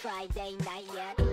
Friday night yet.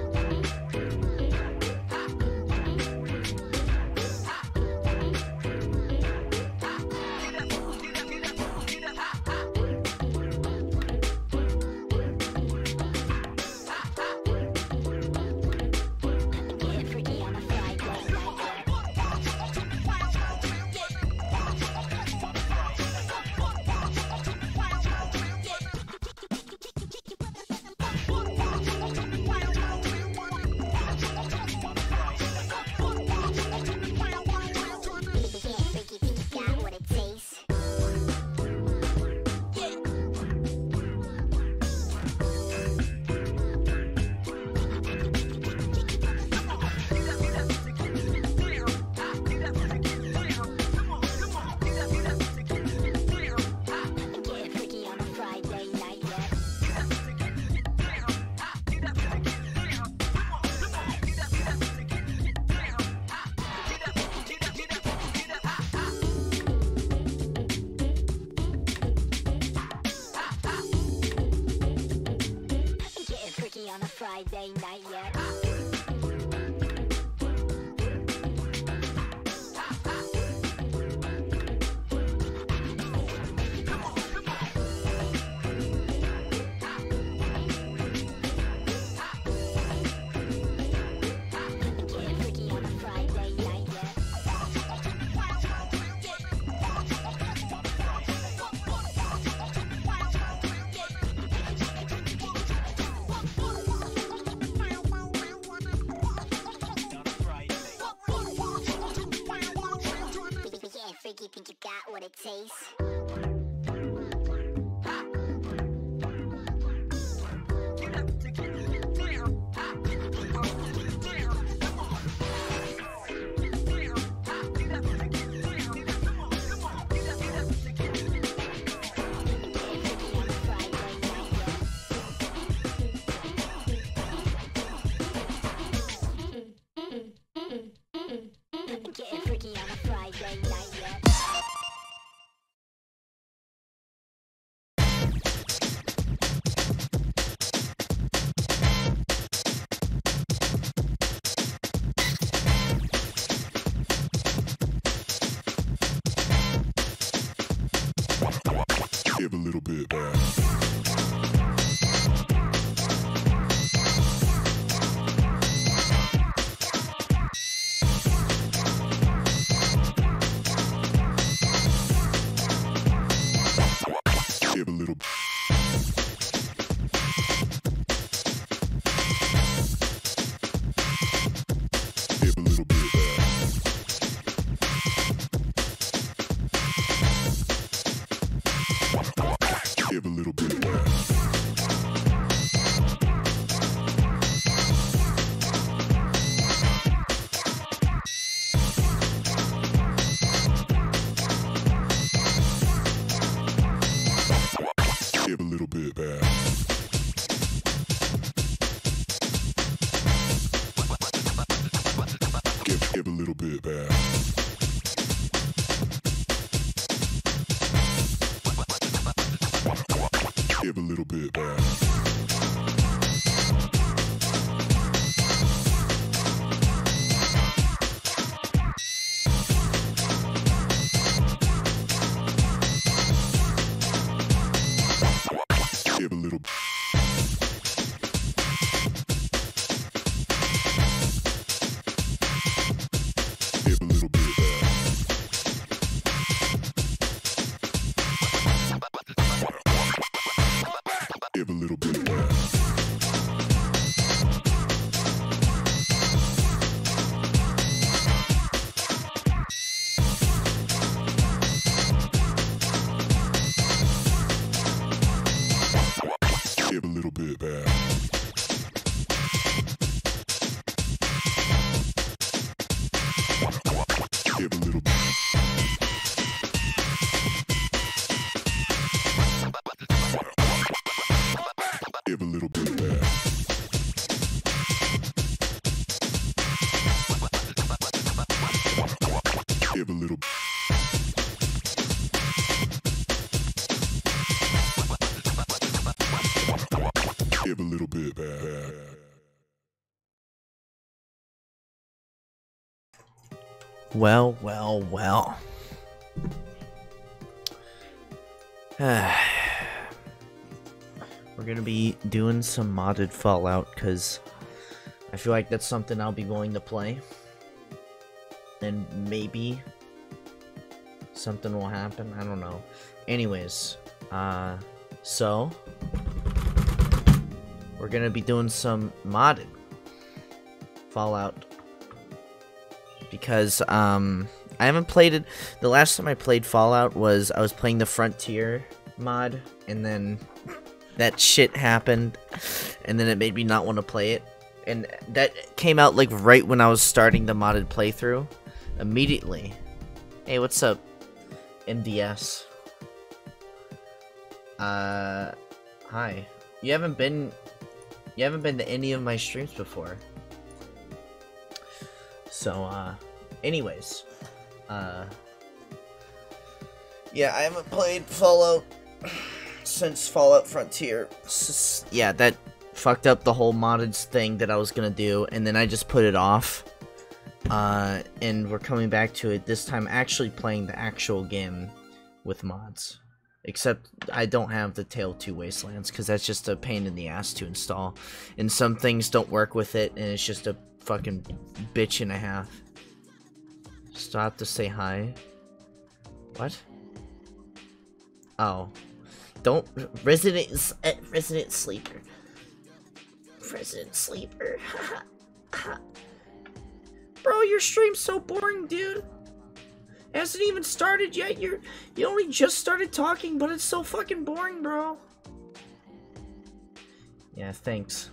Got Well, well, well. We're gonna be doing some modded Fallout because I feel like that's something I'll be willing to play. And maybe something will happen. I don't know. Anyways, uh, so we're gonna be doing some modded Fallout because um I haven't played it. The last time I played Fallout was I was playing the Frontier mod, and then that shit happened, and then it made me not want to play it. And that came out like right when I was starting the modded playthrough. Immediately. Hey, what's up, MDS? Uh, hi. You haven't been, you haven't been to any of my streams before. So, uh, anyways, uh, yeah, I haven't played Fallout since Fallout Frontier. Yeah, that fucked up the whole modded thing that I was gonna do, and then I just put it off. Uh, and we're coming back to it this time, actually playing the actual game with mods. Except I don't have the Tale 2 Wastelands, because that's just a pain in the ass to install. And some things don't work with it, and it's just a fucking bitch and a half. Stop to say hi. What? Oh. Don't resident uh, resident sleeper. Resident sleeper. Bro, your stream's so boring, dude. It hasn't even started yet. You're you only just started talking, but it's so fucking boring, bro. Yeah, thanks.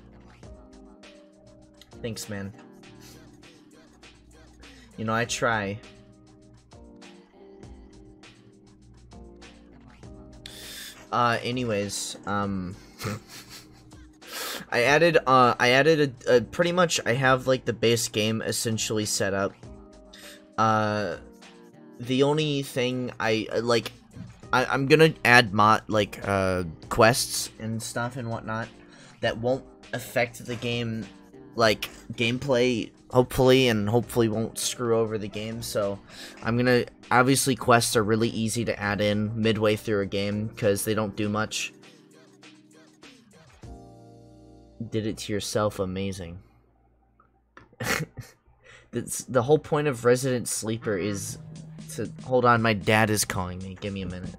Thanks, man. You know, I try. Uh, anyways, um, I added, uh, I added a, a, pretty much, I have, like, the base game essentially set up. Uh, the only thing I, like, I, I'm gonna add mod, like, uh, quests and stuff and whatnot that won't affect the game, like, gameplay hopefully and hopefully won't screw over the game. So i'm gonna obviously quests are really easy to add in midway through a game because they don't do much. Did it to yourself amazing. That's, the whole point of resident sleeper is to hold on my dad is calling me give me a minute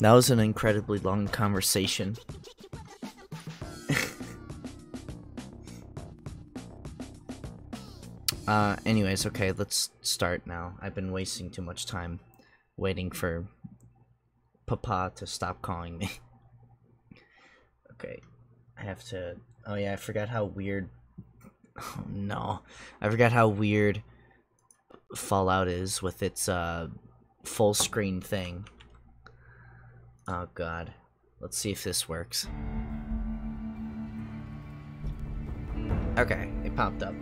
That was an incredibly long conversation. uh, anyways, okay, let's start now. I've been wasting too much time waiting for Papa to stop calling me. okay, I have to. Oh, yeah, I forgot how weird. Oh, no. I forgot how weird Fallout is with its uh, full screen thing. Oh god. Let's see if this works. Okay, it popped up.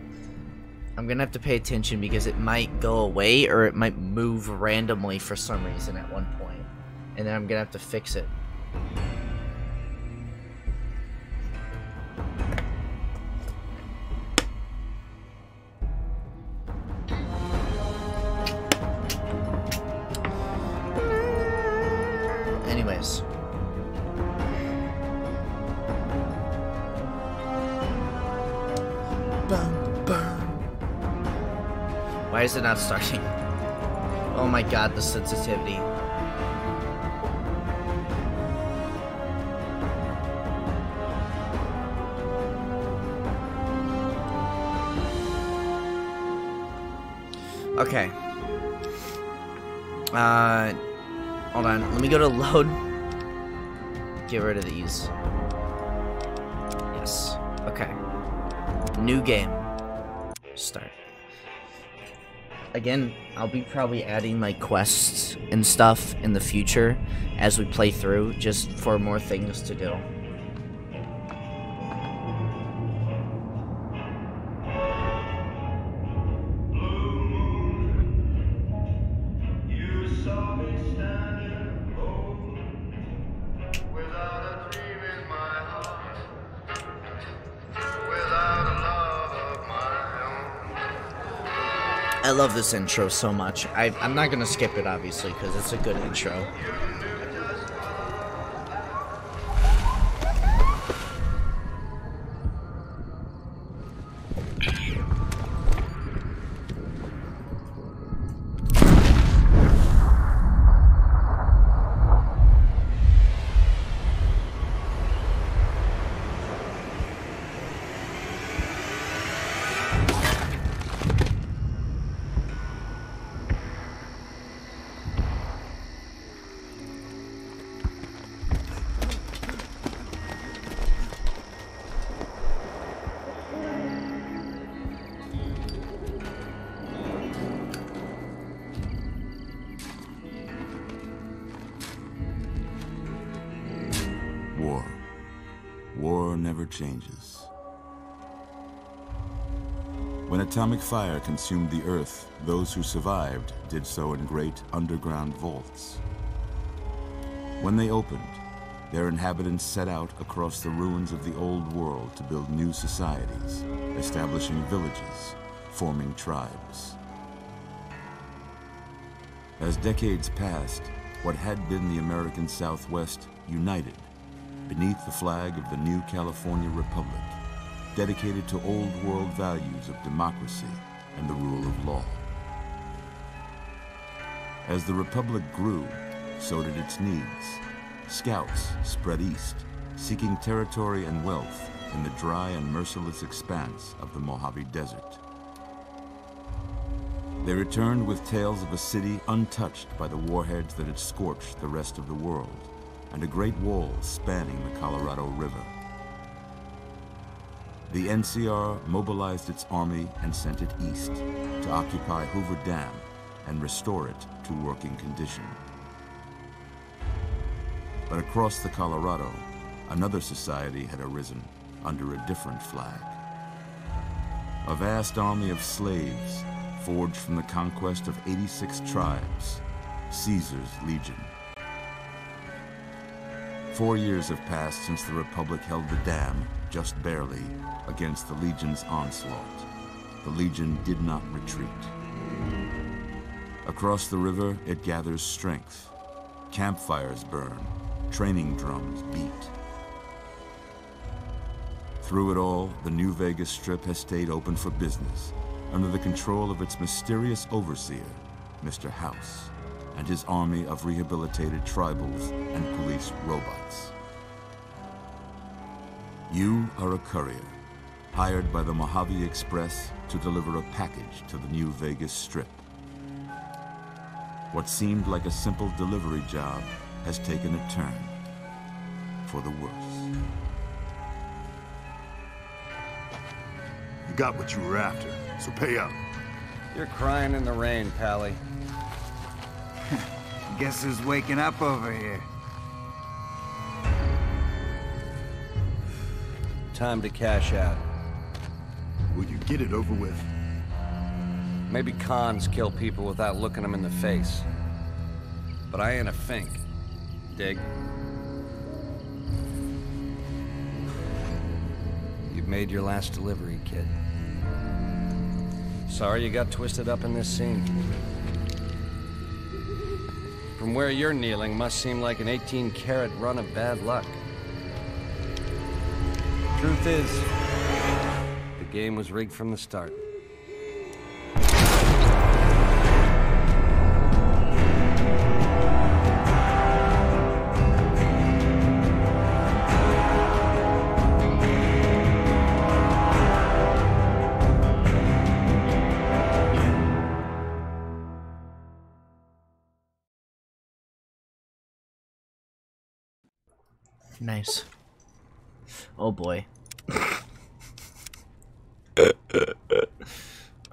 I'm gonna have to pay attention because it might go away or it might move randomly for some reason at one point. And then I'm gonna have to fix it. Starting? Oh my god, the sensitivity. Okay. Uh, hold on. Let me go to load. Get rid of these. Yes. Okay. New game. Start. Again, I'll be probably adding like quests and stuff in the future as we play through, just for more things to do. This intro so much. I, I'm not gonna skip it, obviously, because it's a good intro. Atomic fire consumed the Earth, those who survived did so in great underground vaults. When they opened, their inhabitants set out across the ruins of the old world to build new societies, establishing villages, forming tribes. As decades passed, what had been the American Southwest united beneath the flag of the new California Republic, dedicated to old world values of democracy and the rule of law. As the Republic grew, so did its needs. Scouts spread east, seeking territory and wealth in the dry and merciless expanse of the Mojave Desert. They returned with tales of a city untouched by the warheads that had scorched the rest of the world, and a great wall spanning the Colorado River. The NCR mobilized its army and sent it east to occupy Hoover Dam and restore it to working condition. But across the Colorado, another society had arisen under a different flag. A vast army of slaves forged from the conquest of 86 tribes, Caesar's Legion. Four years have passed since the Republic held the dam, just barely, against the Legion's onslaught. The Legion did not retreat. Across the river, it gathers strength. Campfires burn, training drums beat. Through it all, the New Vegas Strip has stayed open for business, under the control of its mysterious overseer, Mr. House, and his army of rehabilitated tribals and police robots. You are a courier, hired by the Mojave Express to deliver a package to the New Vegas Strip. What seemed like a simple delivery job has taken a turn for the worse. You got what you were after, so pay up. You're crying in the rain, Pally. Guess who's waking up over here? Time to cash out. Will you get it over with? Maybe cons kill people without looking them in the face. But I ain't a fink. Dig? You've made your last delivery, kid. Sorry you got twisted up in this scene. From where you're kneeling must seem like an 18 karat run of bad luck. Truth is, the game was rigged from the start. Nice. Oh boy.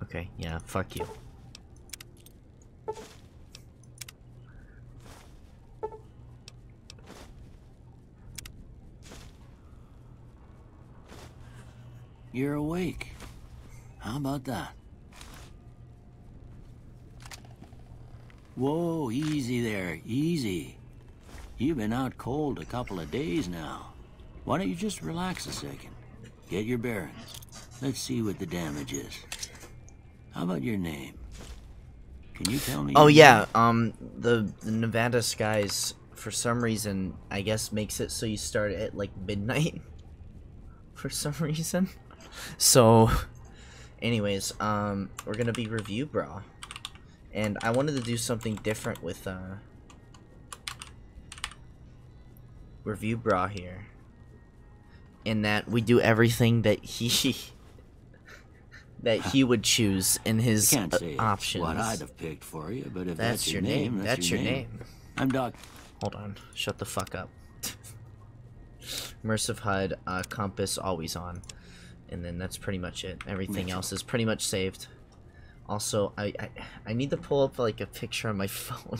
okay, yeah, fuck you. You're awake. How about that? Whoa, easy there, easy. You've been out cold a couple of days now. Why don't you just relax a second? Get your bearings. Let's see what the damage is. How about your name? Can you tell me? Oh yeah, name? um the, the Nevada skies for some reason I guess makes it so you start at like midnight for some reason. So anyways, um we're going to be Reviewbrah. And I wanted to do something different with uh Reviewbrah here. In that we do everything that he that he would choose in I his can't uh, say options. what I'd have picked for you, but if That's that's, your name. that's, That's your, name. name. I'm Doc. Hold on. Shut the fuck up. Immersive HUD, uh, compass always on. And then that's pretty much it. Everything Mitchell. else is pretty much saved. Also, I, I I need to pull up like a picture on my phone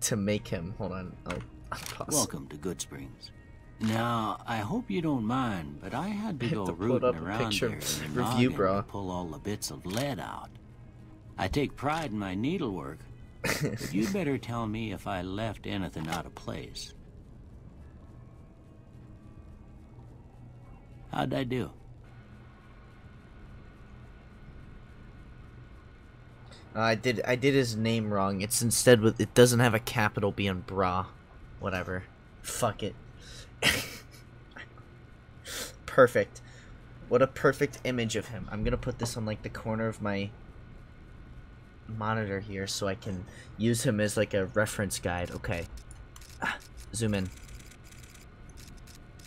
to make him. Hold on. I'll, pause. Welcome to Goodsprings. Now, I hope you don't mind, but I had to I go to rooting up around of in the review, bro. to pull all the bits of lead out. I take pride in my needlework, but you'd better tell me if I left anything out of place. How'd I do? Uh, I did I did his name wrong. It's instead with it doesn't have a capital B on bra. Whatever. Fuck it. perfect. What a perfect image of him. I'm gonna put this on like the corner of my monitor here so I can use him as like a reference guide. Okay. Ah, zoom in.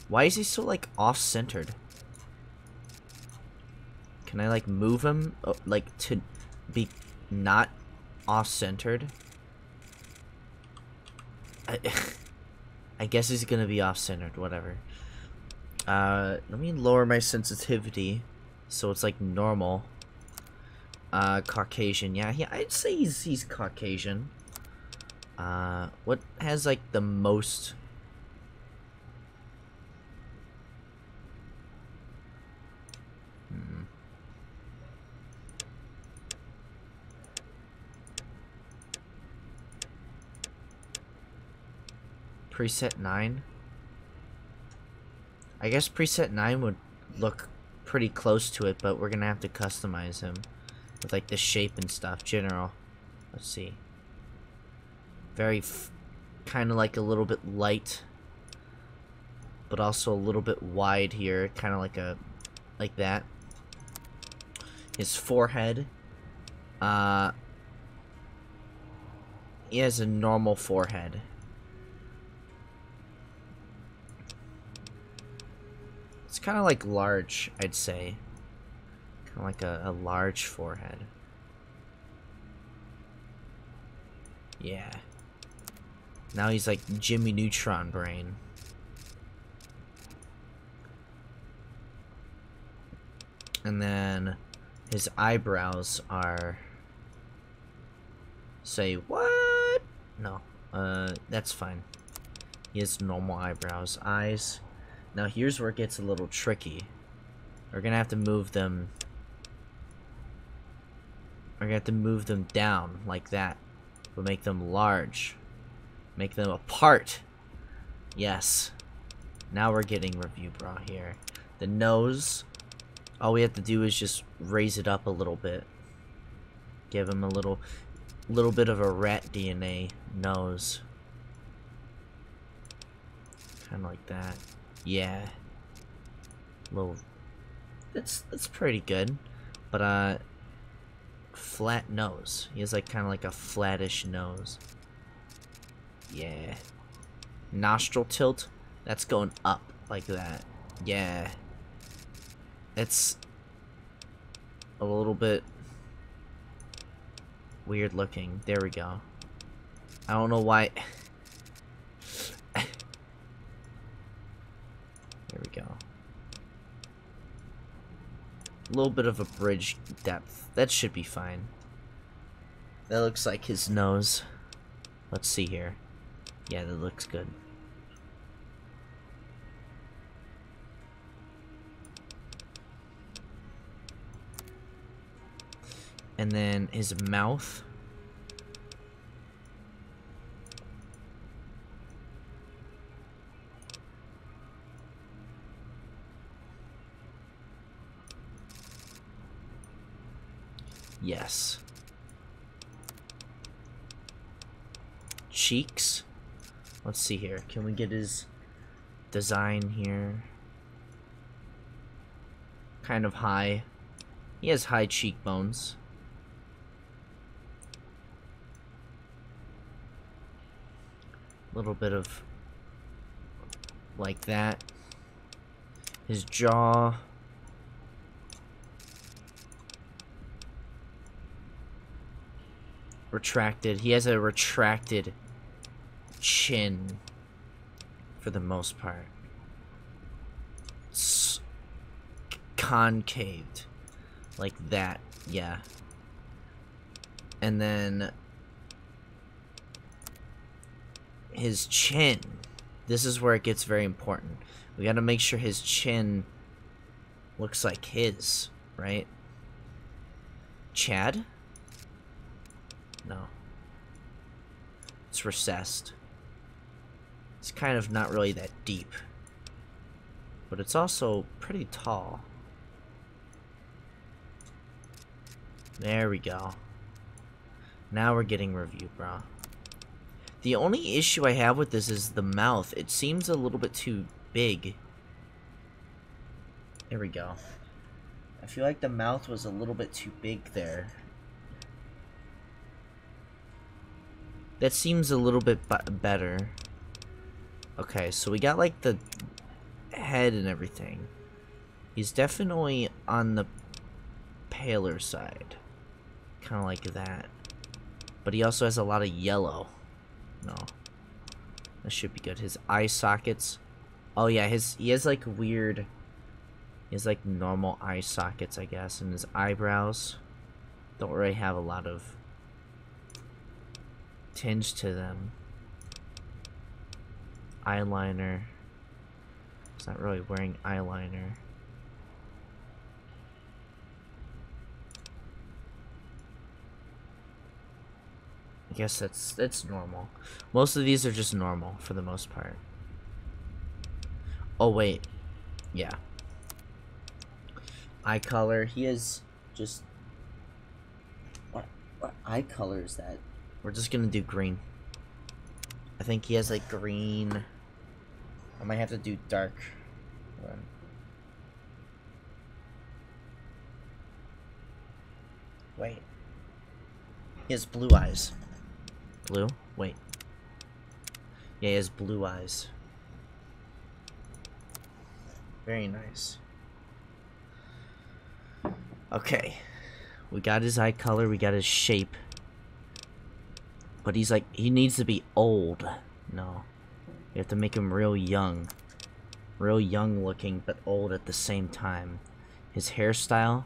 Why is he so like off-centered? Can I like move him uh, like to be not off-centered? I, guess he's gonna be off-centered. Whatever. Uh, let me lower my sensitivity so it's like normal. Uh, Caucasian. Yeah, yeah. I'd say he's he's Caucasian. Uh, what has like the most? Preset 9? I guess preset 9 would look pretty close to it, but we're gonna have to customize him. With like the shape and stuff, general. Let's see. Very kind of like a little bit light. But also a little bit wide here, kind of like a, like that. His forehead. Uh, he has a normal forehead. Kind of like large, I'd say. Kind of like a, a large forehead. Yeah. Now he's like Jimmy Neutron brain. And then his eyebrows are say what? No. Uh that's fine. He has normal eyebrows. Eyes. Now here's where it gets a little tricky. We're gonna have to move them we're gonna have to move them down like that. We'll make them large. Make them apart. Yes. Now we're getting Reviewbrah here. The nose. All we have to do is just raise it up a little bit. Give him a little little bit of a rat DNA nose. Kinda like that. Yeah. Little that's it's pretty good. But uh flat nose. He has like kind of like a flattish nose. Yeah. Nostril tilt. That's going up like that. Yeah. It's a little bit weird looking. There we go. I don't know why. there we go. A little bit of a bridge depth. That should be fine. That looks like his nose. Let's see here. Yeah, that looks good. And then his mouth. Yes. Cheeks. Let's see here. Can we get his design here? Kind of high. He has high cheekbones. A little bit of like that. His jaw. Retracted. He has a retracted chin for the most part. S concaved. Like that, yeah. And then his chin. This is where it gets very important. We gotta make sure his chin looks like his, right? Chad? No. It's recessed. It's kind of not really that deep. But it's also pretty tall. There we go. Now we're getting review, bro. The only issue I have with this is the mouth. It seems a little bit too big. There we go. I feel like the mouth was a little bit too big there. That seems a little bit better. Okay, so we got like the head and everything. He's definitely on the paler side. Kind of like that. But he also has a lot of yellow. No. That should be good. His eye sockets. Oh yeah, his he has like weird he has like normal eye sockets, I guess, and his eyebrows don't really have a lot of tinge to them. Eyeliner. He's not really wearing eyeliner. I guess that's that's normal. Most of these are just normal for the most part. Oh wait. Yeah. Eye color. He is just what what eye color is that? We're just gonna do green. I think he has like green. I might have to do dark. One. Wait. He has blue eyes. Blue? Wait. Yeah, he has blue eyes. Very nice. Okay. We got his eye color, we got his shape. But he's like, he needs to be old. No. You have to make him real young. Real young looking, but old at the same time. His hairstyle.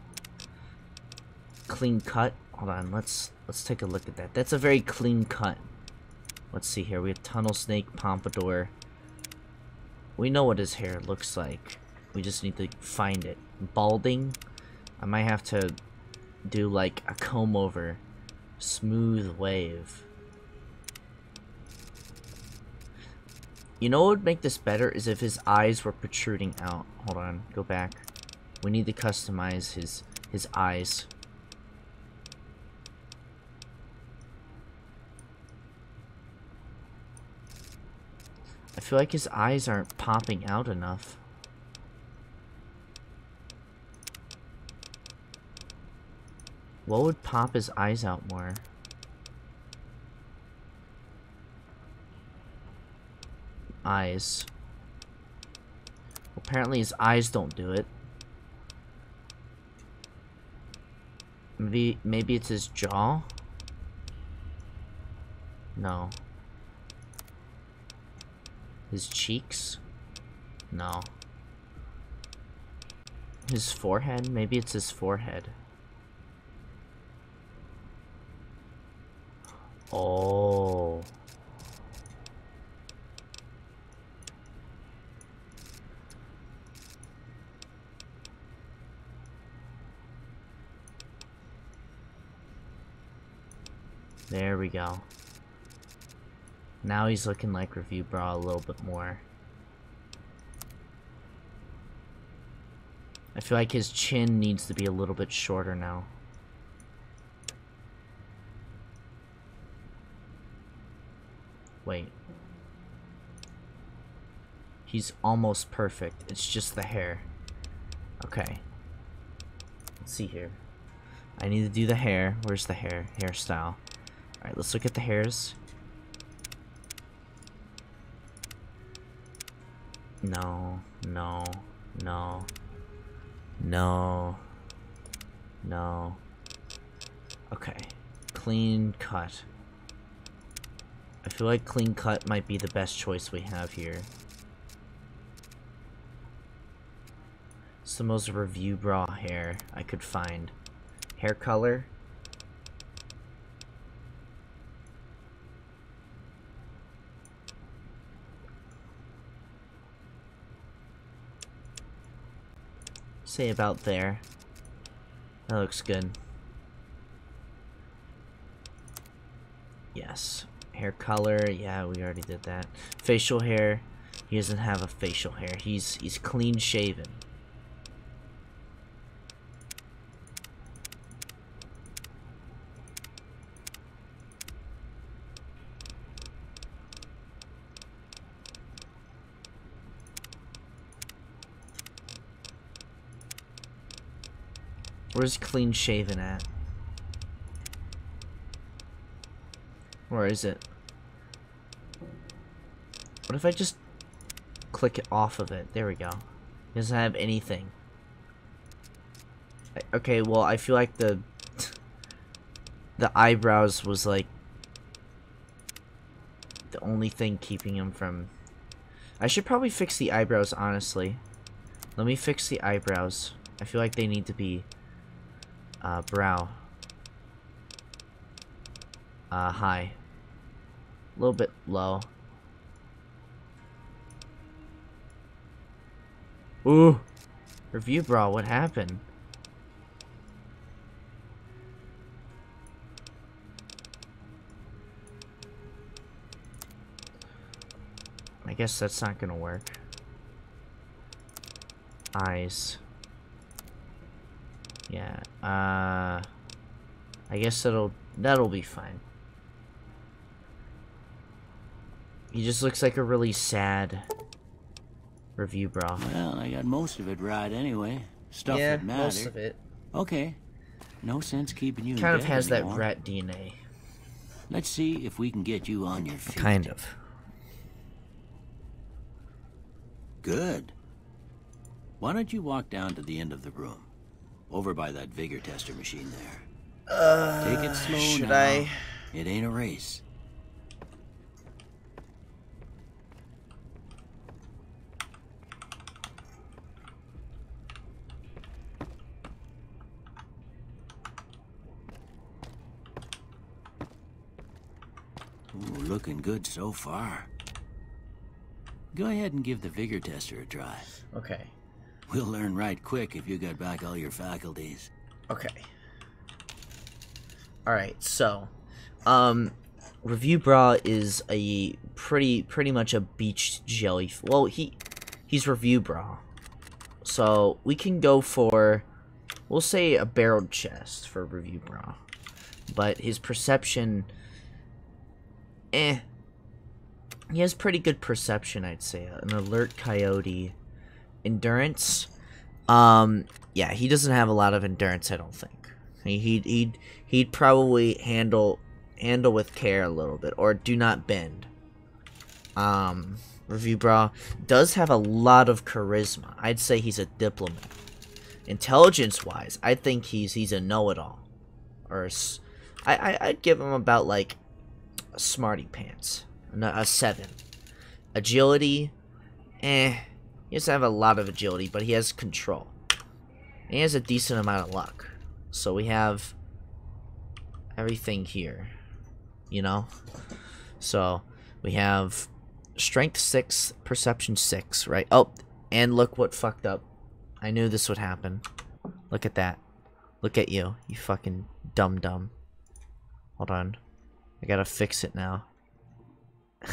Clean cut. Hold on, let's let's take a look at that. That's a very clean cut. Let's see here. We have tunnel snake, pompadour. We know what his hair looks like. We just need to find it. Balding. I might have to do like a comb over. Smooth wave. You know what would make this better is if his eyes were protruding out. Hold on, go back. We need to customize his his eyes. I feel like his eyes aren't popping out enough. What would pop his eyes out more? Eyes. Apparently his eyes don't do it. Maybe, maybe it's his jaw? No. His cheeks? No. His forehead? Maybe it's his forehead. Oh. There we go. Now he's looking like Reviewbrah a little bit more. I feel like his chin needs to be a little bit shorter now. Wait. He's almost perfect. It's just the hair. Okay. Let's see here. I need to do the hair. Where's the hair? Hairstyle. Alright, let's look at the hairs. No, no, no, no, no. Okay. Clean cut. I feel like clean cut might be the best choice we have here. It's the most Reviewbrah hair I could find. Hair color. Say about there. That looks good. Yes. Hair color, yeah, we already did that. Facial hair, he doesn't have a facial hair. He's he's clean shaven. Where's clean shaven at? Where is it? What if I just click it off of it? There we go. It doesn't have anything. I- Okay, well, I feel like the the eyebrows was like the only thing keeping him from. I should probably fix the eyebrows, honestly. Let me fix the eyebrows. I feel like they need to be uh, brow. Uh, high. A little bit low. Ooh! Reviewbrah, what happened? I guess that's not gonna work. Eyes. Yeah, uh... I guess that'll, that'll be fine. He just looks like a really sad Reviewbrah. Well, I got most of it right anyway. Stuff yeah, that mattered. most of it. Okay. No sense keeping you in Kind of bed has that rat DNA. Let's see if we can get you on your feet. Kind of. Good. Why don't you walk down to the end of the room? Over by that vigor tester machine there. Uh, Take it slow should now. I? It ain't a race. Ooh, looking good so far. Go ahead and give the vigor tester a try. Okay. We'll learn right quick if you got back all your faculties. Okay. All right. So, um, Reviewbrah is a pretty pretty much a beach jelly. Well, he he's Reviewbrah, so we can go for we'll say a barreled chest for Reviewbrah, but his perception, eh. He has pretty good perception, I'd say. An alert coyote, endurance. Um, yeah, he doesn't have a lot of endurance. I don't think. He- He'd he'd he'd probably handle handle with care a little bit, or do not bend. Um, Reviewbrah does have a lot of charisma. I'd say he's a diplomat. Intelligence wise, I think he's he's a know it all, or I, I I'd give him about like a smarty pants, a, a seven. Agility, eh. He doesn't have a lot of agility, but he has control. And he has a decent amount of luck. So we have everything here. You know? So we have strength 6, perception 6, right? Oh, and look what fucked up. I knew this would happen. Look at that. Look at you, you fucking dumb dumb. Hold on. I gotta fix it now.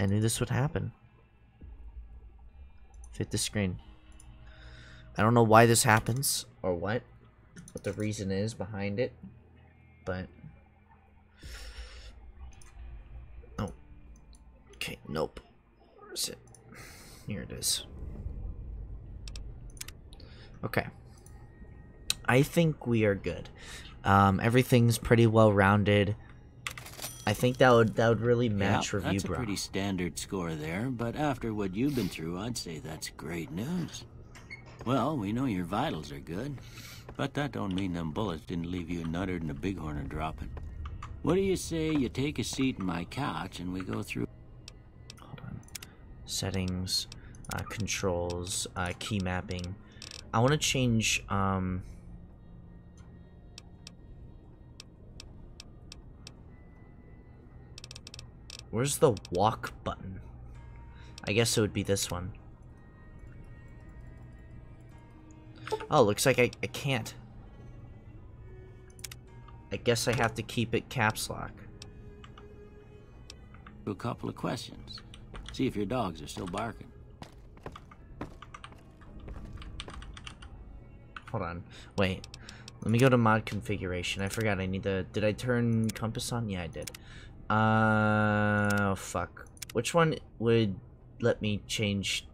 I knew this would happen. Fit the screen. I don't know why this happens or what, what the reason is behind it, but oh, okay, nope. Where is it? Here it is. Okay. I think we are good. Um, everything's pretty well rounded. I think that would that would really match yeah, review that's bro. a pretty standard score there, but after what you've been through, I'd say that's great news. Well, we know your vitals are good, but that don't mean them bullets didn't leave you nuttered and a bighorn are dropping. What do you say you take a seat in my couch and we go through? settings, uh, controls, uh, key mapping. I want to change. Um, where's the walk button? I guess it would be this one. Oh, looks like I, I can't. I guess I have to keep it caps lock. a couple of questions. See if your dogs are still barking. Hold on. Wait. Let me go to mod configuration. I forgot I need to... Did I turn compass on? Yeah, I did. Uh... Oh, fuck. Which one would let me change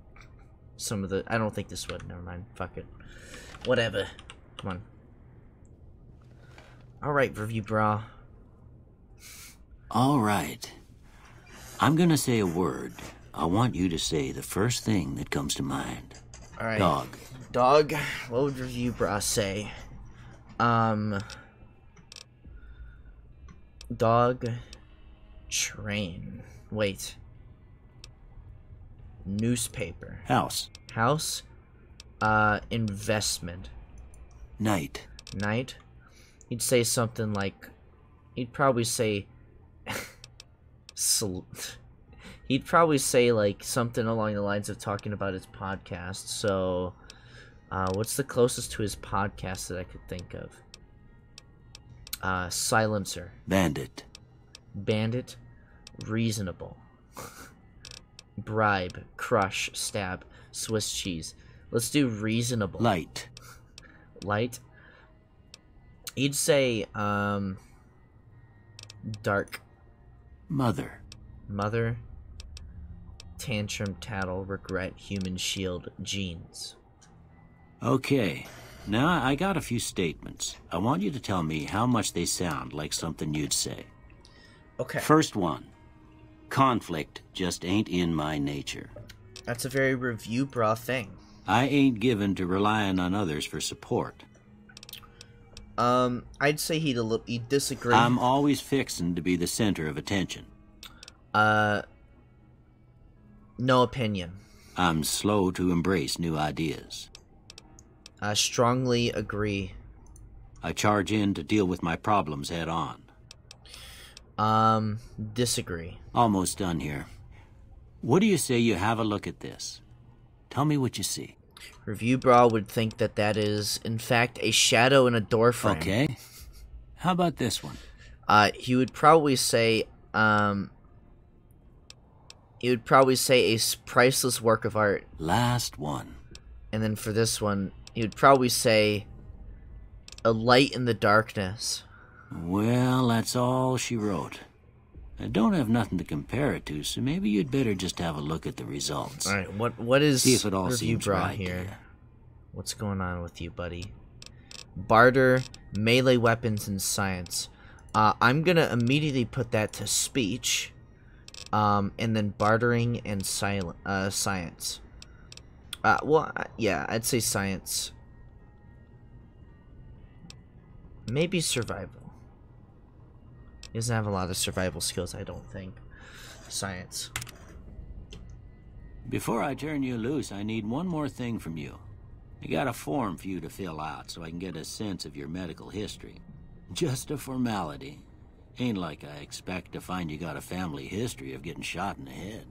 some of the... I don't think this would. Never mind. Fuck it. Whatever. Come on. Alright, Reviewbrah. All right. I'm gonna say a word. I want you to say the first thing that comes to mind. Alright. Dog. Dog. What would Reviewbrah say? Um... Dog... Train. Wait. Newspaper. House. House. Uh, investment. Night. Night. He'd say something like, he'd probably say, sl- he'd probably say like something along the lines of talking about his podcast. So, uh, what's the closest to his podcast that I could think of? Uh, silencer, Bandit. Bandit, reasonable, bribe, crush, stab, Swiss cheese. Let's do reasonable. Light. light. You'd say, um, dark, Mother. mother, tantrum, tattle, regret, human shield, jeans. Okay. Now, I got a few statements. I want you to tell me how much they sound like something you'd say. Okay. First one conflict just ain't in my nature. That's a very Reviewbrah thing. I ain't given to relying on others for support. Um, I'd say he'd a he'd disagree. I'm always fixin' to be the center of attention. uh, no opinion. I'm slow to embrace new ideas. I strongly agree. I charge in to deal with my problems head on. Um, disagree. Almost done here. What do you say you have a look at this? Tell me what you see. Reviewbrah would think that that is, in fact, a shadow in a door frame. Okay. How about this one? Uh, he would probably say, um, he would probably say a priceless work of art, Last one. and then for this one, he would probably say a light in the darkness. Well, that's all she wrote. I don't have nothing to compare it to, so maybe you'd better just have a look at the results. All right, what what is See if it all seems bra right here? What's going on with you, buddy? Barter, melee weapons, and science. Uh, I'm gonna immediately put that to speech, um, and then bartering and silent uh, science. Uh, well, yeah, I'd say science. Maybe survival. He doesn't have a lot of survival skills, I don't think. Science. Before I turn you loose, I need one more thing from you. I got a form for you to fill out so I can get a sense of your medical history. Just a formality. Ain't like I expect to find you got a family history of getting shot in the head.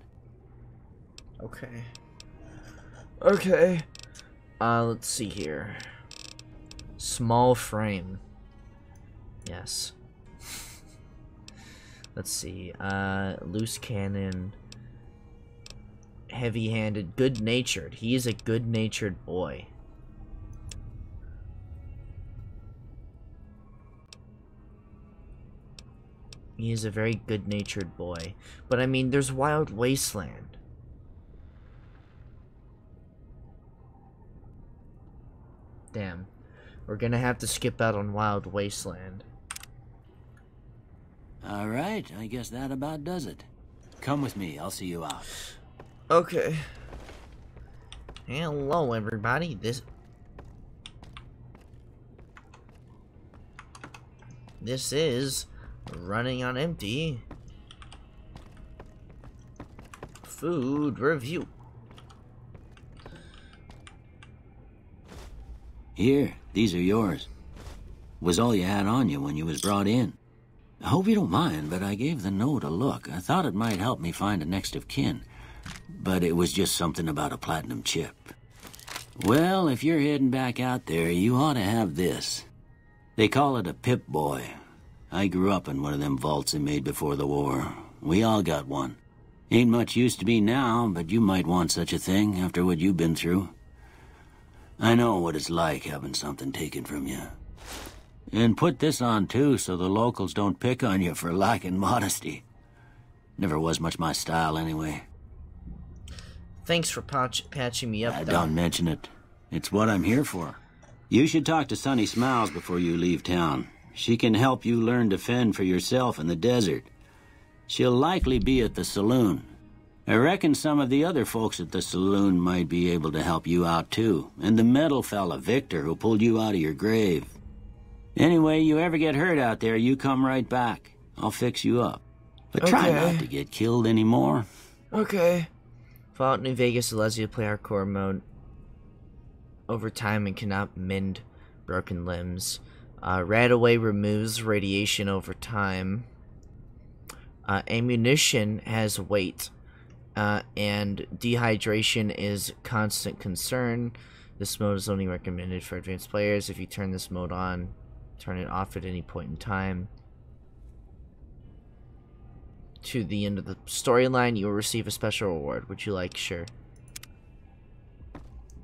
Okay. Okay. Uh, let's see here. Small frame. Yes. Let's see. Uh, loose cannon. Heavy handed. Good natured. He is a good natured boy. He is a very good natured boy. But I mean, there's Wild Wasteland. Damn. We're gonna have to skip out on Wild Wasteland. All right, I guess that about does it. Come with me, I'll see you out. Okay. Hello, everybody. This. This is running on empty. Food review. Here, these are yours. Was all you had on you when you was brought in. I hope you don't mind, but I gave the note a look. I thought it might help me find a next of kin. But it was just something about a platinum chip. Well, if you're heading back out there, you ought to have this. They call it a Pip Boy. I grew up in one of them vaults they made before the war. We all got one. Ain't much use to me now, but you might want such a thing after what you've been through. I know what it's like having something taken from you. And put this on too so the locals don't pick on you for lacking modesty. Never was much my style anyway. Thanks for patch- patching me up. I though. don't mention it. It's what I'm here for. You should talk to Sunny Smiles before you leave town. She can help you learn to fend for yourself in the desert. She'll likely be at the saloon. I reckon some of the other folks at the saloon might be able to help you out too. And the metal fella, Victor, who pulled you out of your grave. Anyway, you ever get hurt out there, you come right back. I'll fix you up. But try Okay. not to get killed anymore. Okay. Fallout New Vegas allows you to play hardcore mode over time and cannot mend broken limbs. Uh, RadAway removes radiation over time. Uh, ammunition has weight, uh, and dehydration is constant concern. This mode is only recommended for advanced players. If you turn this mode on, turn it off at any point in time. To the end of the storyline, you will receive a special reward. Would you like? Sure.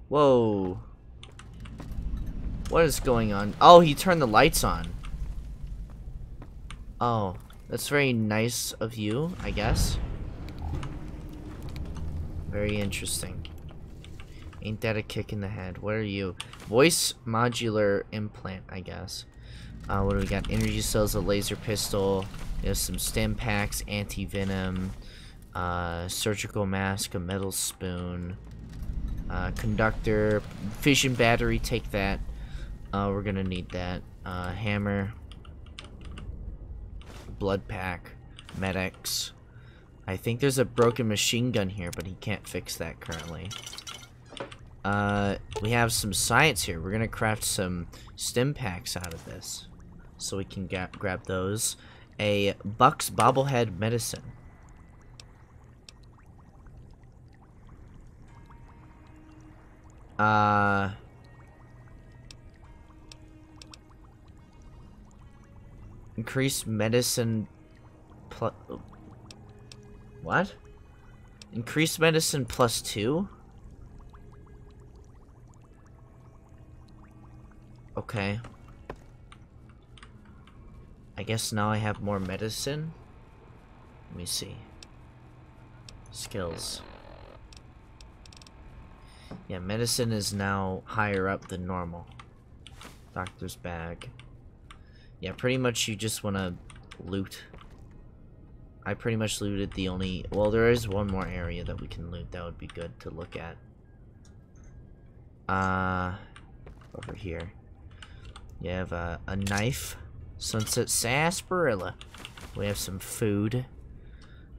Whoa. What is going on? Oh, he turned the lights on. Oh, that's very nice of you, I guess. Very interesting. Ain't that a kick in the head? What are you? Voice modular implant, I guess. Uh, what do we got? Energy cells, a laser pistol. We have some stimpacks, anti-venom, uh, surgical mask, a metal spoon, uh, conductor, fission battery, take that. Uh, we're gonna need that. Uh, hammer, blood pack, medics. I think there's a broken machine gun here, but he can't fix that currently. Uh, we have some science here. We're gonna craft some stimpacks out of this, so we can ga grab those. A Buck's bobblehead medicine. Uh. Increase medicine plus. What? Increase medicine plus two? Okay. I guess now I have more medicine. Let me see. Skills. Yeah, medicine is now higher up than normal. Doctor's bag. Yeah, pretty much you just want to loot. I pretty much looted the only... Well, there is one more area that we can loot. That would be good to look at. Uh, over here. You have a, a knife. Sunset sarsaparilla. We have some food.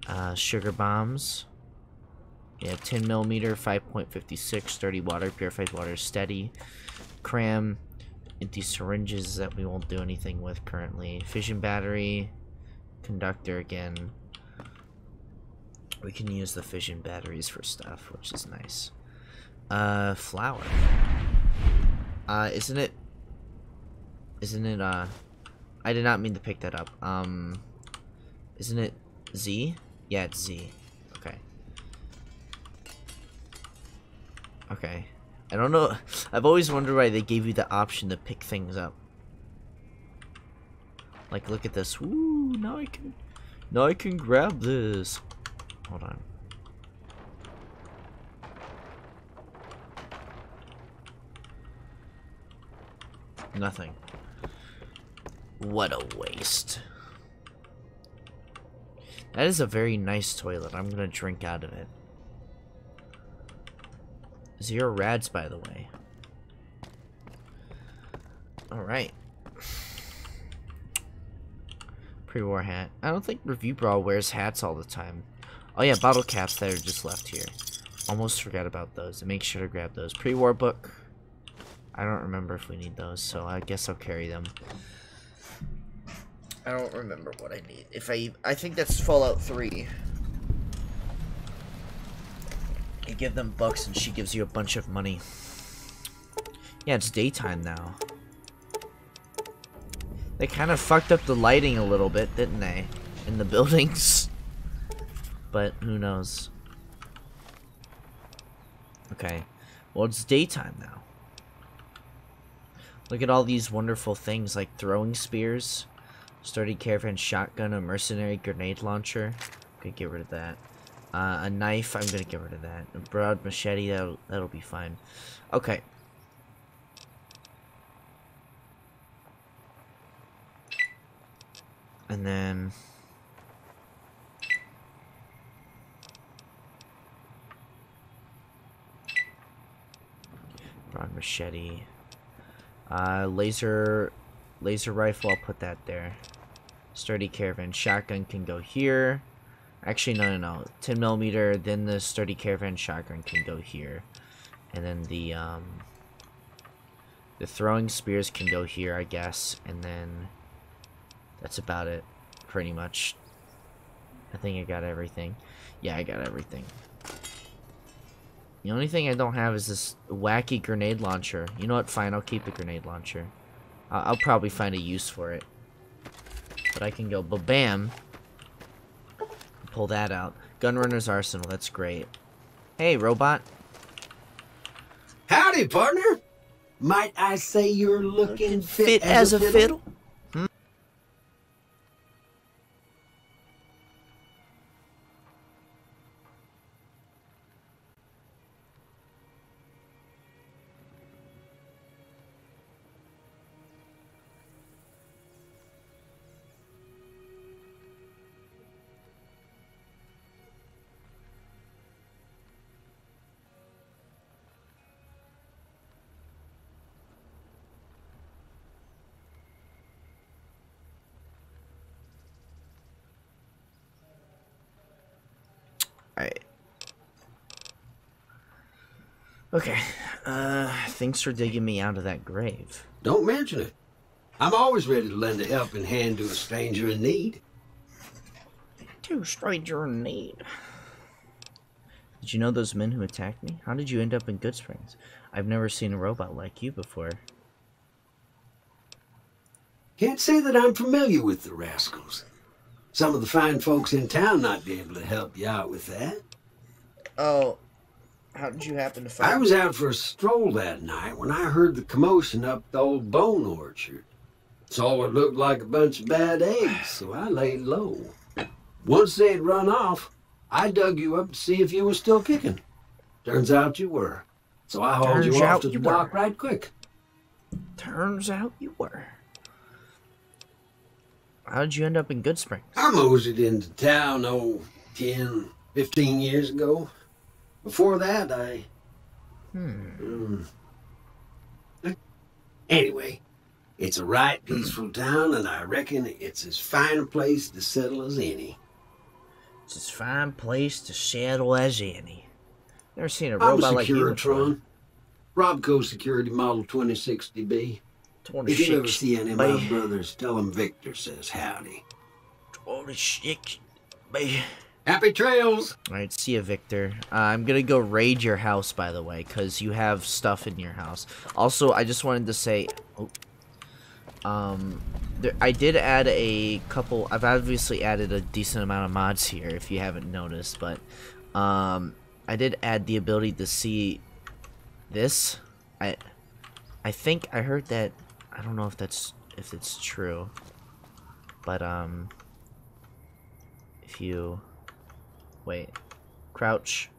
Uh, sugar bombs. You have 10 millimeter, 5.56, sturdy water, purified water, steady. Cram. Empty syringes that we won't do anything with currently. Fission battery. Conductor again. We can use the fission batteries for stuff, which is nice. Uh, flour. Uh, isn't it... Isn't it, uh... I did not mean to pick that up. Um, isn't it Z? Yeah, it's Z. Okay. Okay. I don't know. I've always wondered why they gave you the option to pick things up. Like, look at this. Woo! Now I can, now I can grab this. Hold on. Nothing. What a waste. That is a very nice toilet. I'm gonna drink out of it. Zero rads, by the way. Alright. Pre-war hat. I don't think Reviewbrah wears hats all the time. Oh yeah, bottle caps that are just left here. Almost forgot about those. And make sure to grab those. Pre-war book. I don't remember if we need those, so I guess I'll carry them. I don't remember what I need. If I, I think that's Fallout 3. You give them bucks and she gives you a bunch of money. Yeah, it's daytime now. They kind of fucked up the lighting a little bit, didn't they? In the buildings. But who knows. Okay. Well, it's daytime now. Look at all these wonderful things like throwing spears, sturdy caravan shotgun, a mercenary grenade launcher. Gonna get rid of that. Uh, a knife, I'm gonna get rid of that. A broad machete, that'll, that'll be fine. Okay. And then... Broad machete. Uh, laser, laser rifle, I'll put that there. Sturdy caravan shotgun can go here. Actually, no, no, no. 10 millimeter. Then the sturdy caravan shotgun can go here, and then the um, the throwing spears can go here, I guess, and then that's about it, pretty much. I think I got everything. Yeah, I got everything. The only thing I don't have is this wacky grenade launcher. You know what? Fine, I'll keep the grenade launcher. I'll, I'll probably find a use for it. But I can go ba-bam. Pull that out. Gunrunner's Arsenal, that's great. Hey, robot. Howdy, partner. Might I say you're looking fit, Fit as a fiddle. Alright. Okay. Uh, thanks for digging me out of that grave. Don't mention it. I'm always ready to lend a helping hand to a stranger in need. To stranger in need. Did you know those men who attacked me? How did you end up in Goodsprings? I've never seen a robot like you before. Can't say that I'm familiar with the rascals. Some of the fine folks in town might be able to help you out with that. Oh, how did you happen to find I was out for a stroll that night when I heard the commotion up the old bone orchard. Saw what looked like a bunch of bad eggs, so I laid low. Once they'd run off, I dug you up to see if you were still kicking. Turns out you were. So I hauled Turns you off out to the you dock were. right quick. Turns out you were. How did you end up in Goodsprings? I moseyed into town, oh, 10, 15 years ago. Before that, I. Hmm. Anyway, it's a right peaceful town, and I reckon it's as fine a place to settle as any. It's as fine a place to settle as any. Never seen a I'm a robot like you. Securitron. RobCo Security Model 2060B. If you ever see any of my brothers, tell them Victor says howdy. 26 B. Happy trails! Alright, see ya, Victor. Uh, I'm gonna go raid your house, by the way, because you have stuff in your house. Also, I just wanted to say... Oh, um, there, I did add a couple... I've obviously added a decent amount of mods here, if you haven't noticed, but... Um, I did add the ability to see this. I... I think I heard that... I don't know if that's... if it's true. But, um... If you... Wait. Crouch.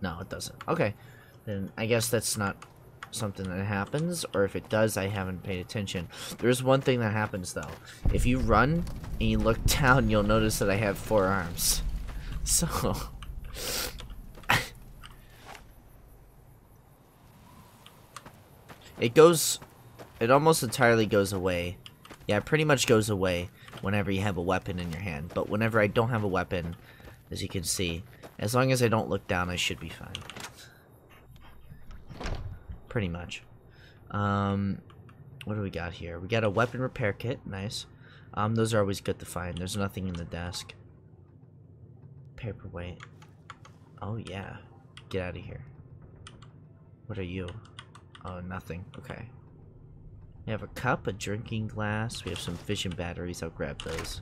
No, it doesn't. Okay. Then I guess that's not something that happens, or if it does, I haven't paid attention. There's one thing that happens, though. If you run and you look down, you'll notice that I have four arms. So... it goes... It almost entirely goes away. Yeah, it pretty much goes away whenever you have a weapon in your hand. But whenever I don't have a weapon, as you can see, as long as I don't look down, I should be fine. Pretty much. Um, what do we got here? We got a weapon repair kit. Nice. Um, those are always good to find. There's nothing in the desk. Paperweight. Oh, yeah. Get out of here. What are you? Oh, nothing. Okay. We have a cup, a drinking glass. We have some fission batteries. I'll grab those.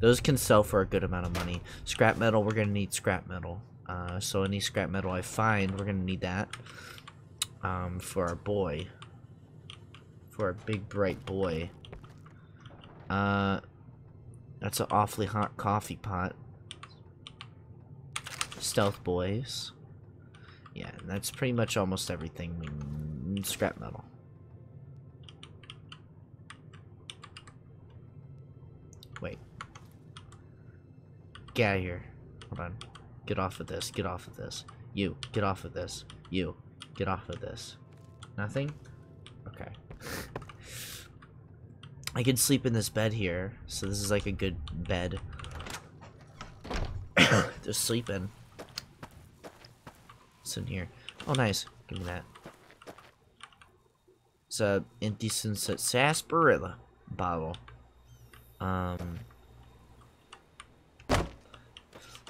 Those can sell for a good amount of money. Scrap metal, we're going to need scrap metal. Uh, so any scrap metal I find, we're going to need that. Um, for our boy. For our big, bright boy. Uh, that's an awfully hot coffee pot. Stealth boys. Yeah, that's pretty much almost everything scrap metal. Wait. Get out of here. Hold on. Get off of this. Get off of this. You. Get off of this. You. Get off of this. Nothing? Okay. I can sleep in this bed here, so this is like a good bed to sleep in. What's in here? Oh, nice. Give me that. It's a indecent sarsaparilla bottle. Um,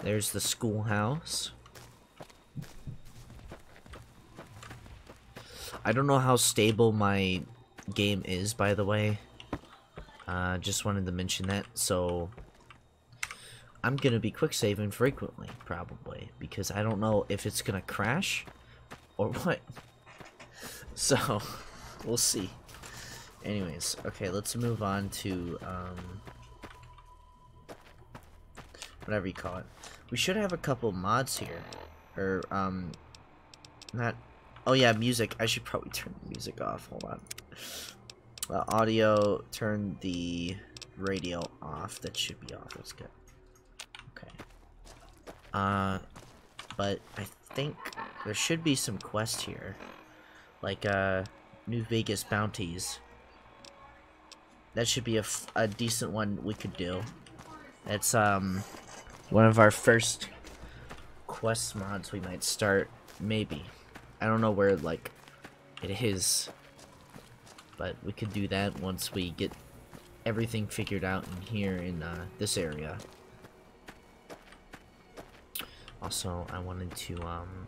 there's the schoolhouse. I don't know how stable my game is, by the way. Uh, just wanted to mention that, so I'm gonna be quick saving frequently, probably, because I don't know if it's gonna crash or what. So, we'll see. Anyways, okay, let's move on to, um, whatever you call it. We should have a couple mods here. Or, um, not, oh yeah, music. I should probably turn the music off. Hold on. Uh, audio, turn the radio off. That should be off. That's good. Okay. Uh, but I think there should be some quests here. Like, uh, New Vegas bounties. That should be a, a decent one we could do. It's, um, one of our first quest mods we might start. Maybe. I don't know where, like, it is. But we could do that once we get everything figured out in here in uh, this area. Also, I wanted to, um...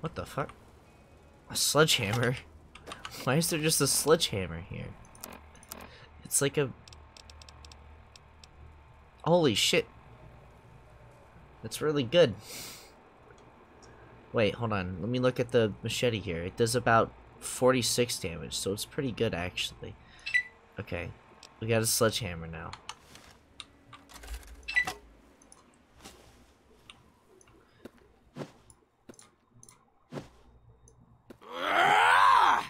What the fuck? A sledgehammer? Why is there just a sledgehammer here? It's like a... Holy shit. That's really good. Wait, hold on. Let me look at the machete here. It does about 46 damage, so it's pretty good actually. Okay. We got a sledgehammer now.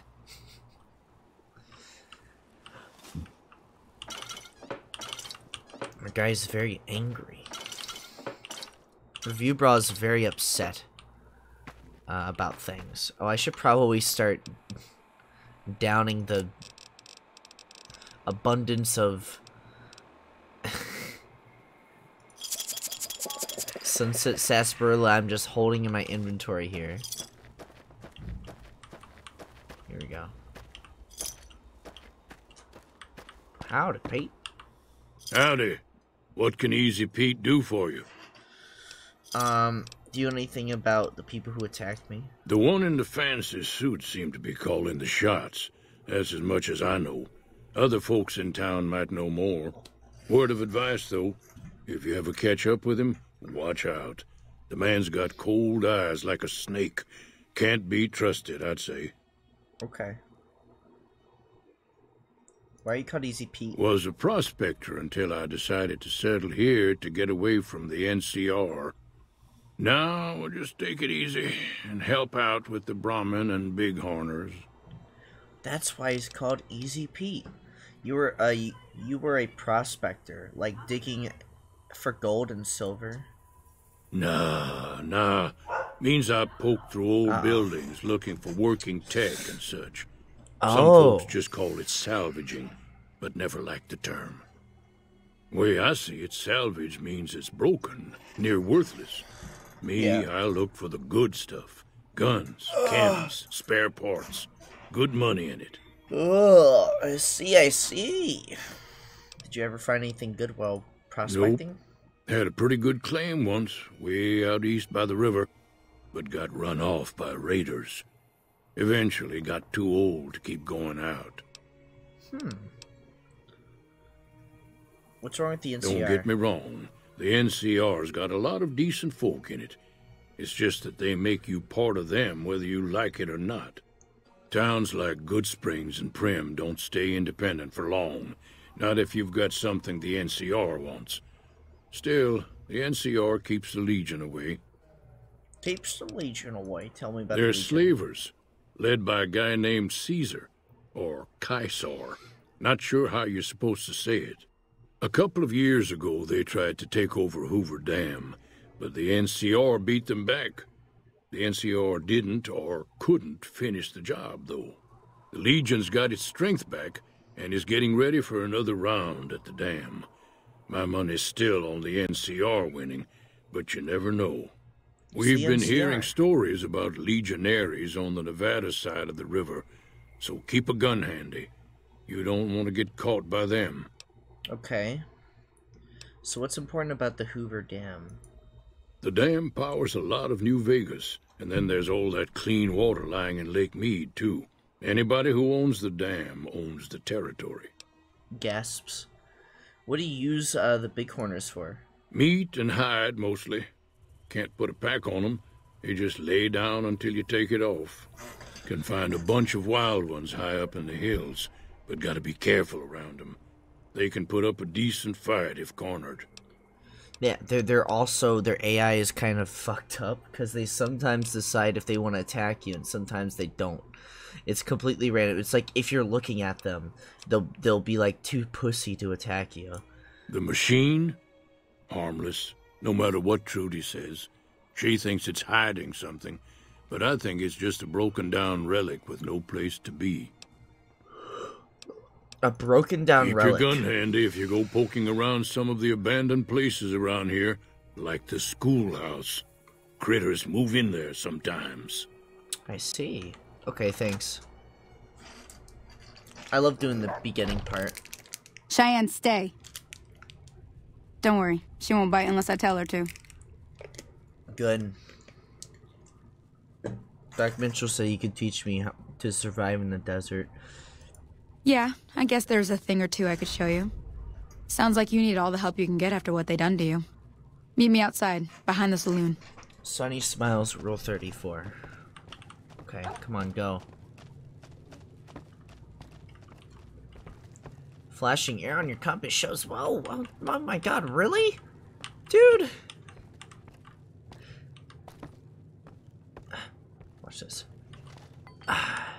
The guy's very angry. Reviewbrah is very upset uh, about things. Oh, I should probably start downing the abundance of Sunset Sarsaparilla I'm just holding in my inventory here. Here we go. Howdy, Pete. Howdy. What can Easy Pete do for you? Um, do you know anything about the people who attacked me? The one in the fancy suit seemed to be calling the shots. That's as much as I know. Other folks in town might know more. Word of advice, though. If you ever catch up with him, watch out. The man's got cold eyes like a snake. Can't be trusted, I'd say. Okay. Why are you called Easy Pete? Was a prospector until I decided to settle here to get away from the NCR. Now we'll just take it easy and help out with the Brahmin and Bighorners. That's why he's called Easy Pete. You were a you were a prospector, like digging for gold and silver. Nah, nah. Means I poke through old buildings looking for working tech and such. Some Oh. folks just call it salvaging, but never liked the term. Way I see it, salvage means it's broken, near worthless. Me, Yeah. I look for the good stuff. Guns, chems, spare parts. Good money in it. Oh, I see, I see. Did you ever find anything good while prospecting? Had a pretty good claim once, way out east by the river, but got run off by raiders. Eventually got too old to keep going out. Hmm. What's wrong with the NCR? Don't get me wrong, the NCR's got a lot of decent folk in it. It's just that they make you part of them whether you like it or not. Towns like Goodsprings and Primm don't stay independent for long, not if you've got something the NCR wants. Still, the NCR keeps the Legion away. Keeps the Legion away. Tell me about They're the slavers, led by a guy named Caesar, or Caesar. Not sure how you're supposed to say it. A couple of years ago, they tried to take over Hoover Dam, but the NCR beat them back. The NCR didn't or couldn't finish the job, though. The Legion's got its strength back and is getting ready for another round at the dam. My money's still on the NCR winning, but you never know. We've been hearing stories about legionaries on the Nevada side of the river, so keep a gun handy. You don't want to get caught by them. Okay. So what's important about the Hoover Dam? The dam powers a lot of New Vegas, and then there's all that clean water lying in Lake Mead, too. Anybody who owns the dam owns the territory. Gasps. What do you use uh, the bighorners for? Meat and hide, mostly. Can't put a pack on 'em. You just lay down until you take it off. Can find a bunch of wild ones high up in the hills, but gotta be careful around around 'em. They can put up a decent fight if cornered. Yeah, they're they're also their AI is kind of fucked up because they sometimes decide if they want to attack you and sometimes they don't. It's completely random. It's like if you're looking at them, they'll they'll be like too pussy to attack you. The machine? Harmless, no matter what Trudy says. She thinks it's hiding something, but I think it's just a broken down relic with no place to be. A broken down Keep relic. your gun handy if you go poking around some of the abandoned places around here, like the schoolhouse. Critters move in there sometimes. I see. Okay, thanks. I love doing the beginning part. Cheyenne, stay. Don't worry. She won't bite unless I tell her to. Good. Doc Mitchell said you could teach me how to survive in the desert. Yeah, I guess there's a thing or two I could show you. Sounds like you need all the help you can get after what they done to you. Meet me outside, behind the saloon. Sunny Smiles, Rule 34. Okay, come on, go. Flashing air on your compass shows. Whoa, oh, my god, really? Dude! Watch this. Ah.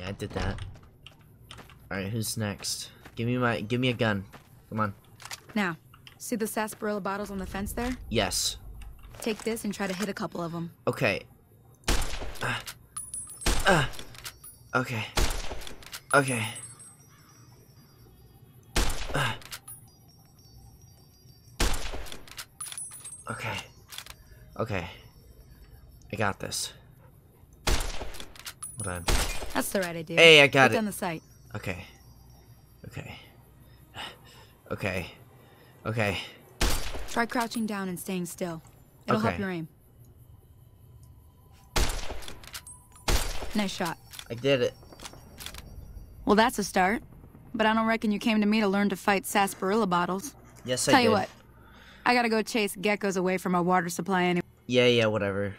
Yeah, I did that. Alright, who's next? Give me my- give me a gun. Come on. Now, see the sarsaparilla bottles on the fence there? Yes. Take this and try to hit a couple of them. Okay. Ah. Ah. Okay. Okay. Ah. Okay. Okay. I got this. Hold on. That's the right idea. Hey, I got it. on the site. Okay. Okay. Okay. Okay. Try crouching down and staying still. It'll help your aim. Nice shot. I did it. Well, that's a start. But I don't reckon you came to me to learn to fight sarsaparilla bottles. Yes, I did. Tell you what, I gotta go chase geckos away from our water supply anyway. Yeah, yeah, whatever.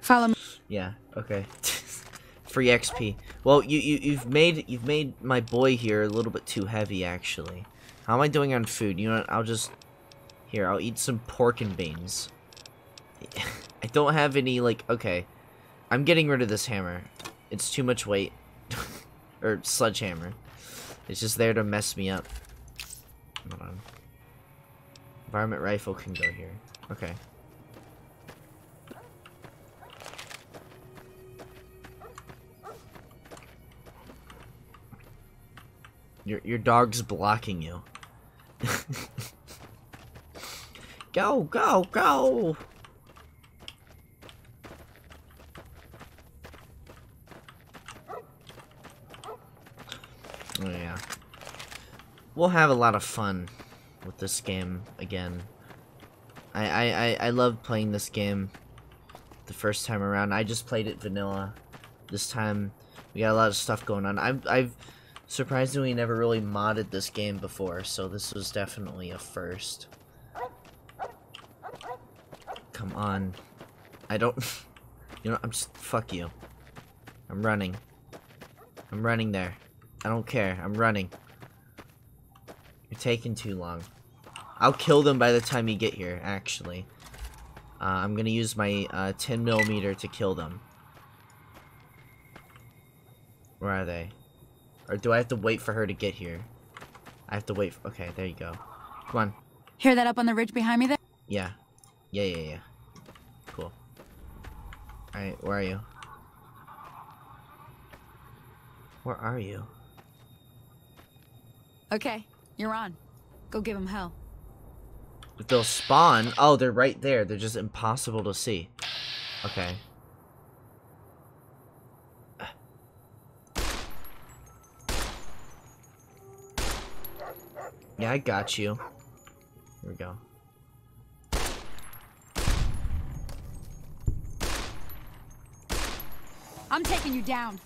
Follow me. Yeah, okay. Free XP. Well, you, you you've made you've made my boy here a little bit too heavy actually. How am I doing on food? You know what? I'll just here, I'll eat some pork and beans. I don't have any like okay. I'm getting rid of this hammer. It's too much weight. or sledgehammer. It's just there to mess me up. Hold on. Varmint rifle can go here. Okay. Your your dog's blocking you. go, go, go. Oh yeah. We'll have a lot of fun with this game again. I I I, I love playing this game the first time around. I just played it vanilla. This time we got a lot of stuff going on. I've I've surprisingly never really modded this game before, so this was definitely a first. Come on. I don't You know, I'm just fuck you. I'm running. I'm running there. I don't care. I'm running. You're taking too long. I'll kill them by the time you get here, actually. Uh, I'm gonna use my uh, 10 millimeter to kill them. Where are they? Or do I have to wait for her to get here? I have to wait. f okay, there you go. Come on. Hear that up on the ridge behind me there? Yeah. Yeah, yeah, yeah. Cool. Alright, where are you? Where are you? Okay, you're on. Go give them hell. If they'll spawn. Oh, they're right there. They're just impossible to see. Okay. Yeah, I got you. Here we go. I'm taking you down.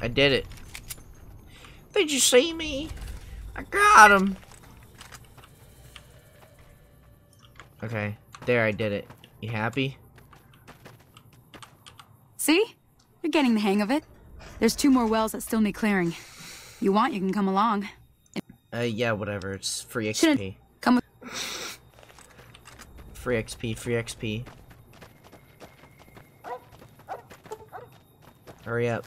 I did it. Did you see me? I got him. Okay, there, I did it. You happy? See? You're getting the hang of it. There's two more wells that still need clearing. You want, you can come along. Uh, yeah, whatever. It's free Shouldn't- XP. Come with. Free XP, free XP. Hurry up.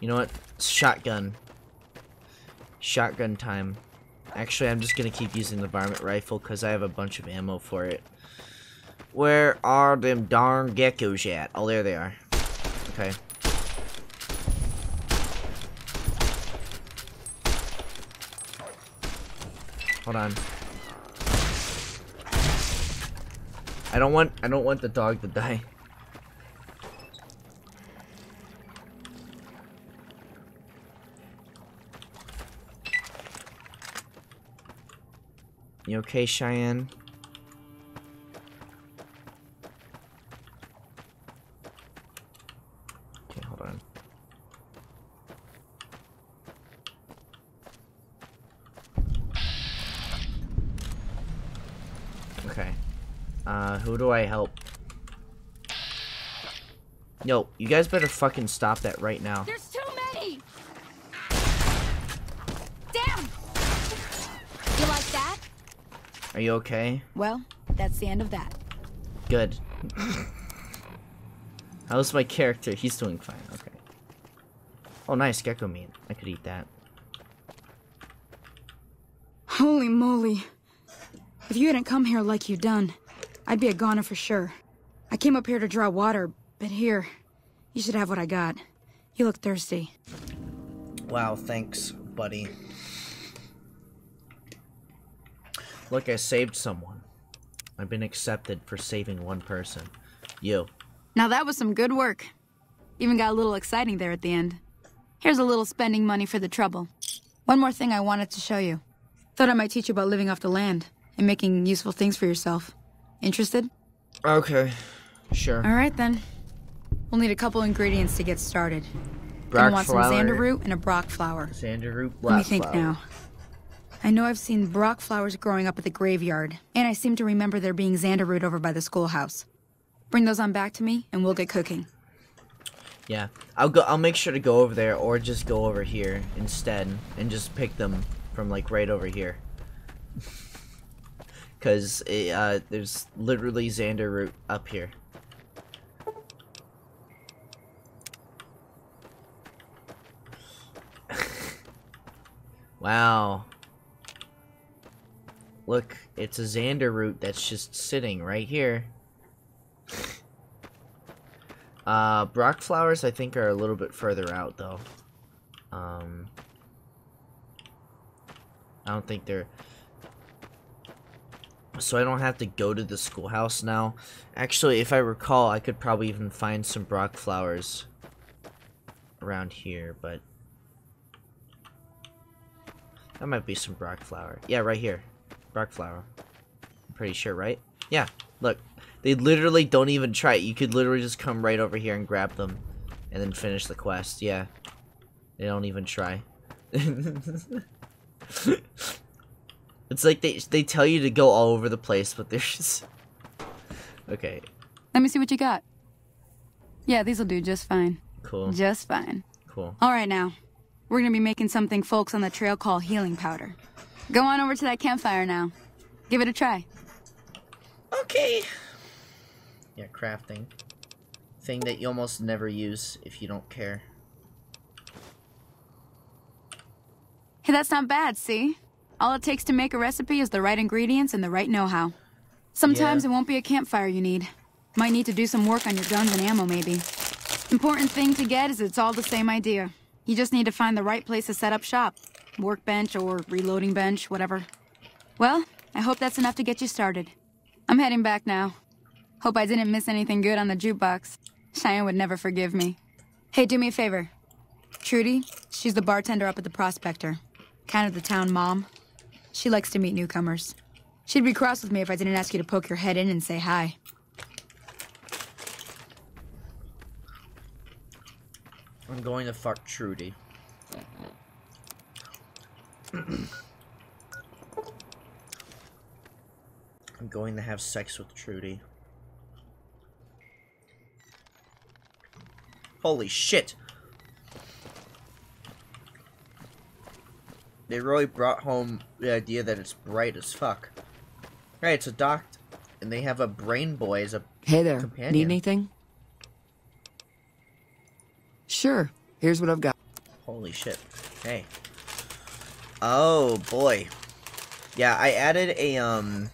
You know what? Shotgun. Shotgun time. Actually, I'm just gonna keep using the varmint rifle because I have a bunch of ammo for it. Where are them darn geckos at? Oh, there they are. Okay. Hold on. I don't want I don't want the dog to die. You okay, Cheyenne? Who do I help? Yo, you guys better fucking stop that right now. There's too many! Damn! You like that? Are you okay? Well, that's the end of that. Good. How's my character? He's doing fine. Okay. Oh, nice gecko meat. I could eat that. Holy moly. If you hadn't come here like you done, I'd be a goner for sure. I came up here to draw water, but here, you should have what I got. You look thirsty. Wow, thanks, buddy. Look, I saved someone. I've been accepted for saving one person. You. Now that was some good work. Even got a little exciting there at the end. Here's a little spending money for the trouble. One more thing I wanted to show you. Thought I might teach you about living off the land and making useful things for yourself. Interested? Okay. Sure. All right then. We'll need a couple ingredients to get started. Broc Gonna want some xander root and a broc flower. Xander root, Let me black think flower. now. I know I've seen broc flowers growing up at the graveyard, and I seem to remember there being xander root over by the schoolhouse. Bring those on back to me, and we'll get cooking. Yeah, I'll go. I'll make sure to go over there, or just go over here instead, and just pick them from like right over here. Cause uh, there's literally Xander root up here. wow. Look, it's a Xander root that's just sitting right here. Uh, Broc flowers, I think, are a little bit further out, though. Um, I don't think they're. So I don't have to go to the schoolhouse now. Actually, if I recall, I could probably even find some Broc flowers around here, but that might be some Broc flower. Yeah, right here, Broc flower. I'm pretty sure, right? Yeah. Look, they literally don't even try it. You could literally just come right over here and grab them, and then finish the quest. Yeah. They don't even try. it's like they they tell you to go all over the place, but they're just okay. Let me see what you got. Yeah, these'll do just fine. Cool. Just fine. Cool. All right, now. We're gonna be making something folks on the trail call healing powder. Go on over to that campfire now. Give it a try. Okay. Yeah, crafting. Thing that you almost never use if you don't care. Hey, that's not bad, see? All it takes to make a recipe is the right ingredients and the right know-how. Sometimes Yeah. it won't be a campfire you need. Might need to do some work on your guns and ammo, maybe. Important thing to get is it's all the same idea. You just need to find the right place to set up shop. Workbench or reloading bench, whatever. Well, I hope that's enough to get you started. I'm heading back now. Hope I didn't miss anything good on the jukebox. Cheyenne would never forgive me. Hey, do me a favor. Trudy, she's the bartender up at the Prospector. Kind of the town mom. She likes to meet newcomers. She'd be cross with me if I didn't ask you to poke your head in and say hi. I'm going to fuck Trudy. I'm going to have sex with Trudy. Holy shit! They really brought home the idea that it's bright as fuck. Right, it's a doc, and they have a brain boy as a Hey there. companion. Need anything? Sure. Here's what I've got. Holy shit. Hey. Oh boy. Yeah, I added a um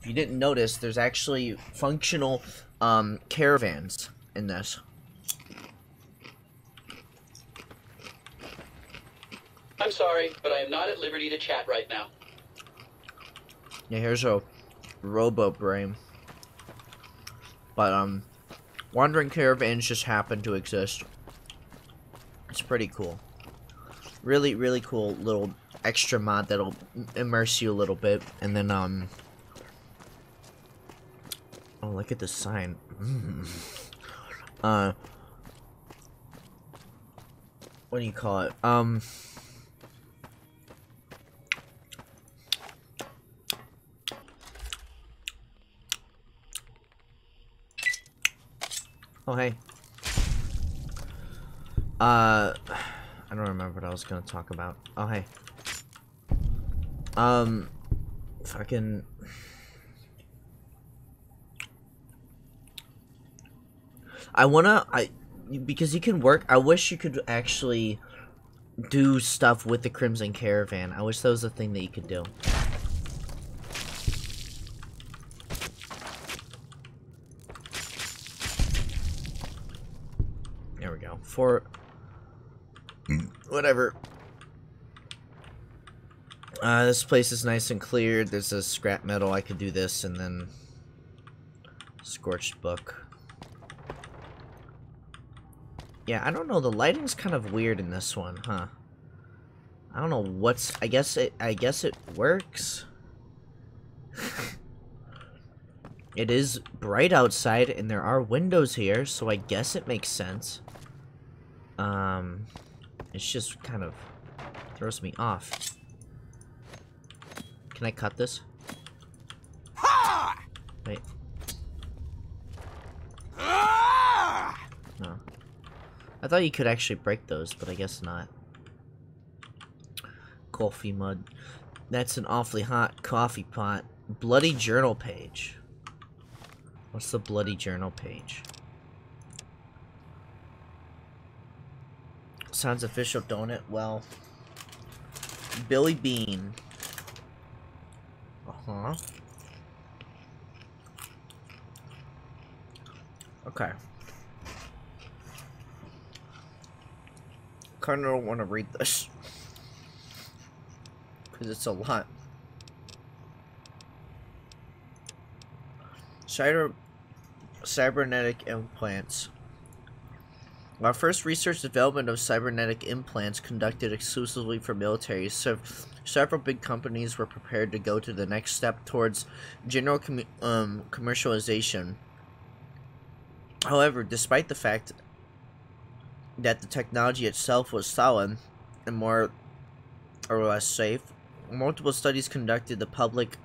if you didn't notice, there's actually functional um caravans in this. I'm sorry, but I am not at liberty to chat right now. Yeah, here's a robo brain. But um, wandering caravans just happen to exist. It's pretty cool. Really, really cool little extra mod that'll immerse you a little bit, and then um. Oh, look at the sign. Mm. Uh. What do you call it? Um. Oh, hey. Uh, I don't remember what I was gonna talk about. Oh, hey. Um, fucking. I wanna, I, because you can work, I wish you could actually do stuff with the Crimson Caravan. I wish that was a thing that you could do. There we go. For whatever. Uh, this place is nice and cleared. There's a scrap metal. I could do this and then scorched book. Yeah, I don't know. The lighting's kind of weird in this one, huh? I don't know what's. I guess it. I guess it works. it is bright outside, and there are windows here, so I guess it makes sense. Um, it's just kind of throws me off. Can I cut this? Wait. No. I thought you could actually break those, but I guess not. Coffee mud. That's an awfully hot coffee pot. Bloody journal page. What's the bloody journal page? Sounds official, don't it? Well, Billy Bean. Uh-huh. Okay. Kinda don't want to read this. Because it's a lot. Cyber cybernetic implants. Our first research development of cybernetic implants conducted exclusively for military, so several big companies were prepared to go to the next step towards general com um, commercialization. However, despite the fact that the technology itself was solid and more or less safe, multiple studies conducted, the public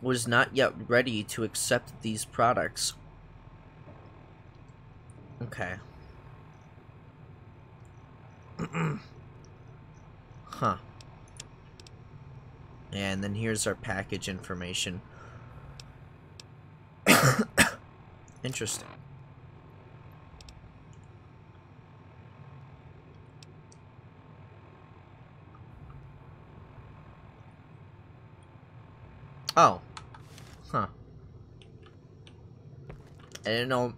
was not yet ready to accept these products. Okay. huh. And then here's our package information. Interesting. Oh. Huh. I didn't know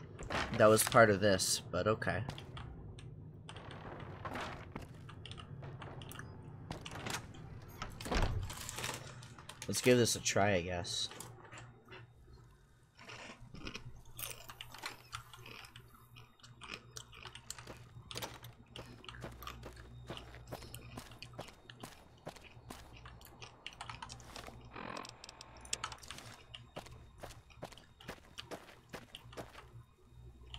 that was part of this, but okay. Let's give this a try, I guess.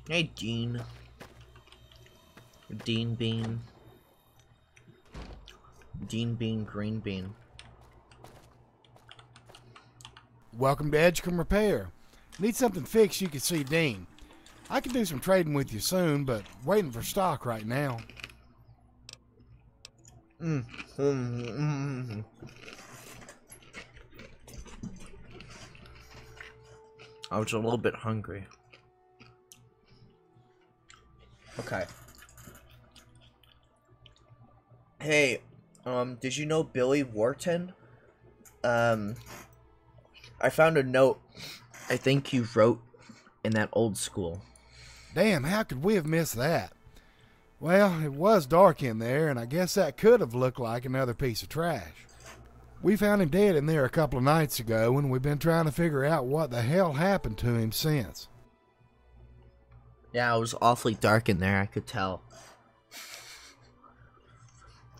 Hey, Dean. Dean Bean. Dean Bean, Green Bean. Welcome to Edgecombe Repair. Need something fixed, you can see Dean. I can do some trading with you soon, but waiting for stock right now. Mm. Mm, mm, mm. I was a little bit hungry. Okay. Hey, um, did you know Billy Wharton? Um, I found a note I think you wrote in that old school. Damn, how could we have missed that? Well, it was dark in there, and I guess that could have looked like another piece of trash. We found him dead in there a couple of nights ago, and we've been trying to figure out what the hell happened to him since. Yeah, it was awfully dark in there, I could tell.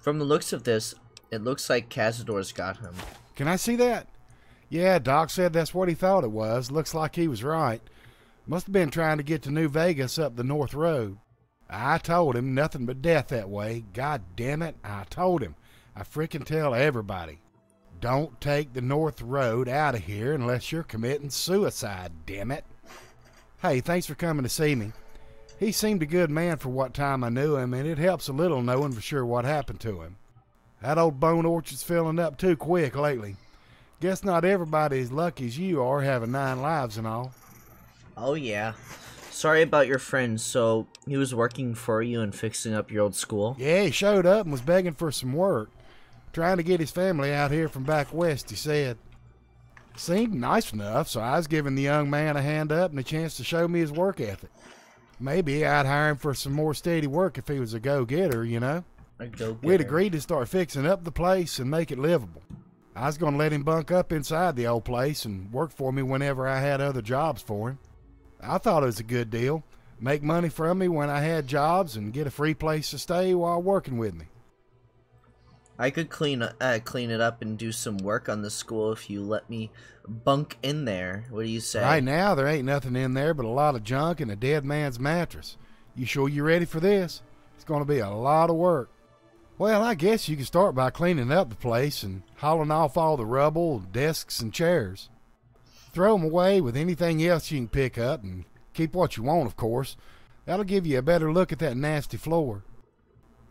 From the looks of this, it looks like Cazador's got him. Can I see that? Yeah, Doc said that's what he thought it was. Looks like he was right. Must have been trying to get to New Vegas up the North Road. I told him nothing but death that way. God damn it, I told him. I frickin' tell everybody. Don't take the North Road out of here unless you're committing suicide, damn it. Hey, thanks for coming to see me. He seemed a good man for what time I knew him, and it helps a little knowing for sure what happened to him. That old bone orchard's filling up too quick lately. Guess not everybody as lucky as you are having nine lives and all. Oh yeah. Sorry about your friend, so he was working for you and fixing up your old school? Yeah, he showed up and was begging for some work. Trying to get his family out here from back west, he said. Seemed nice enough, so I was giving the young man a hand up and a chance to show me his work ethic. Maybe I'd hire him for some more steady work if he was a go-getter, you know? A go getter. We'd agreed to start fixing up the place and make it livable. I was going to let him bunk up inside the old place and work for me whenever I had other jobs for him. I thought it was a good deal. Make money from me when I had jobs and get a free place to stay while working with me. I could clean uh, clean it up and do some work on the school if you let me bunk in there. What do you say? Right now, there ain't nothing in there but a lot of junk and a dead man's mattress. You sure you ready for this? It's going to be a lot of work. Well, I guess you can start by cleaning up the place and hauling off all the rubble, desks, and chairs. Throw 'em away with anything else you can pick up and keep what you want, of course. That'll give you a better look at that nasty floor.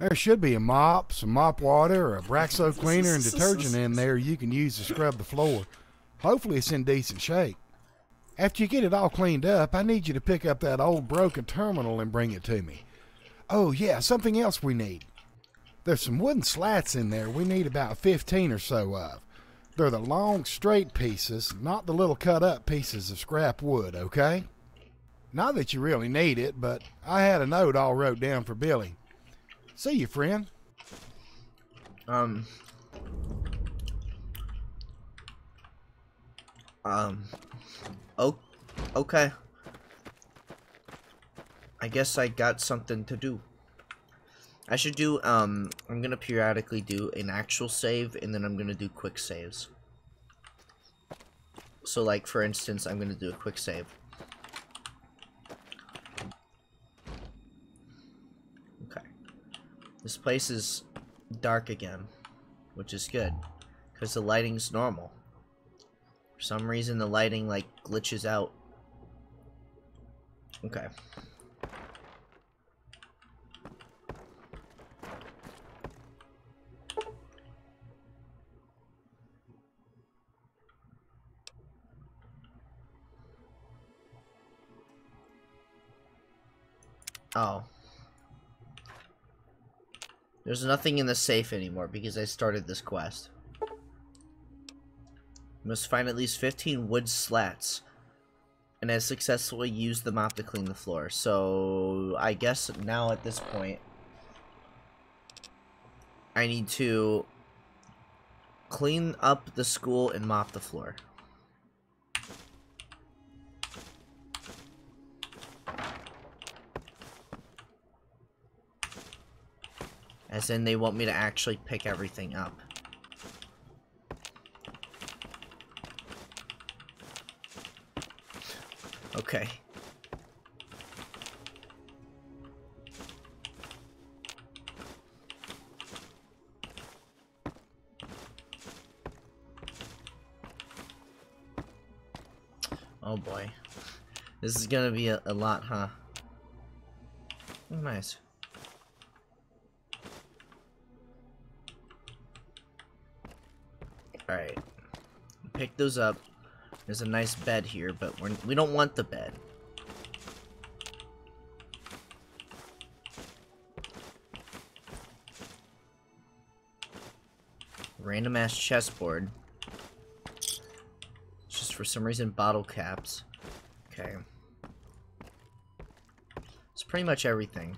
There should be a mop, some mop water, Abraxo cleaner and detergent in there you can use to scrub the floor. Hopefully it's in decent shape. After you get it all cleaned up, I need you to pick up that old broken terminal and bring it to me. Oh, yeah, something else we need. There's some wooden slats in there we need about 15 or so of. They're the long, straight pieces, not the little cut up pieces of scrap wood, okay? Not that you really need it, but I had a note all wrote down for Billy. See you, friend. Um. Um. Oh, okay. I guess I got something to do. I should do, um, I'm gonna periodically do an actual save, and then I'm gonna do quick saves. So, like, for instance, I'm gonna do a quick save. Okay. This place is dark again, which is good, because the lighting's normal. For some reason, the lighting, like, glitches out. Okay. Oh. There's nothing in the safe anymore because I started this quest. Must find at least 15 wood slats. And has successfully used the mop to clean the floor. So, I guess now at this point, I need to clean up the school and mop the floor. As in, they want me to actually pick everything up. Okay. Oh boy. This is gonna be a, a lot, huh? Nice. Pick those up. There's a nice bed here, but we're, we don't want the bed. Random ass chessboard. It's just for some reason bottle caps. Okay. It's pretty much everything.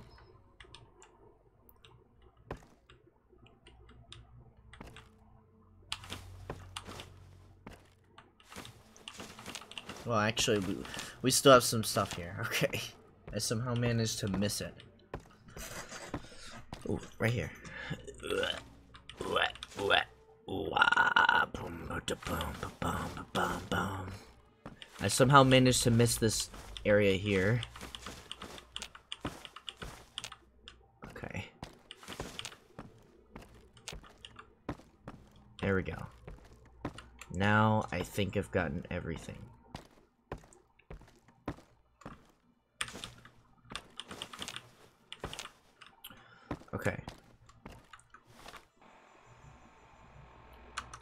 Well, actually, we, we still have some stuff here. Okay. I somehow managed to miss it. Oh, right here. I somehow managed to miss this area here. Okay. There we go. Now I think I've gotten everything. Okay.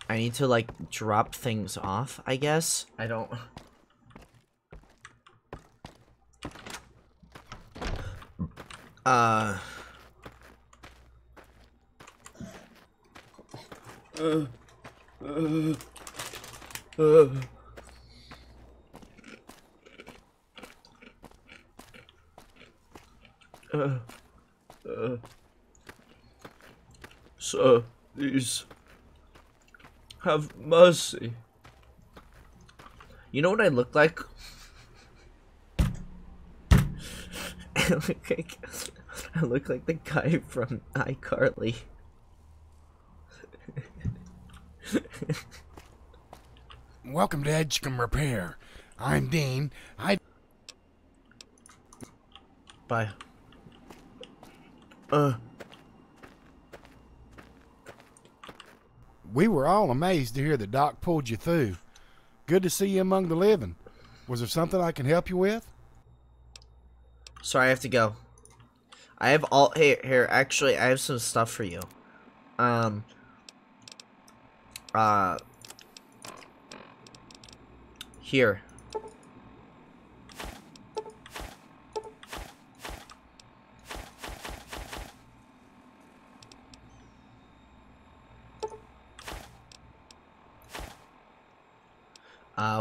I need to like drop things off, I guess. I don't Uh uh, uh, uh. Uh, uh. Sir, please have mercy. You know what I look like? I look like I look like the guy from iCarly. Welcome to Edgecombe Repair. I'm Dean. I. Bye. Uh. We were all amazed to hear that Doc pulled you through. Good to see you among the living. Was there something I can help you with? Sorry, I have to go. I have all here here actually I have some stuff for you. Um uh here.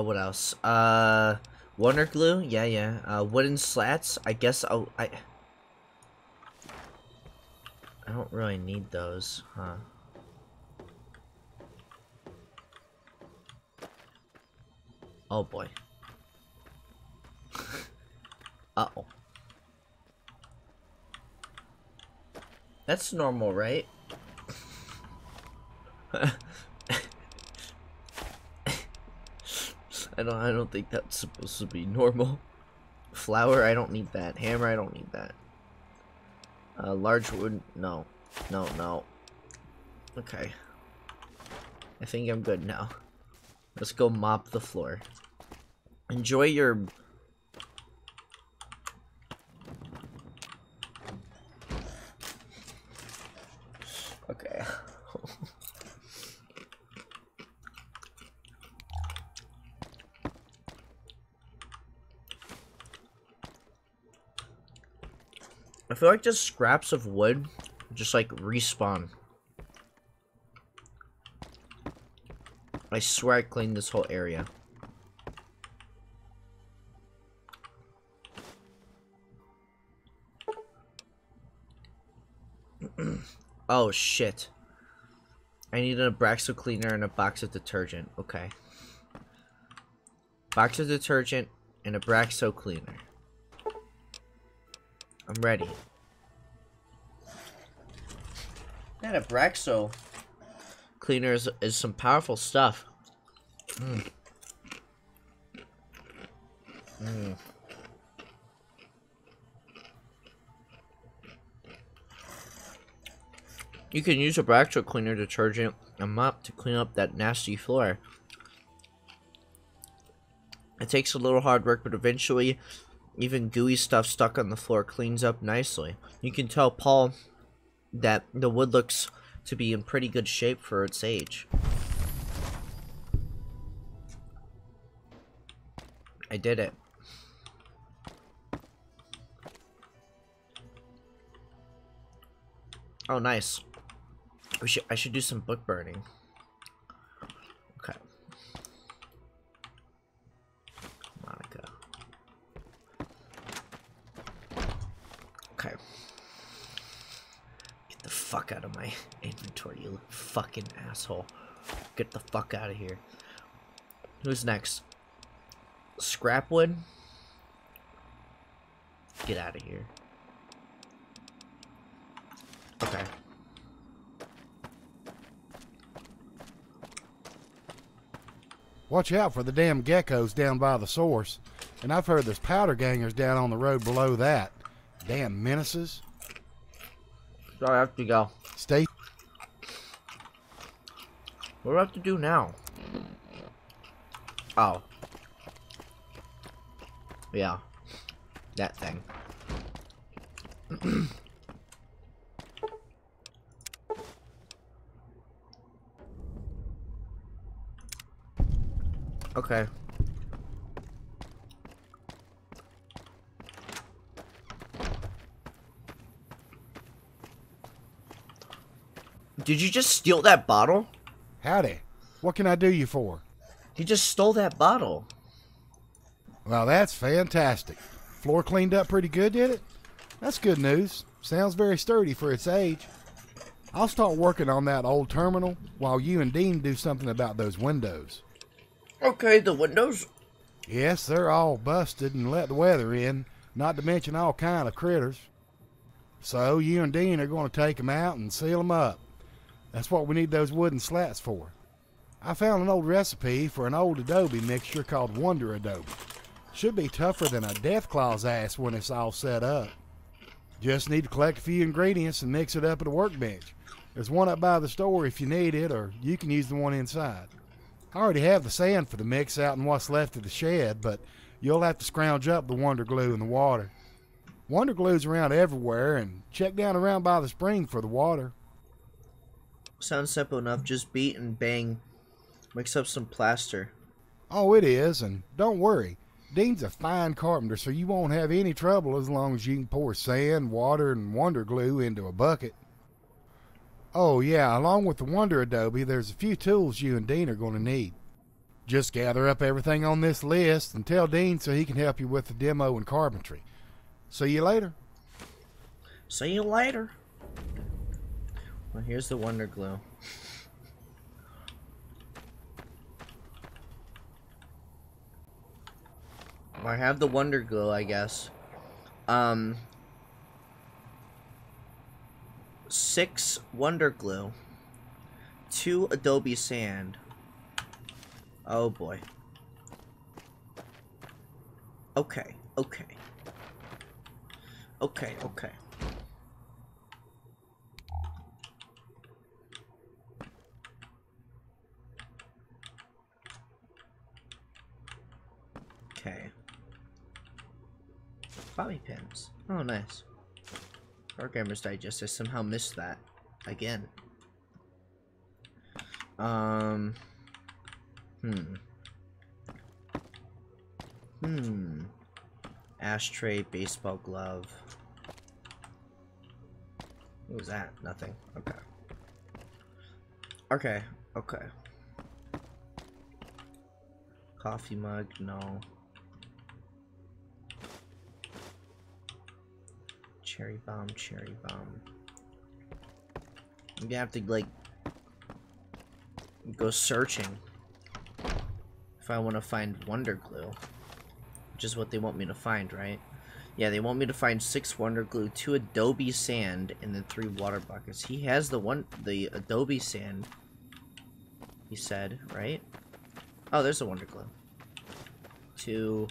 Uh, what else? Uh, Wonder glue? Yeah, yeah. Uh, wooden slats? I guess I'll, I... I don't really need those, huh? Oh boy. Uh-oh. That's normal, right? I don't I don't think that's supposed to be normal. Flour, I don't need that. Hammer, I don't need that. Uh, large wood, no. No, no. Okay. I think I'm good now. Let's go mop the floor. Enjoy your... feel like just scraps of wood just like respawn. I swear I cleaned this whole area. oh shit. I need a Abraxo cleaner and a box of detergent. Okay. Box of detergent and a Abraxo cleaner. I'm ready. That Abraxo. cleaner is, is some powerful stuff. Mm. Mm. You can use Abraxo cleaner detergent and mop to clean up that nasty floor. It takes a little hard work, but eventually even gooey stuff stuck on the floor cleans up nicely. You can tell Paul that the wood looks to be in pretty good shape for its age. I did it. Oh, nice. We should, I should do some book burning. Fuck out of my inventory, you fucking asshole. Get the fuck out of here. Who's next? Scrapwood? get out of here. Okay. Watch out for the damn geckos down by the source. And I've heard there's powder gangers down on the road below that. Damn menaces. So I have to go. Stay. What do I have to do now? Oh. Yeah. That thing. okay. Did you just steal that bottle? Howdy. What can I do you for? He just stole that bottle. Well, that's fantastic. Floor cleaned up pretty good, did it? That's good news. Sounds very sturdy for its age. I'll start working on that old terminal while you and Dean do something about those windows. Okay, the windows. Yes, they're all busted and let the weather in, not to mention all kind of critters. So you and Dean are going to take 'em out and seal 'em up. That's what we need those wooden slats for. I found an old recipe for an old adobe mixture called Wonder Adobe. Should be tougher than a death Deathclaw's ass when it's all set up. Just need to collect a few ingredients and mix it up at a workbench. There's one up by the store if you need it, or you can use the one inside. I already have the sand for the mix out in what's left of the shed, but you'll have to scrounge up the Wonder Glue in the water. Wonder Glue's around everywhere, and check down around by the spring for the water. Sounds simple enough. Just beat and bang. Mix up some plaster. Oh, it is, and don't worry. Dean's a fine carpenter, so you won't have any trouble as long as you can pour sand, water, and Wonder Glue into a bucket. Oh, yeah, along with the Wonder Adobe, there's a few tools you and Dean are going to need. Just gather up everything on this list and tell Dean so he can help you with the demo and carpentry. See you later. See you later. Well, here's the Wonder Glue. I have the Wonder Glue, I guess. Um, six Wonder Glue, two Adobe Sand. Oh boy. Okay, okay. Okay, okay. Bobby pins. Oh, nice. Programmer's Digest. I somehow missed that. Again. Um. Hmm. Hmm. Ashtray, baseball glove. What was that? Nothing. Okay. Okay. Okay. Coffee mug? No. Cherry bomb, cherry bomb. I'm gonna have to, like, go searching if I want to find Wonder Glue. Which is what they want me to find, right? Yeah, they want me to find six Wonder Glue, two Adobe Sand, and then three water buckets. He has the one, the Adobe Sand. He said, right? Oh, there's a Wonder Glue. Two.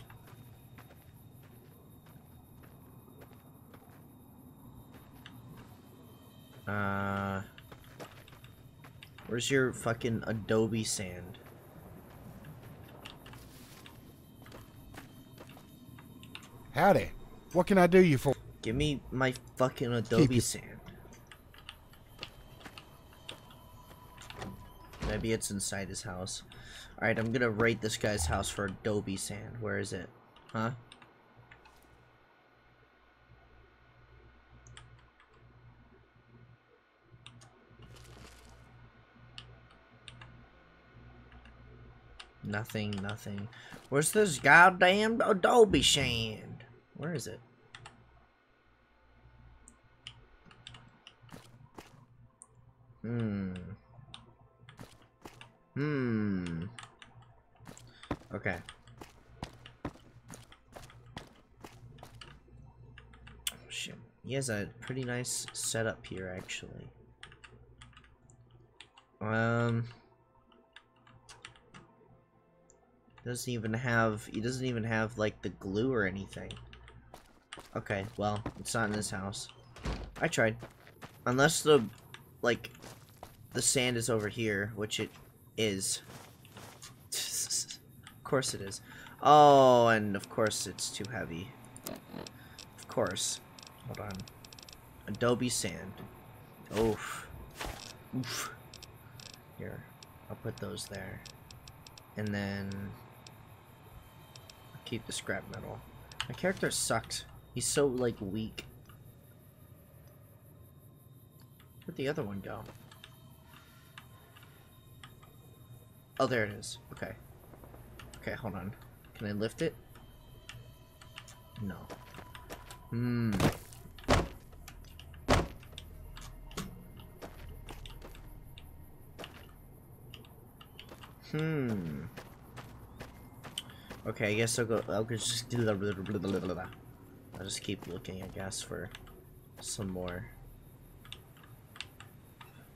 Uh, where's your fucking Adobe Sand? Howdy. What can I do you for? Give me my fucking Adobe Sand. Maybe it's inside his house. Alright, I'm gonna rate this guy's house for Adobe Sand. Where is it? Huh? Nothing, nothing. Where's this goddamn Adobe Sand? Where is it? Hmm. Hmm. Okay. he has a pretty nice setup here, actually. Um, doesn't even have. He doesn't even have like the glue or anything. Okay, well, it's not in this house. I tried. Unless the, like, the sand is over here, which it is. of course it is. Oh, and of course it's too heavy. Of course. Hold on. Adobe sand. Oof. Oof. Here. I'll put those there. And then... Keep the scrap metal. My character sucks. He's so, like, weak. Where'd the other one go? Oh, there it is. Okay. Okay, hold on. Can I lift it? No. Hmm. Hmm. Okay, I guess I'll go. I'll just. I'll just keep looking, I guess, for some more.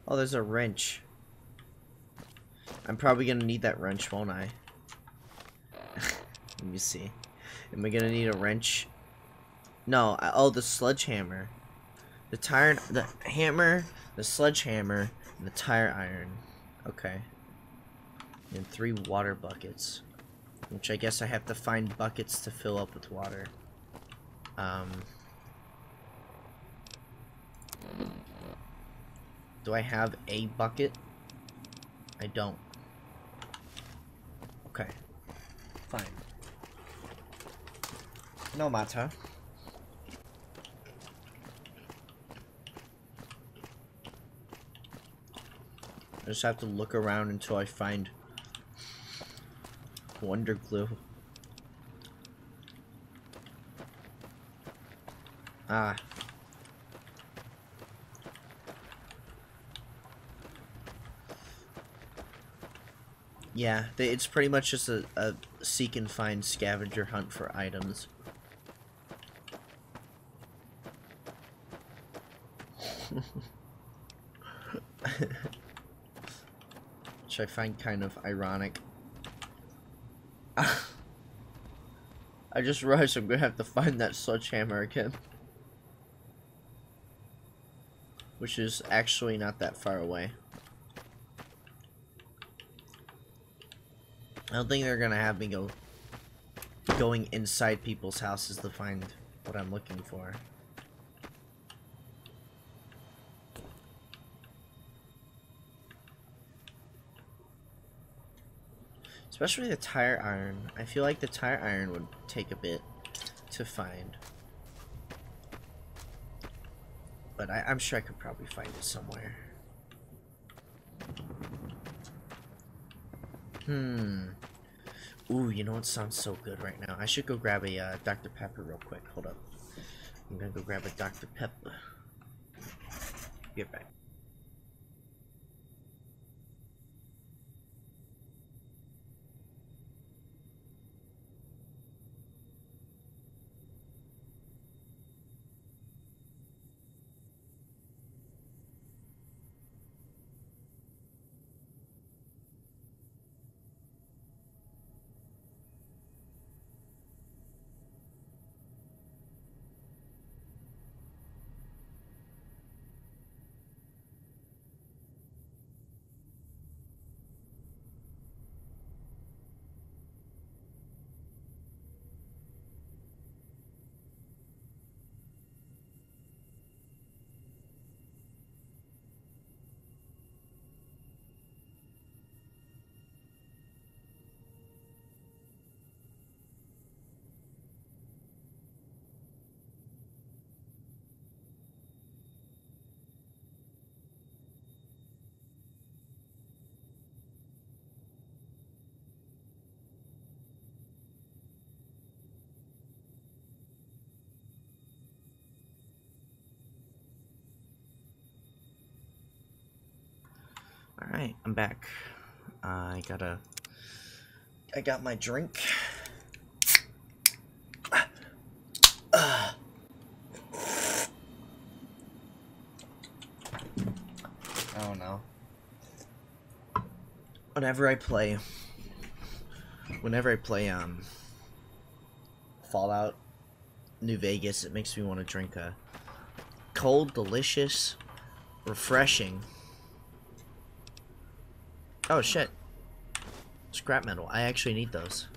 Oh, there's a wrench. I'm probably gonna need that wrench, won't I? Let me see. Am I gonna need a wrench? No. I, oh, the sledgehammer. The tire, the hammer, the sledgehammer, and the tire iron. Okay. And three water buckets. Which I guess I have to find buckets to fill up with water. Um... Do I have a bucket? I don't. Okay. Fine. No matter. I just have to look around until I find Wonder Glue. Ah. Yeah, they, it's pretty much just a, a seek and find scavenger hunt for items. Which I find kind of ironic. I just realized I'm gonna have to find that sledgehammer again. Which is actually not that far away. I don't think they're gonna have me go going inside people's houses to find what I'm looking for. Especially the tire iron. I feel like the tire iron would take a bit to find. But I, I'm sure I could probably find it somewhere. Hmm. Ooh, you know what sounds so good right now? I should go grab a uh, Dr. Pepper real quick. Hold up. I'm gonna go grab a Dr. Pepper. Get back. I'm back. Uh, I got a. I got my drink. don't know. Whenever I play... Whenever I play, um... Fallout New Vegas, it makes me want to drink a cold, delicious, refreshing Oh shit. Scrap metal. I actually need those.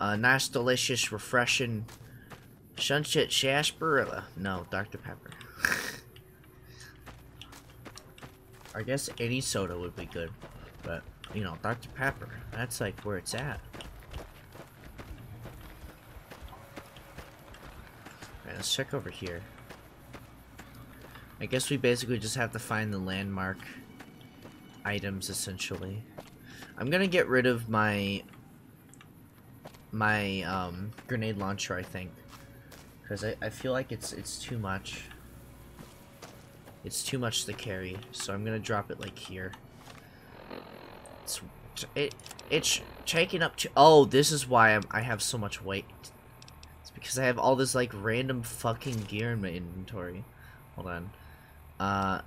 Uh, nice, delicious, refreshing Sunset Sarsaparilla. No, Dr. Pepper. I guess any soda would be good, but you know, Dr. Pepper, that's like where it's at. Alright, let's check over here. I guess we basically just have to find the landmark items, essentially. I'm gonna get rid of my my um, grenade launcher, I think, because I, I feel like it's it's too much. It's too much to carry, so I'm gonna drop it like here. It's it it's taking up to. Oh, this is why I'm, I have so much weight. It's because I have all this like random fucking gear in my inventory. Hold on. Uh.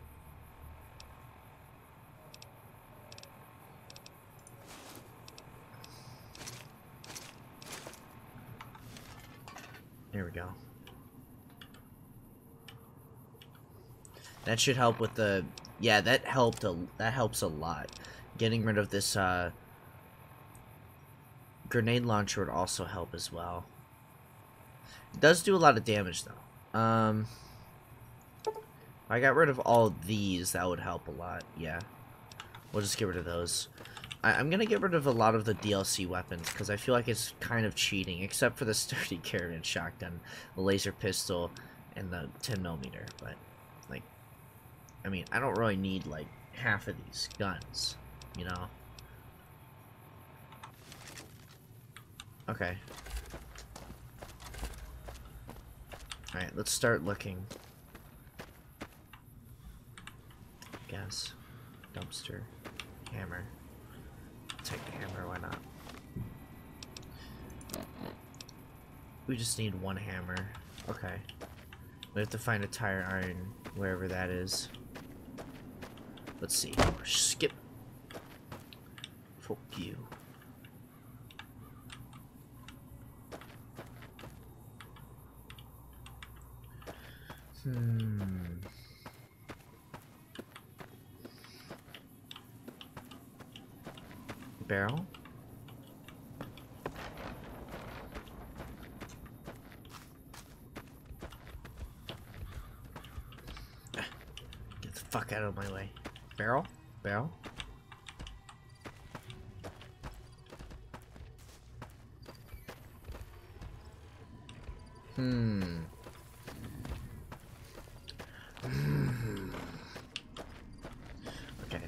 Here we go. That should help with the yeah, that helped a that helps a lot. Getting rid of this uh grenade launcher would also help as well. It does do a lot of damage though. Um I got rid of all of these, that would help a lot, yeah. We'll just get rid of those. I I'm gonna get rid of a lot of the DLC weapons, because I feel like it's kind of cheating, except for the sturdy caravan shotgun, the laser pistol, and the 10 millimeter. but, like, I mean, I don't really need, like, half of these guns, you know? Okay. Alright, let's start looking. Gas. Dumpster. Hammer. Take the hammer, why not? We just need one hammer. Okay. We have to find a tire iron wherever that is. Let's see. Skip. Fuck you. Hmm. Barrel? Get the fuck out of my way. Barrel? Barrel? Hmm. Hmm. Okay.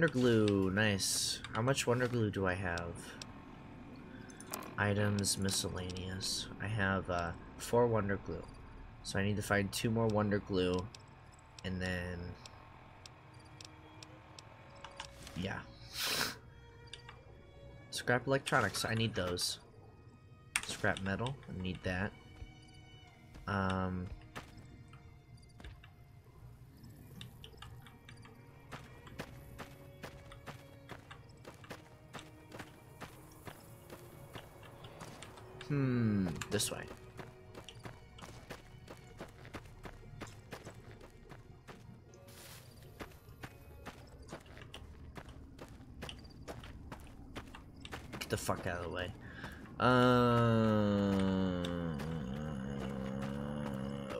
Wonder glue, nice. How much wonder glue do I have? Items, miscellaneous. I have uh, four wonder glue. So I need to find two more wonder glue. And then... Yeah. Scrap electronics, I need those. Scrap metal, I need that. Um... Hmm, this way. Get the fuck out of the way. Uh,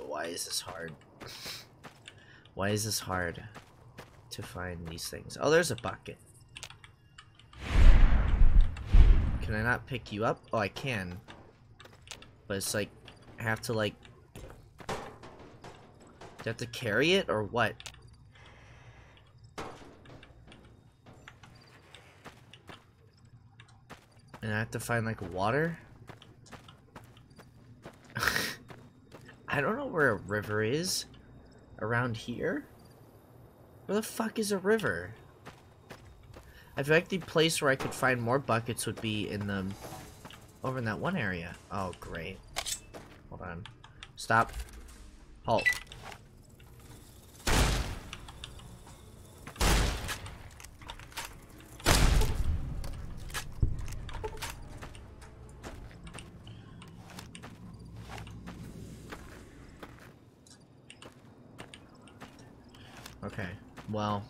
why is this hard? Why is this hard to find these things? Oh, there's a bucket. Can I not pick you up? Oh, I can. But it's like, I have to like... Do I have to carry it, or what? And I have to find like water? I don't know where a river is. Around here? Where the fuck is a river? I feel like the place where I could find more buckets would be in the... Over in that one area. Oh, great. Hold on. Stop. Halt. Okay, well.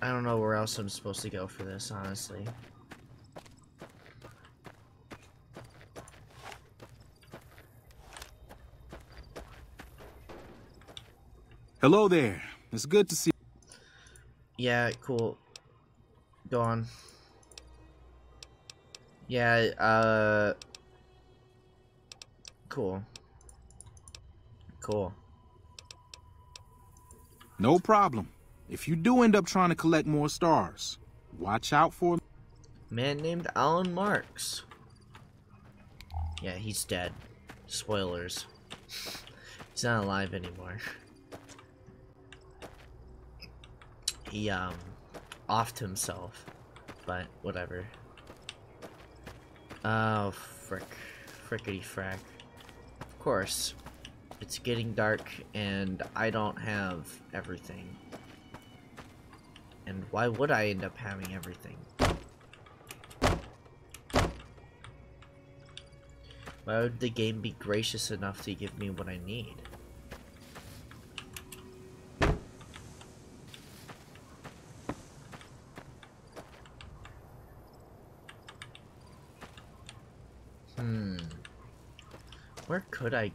I don't know where else I'm supposed to go for this, honestly. Hello there. It's good to see. Yeah, cool. Go on. Yeah, uh... Cool. Cool. No problem. If you do end up trying to collect more stars, watch out for Man named Allen Marks. Yeah, he's dead. Spoilers. He's not alive anymore. He, um, offed himself. But, whatever. Oh, frick. Frickety frack. Of course. It's getting dark, and I don't have everything. And why would I end up having everything? Why would the game be gracious enough to give me what I need? Hmm. Where could I...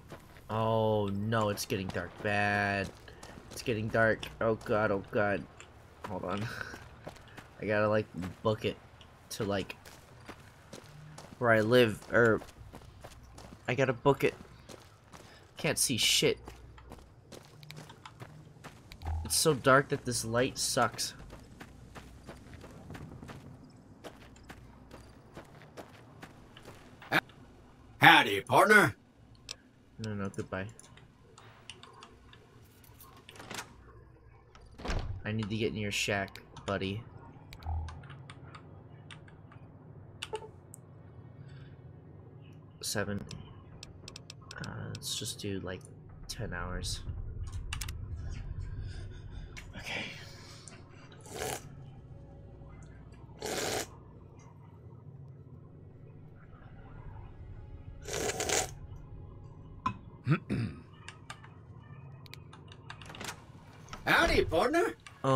Oh, no, it's getting dark. Bad. It's getting dark. Oh, God, oh, God. Hold on. I gotta, like, book it to, like, where I live, or... I gotta book it. Can't see shit. It's so dark that this light sucks. Howdy, partner. No, no, goodbye. Need to get in your shack, buddy. Seven. Uh, let's just do like 10 hours.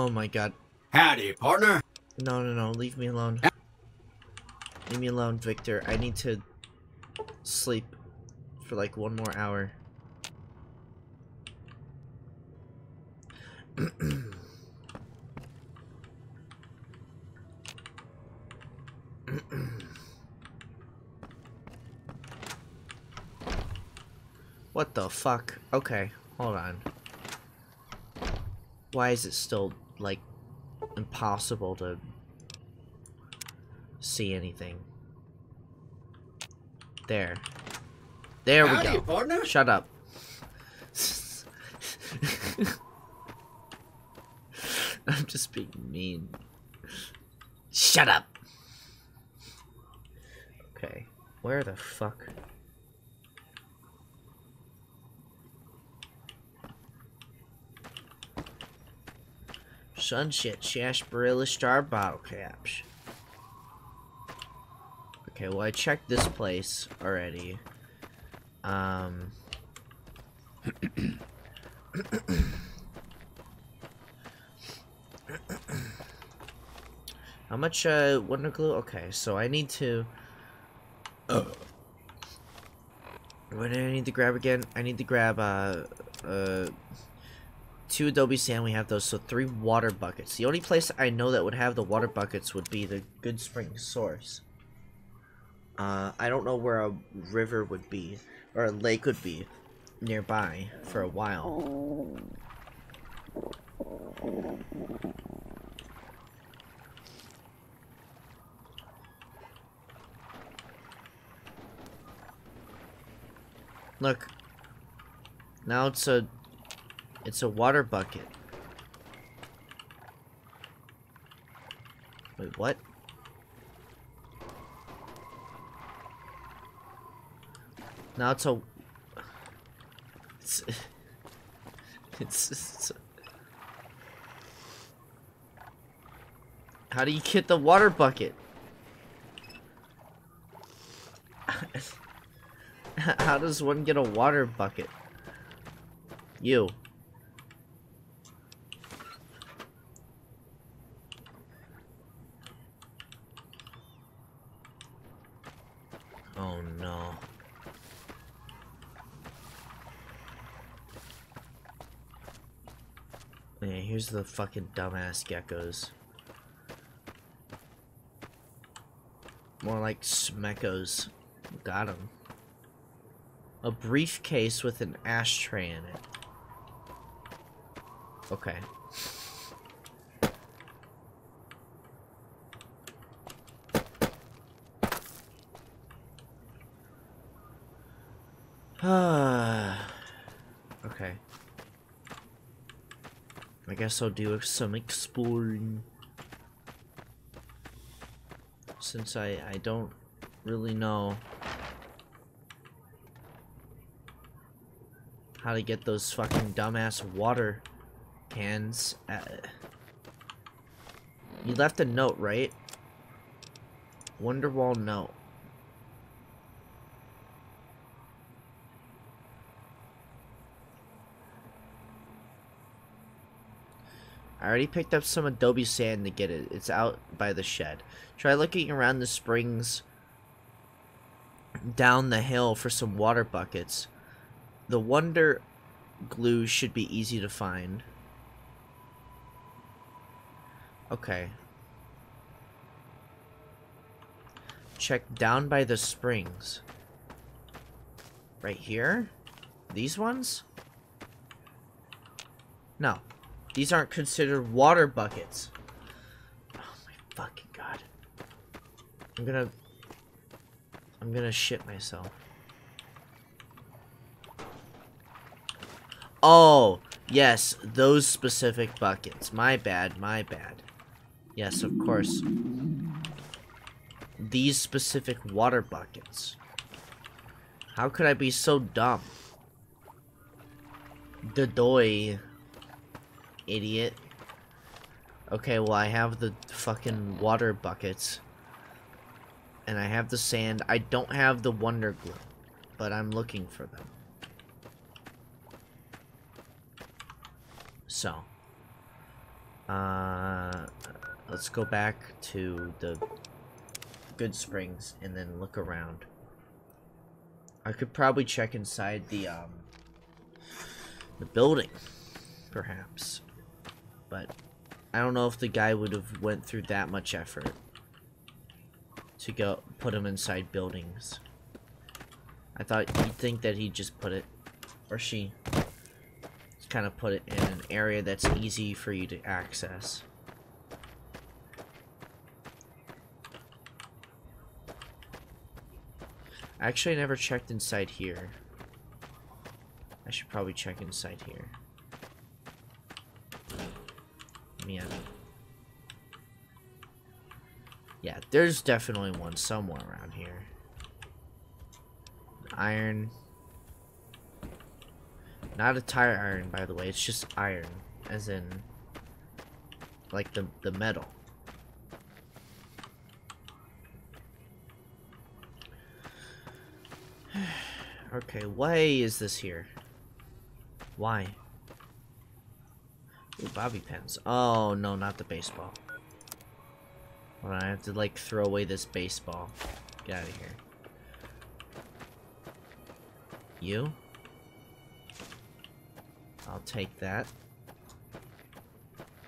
Oh my god. Howdy, partner. No, no, no. Leave me alone. Leave me alone, Victor. I need to sleep for like one more hour. what the fuck? Okay, hold on. Why is it still, like, impossible to see anything? There. There we go. partner. Shut up. I'm just being mean. Shut up. Okay. Where the fuck? Sunshit, sarsaparilla star bottle caps. Okay, well I checked this place already. Um. How much uh wonder glue? Okay, so I need to. What do I need to grab again? I need to grab uh uh two adobe sand. We have those, so three water buckets. The only place I know that would have the water buckets would be the Goodsprings Source. Uh, I don't know where a river would be or a lake would be nearby for a while. Look. Now it's a it's a water bucket. Wait, what? Now it's a it's it's, it's How do you get the water bucket? How does one get a water bucket? You. Oh no. Yeah, here's the fucking dumbass geckos. More like smeckos. Got him. A briefcase with an ashtray in it. Okay. okay. I guess I'll do some exploring. Since I, I don't really know how to get those fucking dumbass water cans. Uh, you left a note, right? Wonderwall note. Already picked up some adobe sand to get it. It's out by the shed. Try looking around the springs down the hill for some water buckets. The wonder glue should be easy to find. Okay. Check down by the springs. Right here? These ones? No. These aren't considered water buckets. Oh my fucking god. I'm gonna... I'm gonna shit myself. Oh, yes, those specific buckets. My bad, my bad. Yes, of course. These specific water buckets. How could I be so dumb? Dodoy. Idiot. Okay, well I have the fucking water buckets. And I have the sand. I don't have the wonder glue. But I'm looking for them. So. Uh, let's go back to the Goodsprings and then look around. I could probably check inside the, um, the building, perhaps. But I don't know if the guy would have went through that much effort to go put him inside buildings. I thought you'd think that he'd just put it, or she, kind of put it in an area that's easy for you to access. Actually, I never checked inside here. I should probably check inside here. Yeah. Yeah, there's definitely one somewhere around here. Iron. Not a tire iron, by the way. It's just iron, as in, like the the metal. okay, why is this here? Why? Ooh, bobby pins. Oh, no, not the baseball. Hold on, I have to, like, throw away this baseball. Get out of here. You? I'll take that.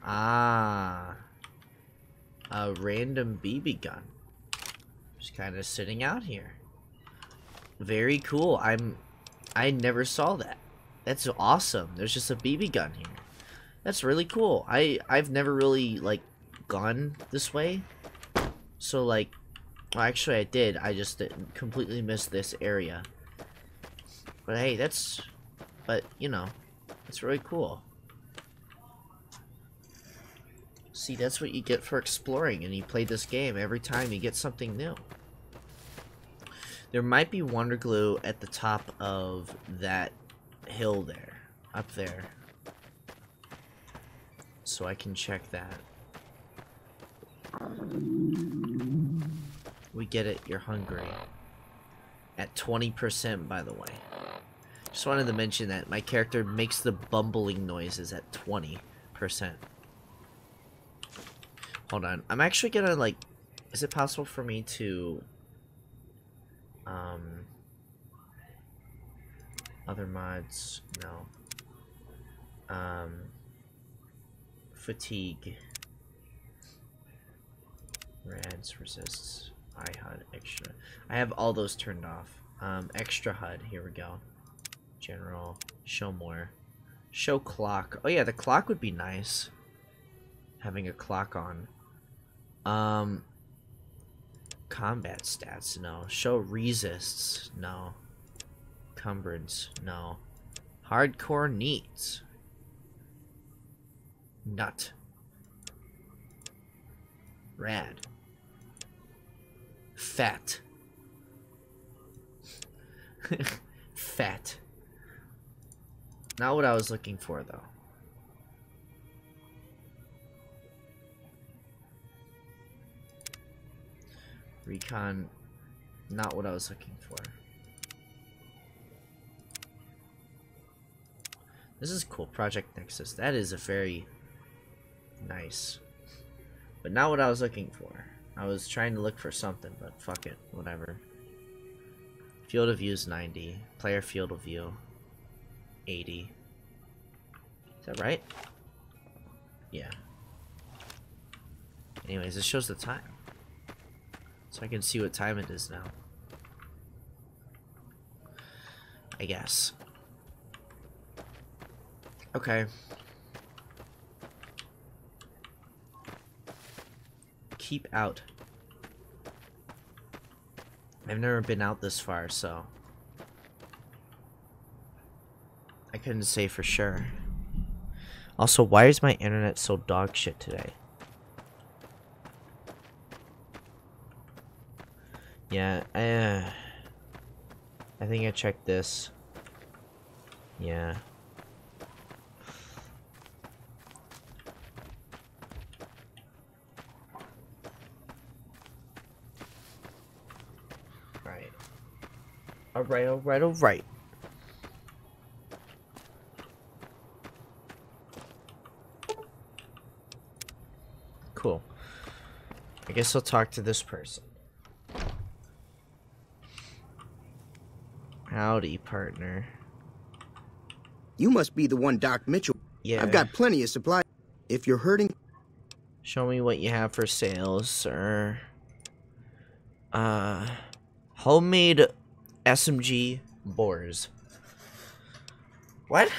Ah. A random BB gun. Just kind of sitting out here. Very cool. I'm... I never saw that. That's awesome. There's just a BB gun here. That's really cool. I, I've never really, like, gone this way. So, like... Well, actually, I did. I just completely missed this area. But hey, that's... But, you know... It's really cool. See, that's what you get for exploring, and you play this game every time you get something new. There might be Wonder Glue at the top of that hill there. Up there. So I can check that. We get it, you're hungry. at 20% by the way. Just wanted to mention that my character makes the bumbling noises at 20%. Hold on. I'm actually gonna like is it possible for me to um other mods? No. Um fatigue rads resists I iHUD extra. I have all those turned off. Um extra HUD, here we go. General, show more. Show clock. Oh yeah, the clock would be nice. Having a clock on. Um combat stats, no. Show resists, no. Cumbrance, no. Hardcore needs. Nut. Rad. Fat. Fat. Not what I was looking for, though. Recon, not what I was looking for. This is cool, Project Nexus. That is a very nice. But not what I was looking for. I was trying to look for something, but fuck it, whatever. Field of view is 90. Player field of view, 80. Is that right? Yeah. Anyways, this shows the time. So I can see what time it is now. I guess. Okay. Keep out. I've never been out this far, so... I couldn't say for sure. Also, why is my internet so dog shit today? Yeah, I, uh, I think I checked this. Yeah. Right. Alright, alright, alright. Cool. I guess I'll talk to this person. Howdy, partner. You must be the one Doc Mitchell. Yeah. I've got plenty of supplies. If you're hurting, Show me what you have for sale, sir. Uh, homemade SMG bores. What?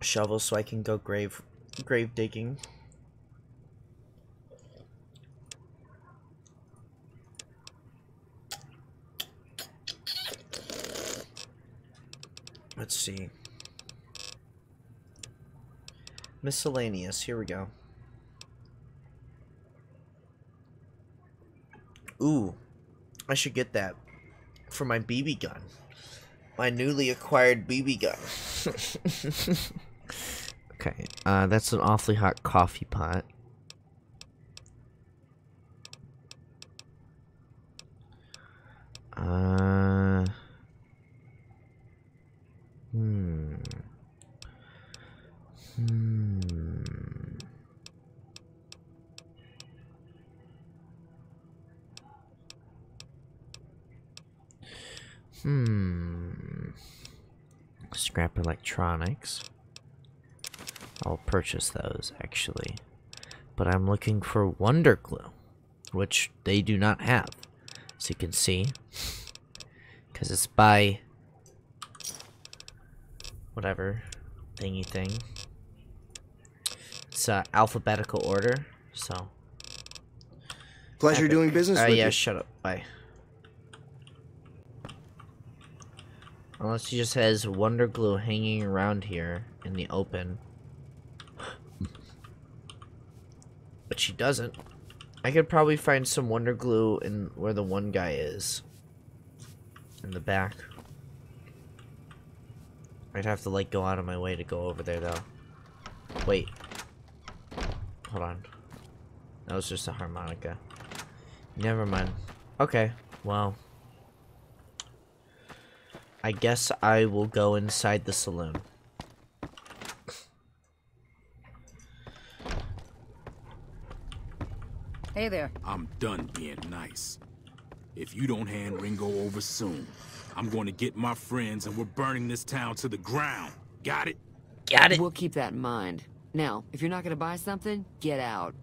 Shovel so I can go grave grave digging. Let's see. Miscellaneous, here we go. Ooh, I should get that for my BB gun. My newly acquired BB gun. okay, uh, that's an awfully hot coffee pot. Uh, hmm. Hmm. Hmm. Scrap electronics. I'll purchase those, actually. But I'm looking for Wonder Glue, which they do not have. As you can see. Because it's by... Whatever. Thingy thing. It's uh, alphabetical order, so... pleasure doing business Uh, yeah, you. shut up. Bye. Unless she just has Wonder Glue hanging around here in the open. But she doesn't. I could probably find some Wonder Glue in where the one guy is. In the back. I'd have to like go out of my way to go over there though. Wait. Hold on. That was just a harmonica. Never mind. Okay, well. I guess I will go inside the saloon. Hey there. I'm done being nice. If you don't hand Ringo over soon, I'm going to get my friends and we're burning this town to the ground. Got it? Got it. We'll keep that in mind. Now, if you're not gonna buy something, get out.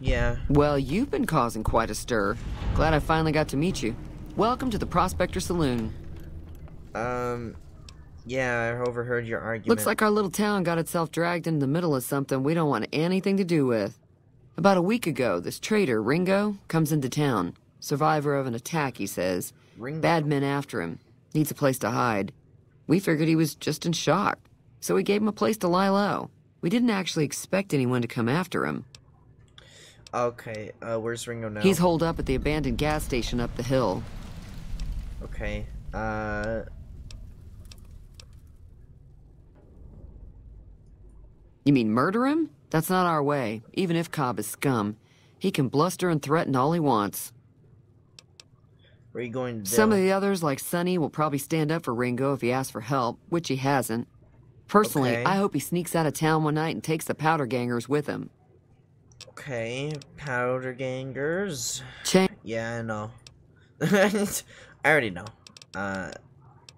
Yeah. Well, you've been causing quite a stir. Glad I finally got to meet you. Welcome to the Prospector Saloon. Um, yeah, I overheard your argument. Looks like our little town got itself dragged into the middle of something we don't want anything to do with. About a week ago, this traitor, Ringo, comes into town. Survivor of an attack, he says. Ringo? Bad men after him. Needs a place to hide. We figured he was just in shock, so we gave him a place to lie low. We didn't actually expect anyone to come after him. Okay, uh, where's Ringo now? He's holed up at the abandoned gas station up the hill. Okay, uh... You mean murder him? That's not our way, even if Cobb is scum. He can bluster and threaten all he wants. Where are you going to? Some of the others, like Sunny, will probably stand up for Ringo if he asks for help, which he hasn't. Personally, Okay. I hope he sneaks out of town one night and takes the powder gangers with him. Okay, powder gangers. Cha- Yeah, I know. I already know. Uh,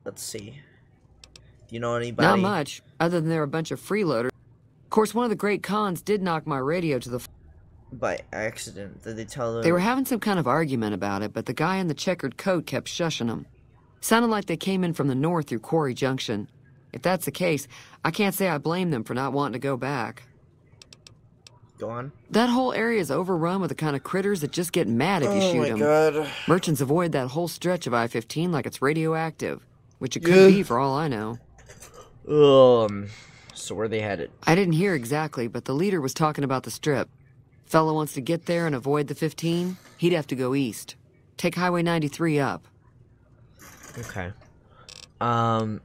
let's see. Do you know anybody? Not much, other than they're a bunch of freeloaders. Of course, one of the great cons did knock my radio to the f- By accident. Did they tell them? They were having some kind of argument about it, but the guy in the checkered coat kept shushing them. Sounded like they came in from the north through Quarry Junction. If that's the case, I can't say I blame them for not wanting to go back. Go on. That whole area is overrun with the kind of critters that just get mad if you Oh shoot my them. God. Merchants avoid that whole stretch of I-15 like it's radioactive, which it could Yeah. be for all I know. Um, so where they headed? I didn't hear exactly, but the leader was talking about the strip. Fella wants to get there and avoid the 15, he'd have to go east. Take Highway 93 up. Okay. Um.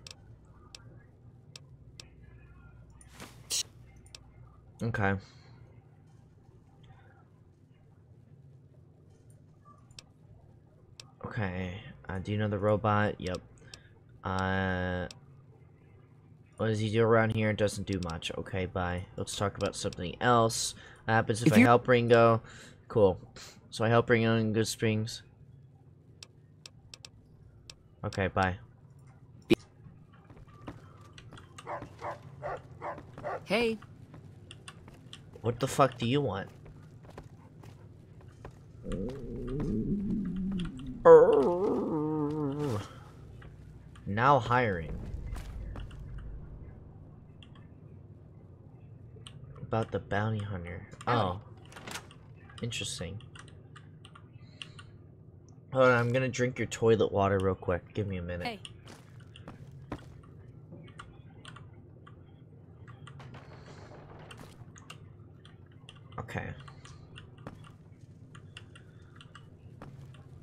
Okay. Okay. Uh, do you know the robot? Yep. Uh. What does he do around here? Doesn't do much. Okay, bye. Let's talk about something else. What happens if, If I you- help Ringo? Cool. So I help Ringo in Goodsprings. Okay, bye. Hey, What the fuck do you want? Now hiring. About the bounty hunter. Oh. Interesting. Hold on, I'm gonna drink your toilet water real quick. Give me a minute. Hey. Okay.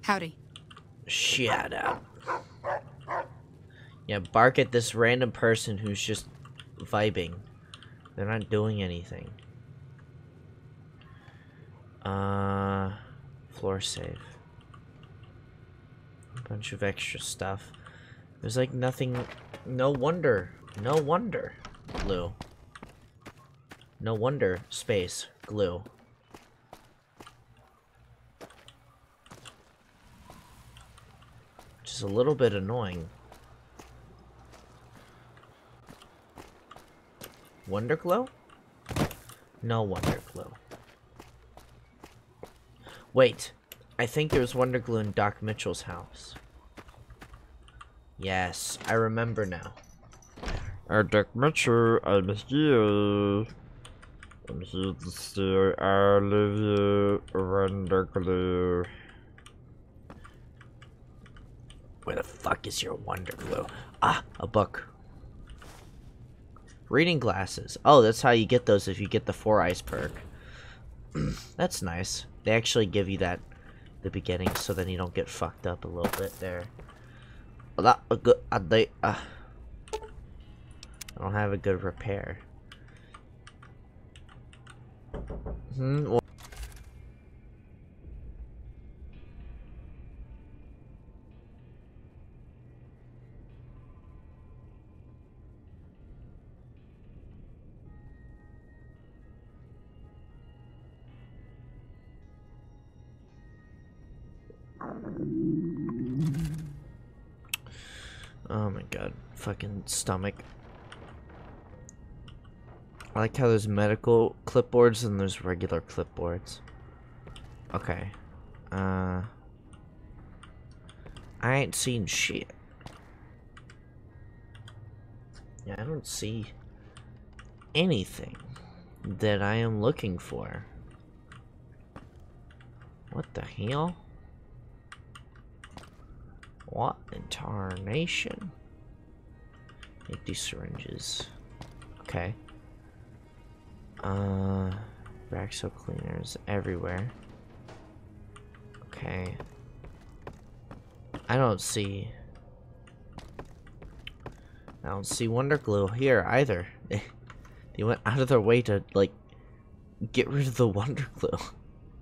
Howdy. Shut up. Yeah, bark at this random person who's just vibing. They're not doing anything. Uh, floor save. A bunch of extra stuff. There's like nothing. No wonder. No wonder. Glue. No wonder. Space. Glue. A little bit annoying. Wonder Glow? No Wonder Glow. Wait, I think there was in Doc Mitchell's house. Yes, I remember now. Uh, Doc Mitchell, I'm here. I'm here to I love you, Wonder Glue. Where the fuck is your Wonder Glue? Ah, a book. Reading glasses. Oh, that's how you get those if you get the four eyes perk. that's nice. They actually give you that the beginning so then you don't get fucked up a little bit there. Uh, uh, I don't have a good repair. Hmm. well- Fucking stomach. I like how there's medical clipboards and there's regular clipboards. Okay. Uh. I ain't seen shit. Yeah, I don't see anything that I am looking for. What the hell? What in tarnation? Empty syringes. Okay. Uh, Raxo cleaners everywhere. Okay. I don't see. I don't see Wonder Glue here either. they went out of their way to like get rid of the Wonder Glue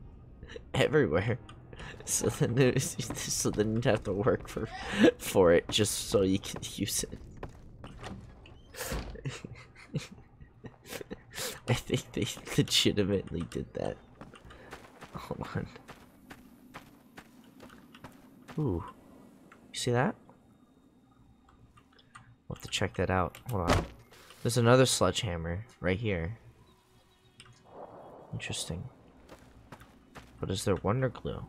everywhere. So then, so then you'd have to work for for it just so you can use it. I think they legitimately did that. Hold on. Ooh. You see that? We'll have to check that out. Hold on. There's another sledgehammer right here. Interesting. But is there wonder glue?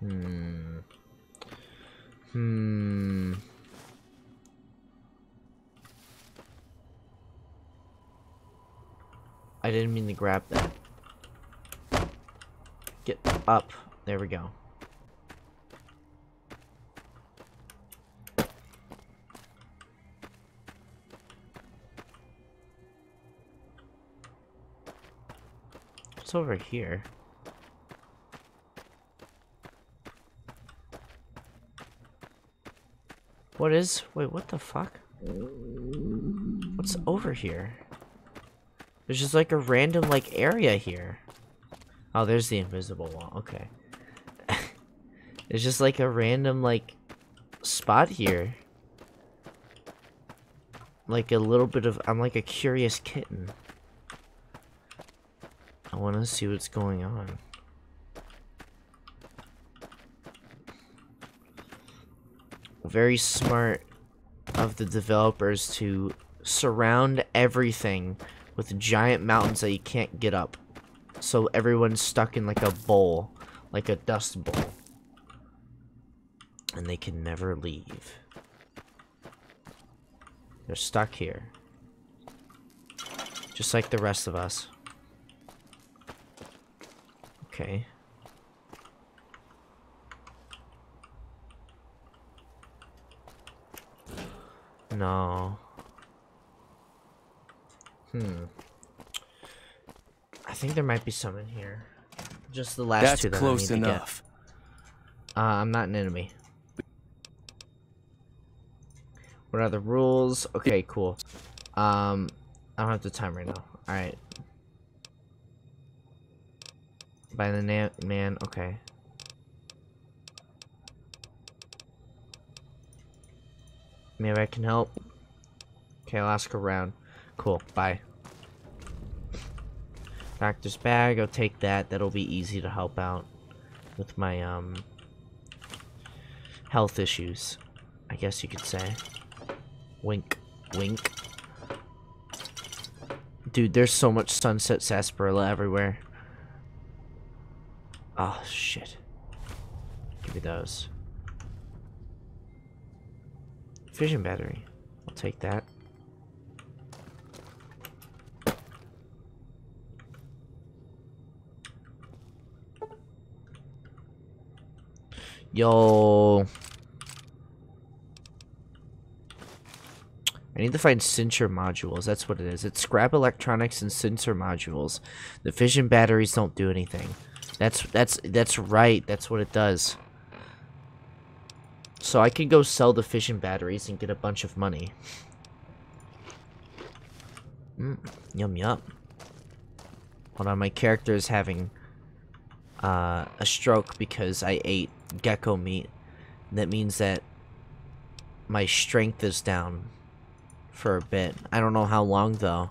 Hmm. Hmm. I didn't mean to grab that. Get up. There we go. What's over here? What is? Wait, what the fuck? What's over here? There's just like a random like area here. Oh, there's the invisible wall. Okay. There's just like a random like spot here. Like a little bit of I'm like a curious kitten. I want to see what's going on. Very smart of the developers to surround everything with giant mountains that you can't get up. So everyone's stuck in like a bowl, like a dust bowl. And they can never leave. They're stuck here. Just like the rest of us. Okay. No. Hmm. I think there might be some in here. Just the last That's two that close I need enough. to get. Uh, I'm not an enemy. What are the rules? Okay, cool. Um, I don't have the time right now. Alright. By the na man, okay. Maybe I can help. Okay, I'll ask around. Cool, bye. Doctor's bag, I'll take that. That'll be easy to help out with my, um, health issues. I guess you could say. Wink. Wink. Dude, there's so much sunset sarsaparilla everywhere. Oh, shit. Give me those. Fission battery. I'll take that. Yo. I need to find sensor modules. That's what it is. It's scrap electronics and sensor modules. The fission batteries don't do anything. That's that's that's right. That's what it does. So I could go sell the fission batteries and get a bunch of money. Mm, yum yum. Hold on, my character is having uh, a stroke because I ate gecko meat. That means that my strength is down for a bit. I don't know how long though.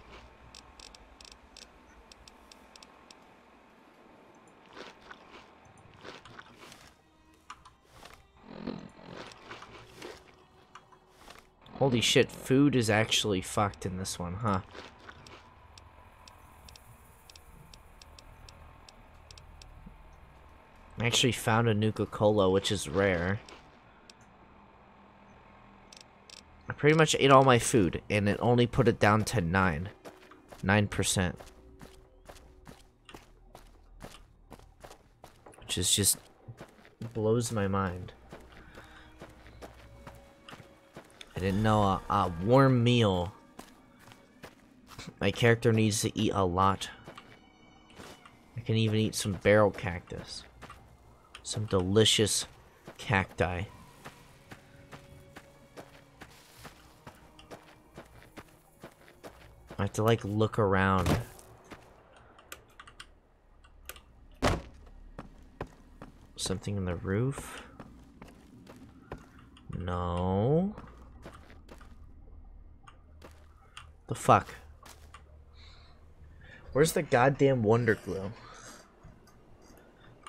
Holy shit, food is actually fucked in this one, huh? I actually found a Nuka-Cola, which is rare. I pretty much ate all my food, and it only put it down to 9. 9%. Which is just... blows my mind. I didn't know a, a warm meal. My character needs to eat a lot. I can even eat some barrel cactus. Some delicious cacti. I have to like look around. Something in the roof? No. The fuck? Where's the goddamn wonder glue?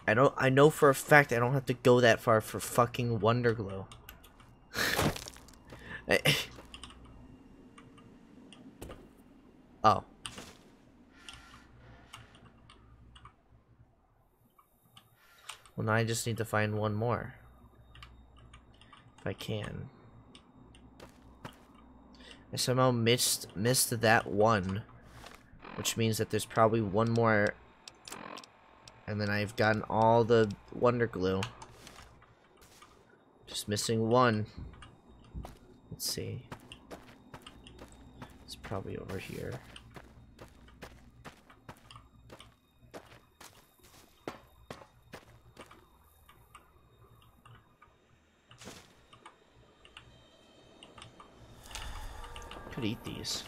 I don't I know for a fact I don't have to go that far for fucking wonder glue. Oh. Well now I just need to find one more. If I can. I somehow missed missed that one. Which means that there's probably one more and then I've gotten all the wonder glue. Just missing one. Let's see. It's probably over here. Could eat these.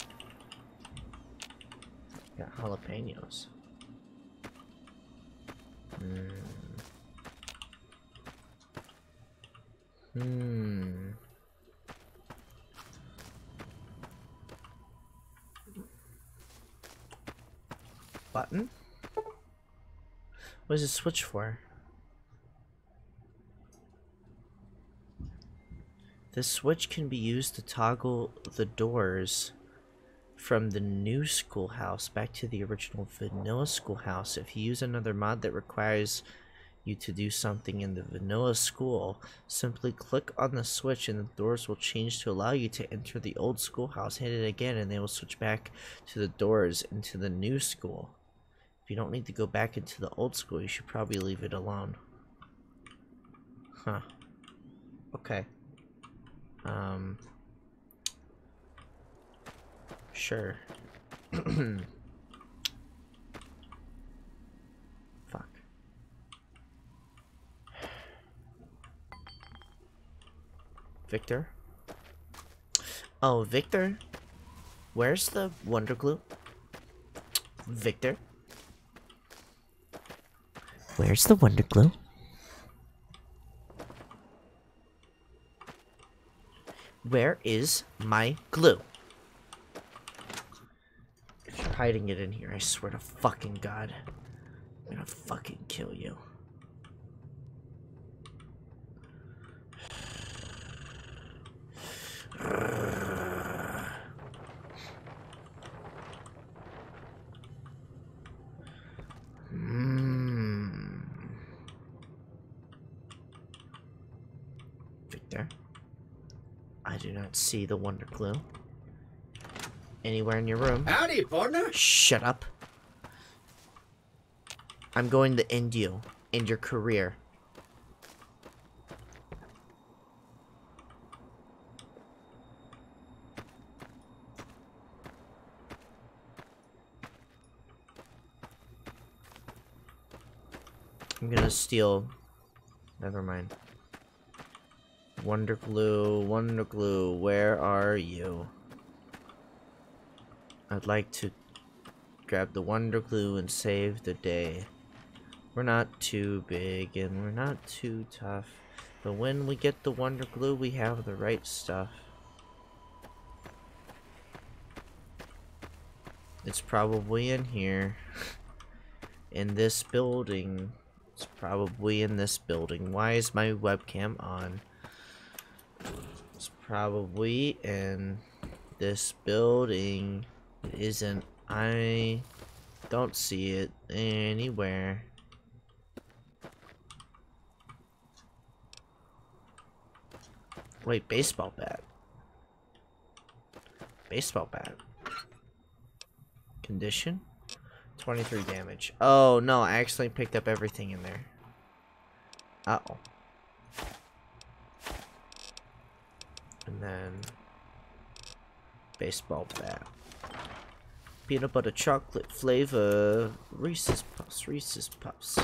Got jalapenos. Hmm. Hmm. Button? What is it switch for? The switch can be used to toggle the doors from the new schoolhouse back to the original vanilla schoolhouse. If you use another mod that requires you to do something in the vanilla school, simply click on the switch and the doors will change to allow you to enter the old schoolhouse. Hit it again and they will switch back to the doors into the new school. If you don't need to go back into the old school, you should probably leave it alone. Huh. Okay. Um... Sure. Fuck. Victor? Oh, Victor? Where's the Wonder Glue? Victor? Where's the Wonder Glue? Where is my glue? If you're hiding it in here, I swear to fucking God, I'm gonna fucking kill you. Mm. Victor, I do not see the Wonder Glue anywhere in your room. Howdy, partner. Shut up. I'm going to end you and your career. I'm gonna steal. Never mind. Wonder Glue, Wonder Glue, where are you? I'd like to grab the Wonder Glue and save the day. We're not too big and we're not too tough. But when we get the Wonder Glue, we have the right stuff. It's probably in here. In this building. It's probably in this building. Why is my webcam on? Probably in this building. Isn't. I don't see it anywhere. Wait, baseball bat. Baseball bat. Condition? 23 damage. Oh, no, I actually picked up everything in there. Uh-oh. And then... Baseball bat. Peanut butter chocolate flavor. Reese's Puffs, Reese's Puffs.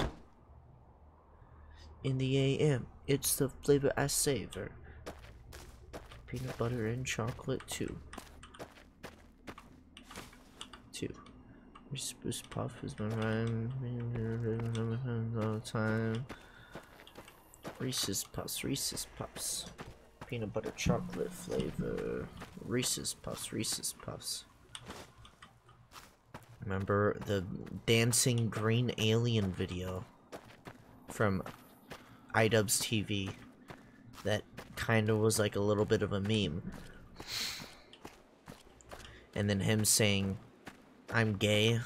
In the AM, it's the flavor I savor. Peanut butter and chocolate too. Two. Reese's Puff is my rhyme. All the time. Reese's Puffs, Reese's Puffs. Peanut butter chocolate flavor. Reese's Puffs, Reese's Puffs. Remember the dancing green alien video from iDubbbz TV that kind of was like a little bit of a meme. And then him saying, I'm gay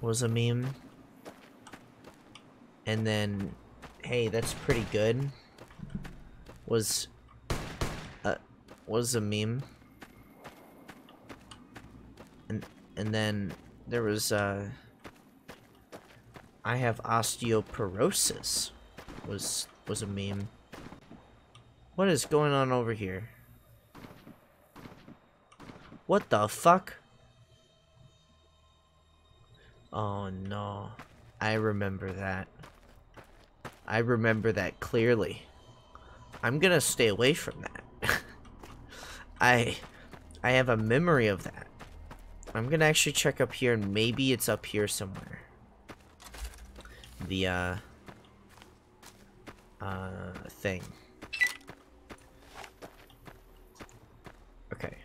was a meme. And then, hey, that's pretty good was uh, was a meme. And and then there was uh I have osteoporosis was was a meme. What is going on over here? What the fuck? Oh no. I remember that. I remember that clearly. I'm gonna stay away from that. I I have a memory of that. I'm gonna actually check up here and maybe it's up here somewhere. The uh uh thing. Okay.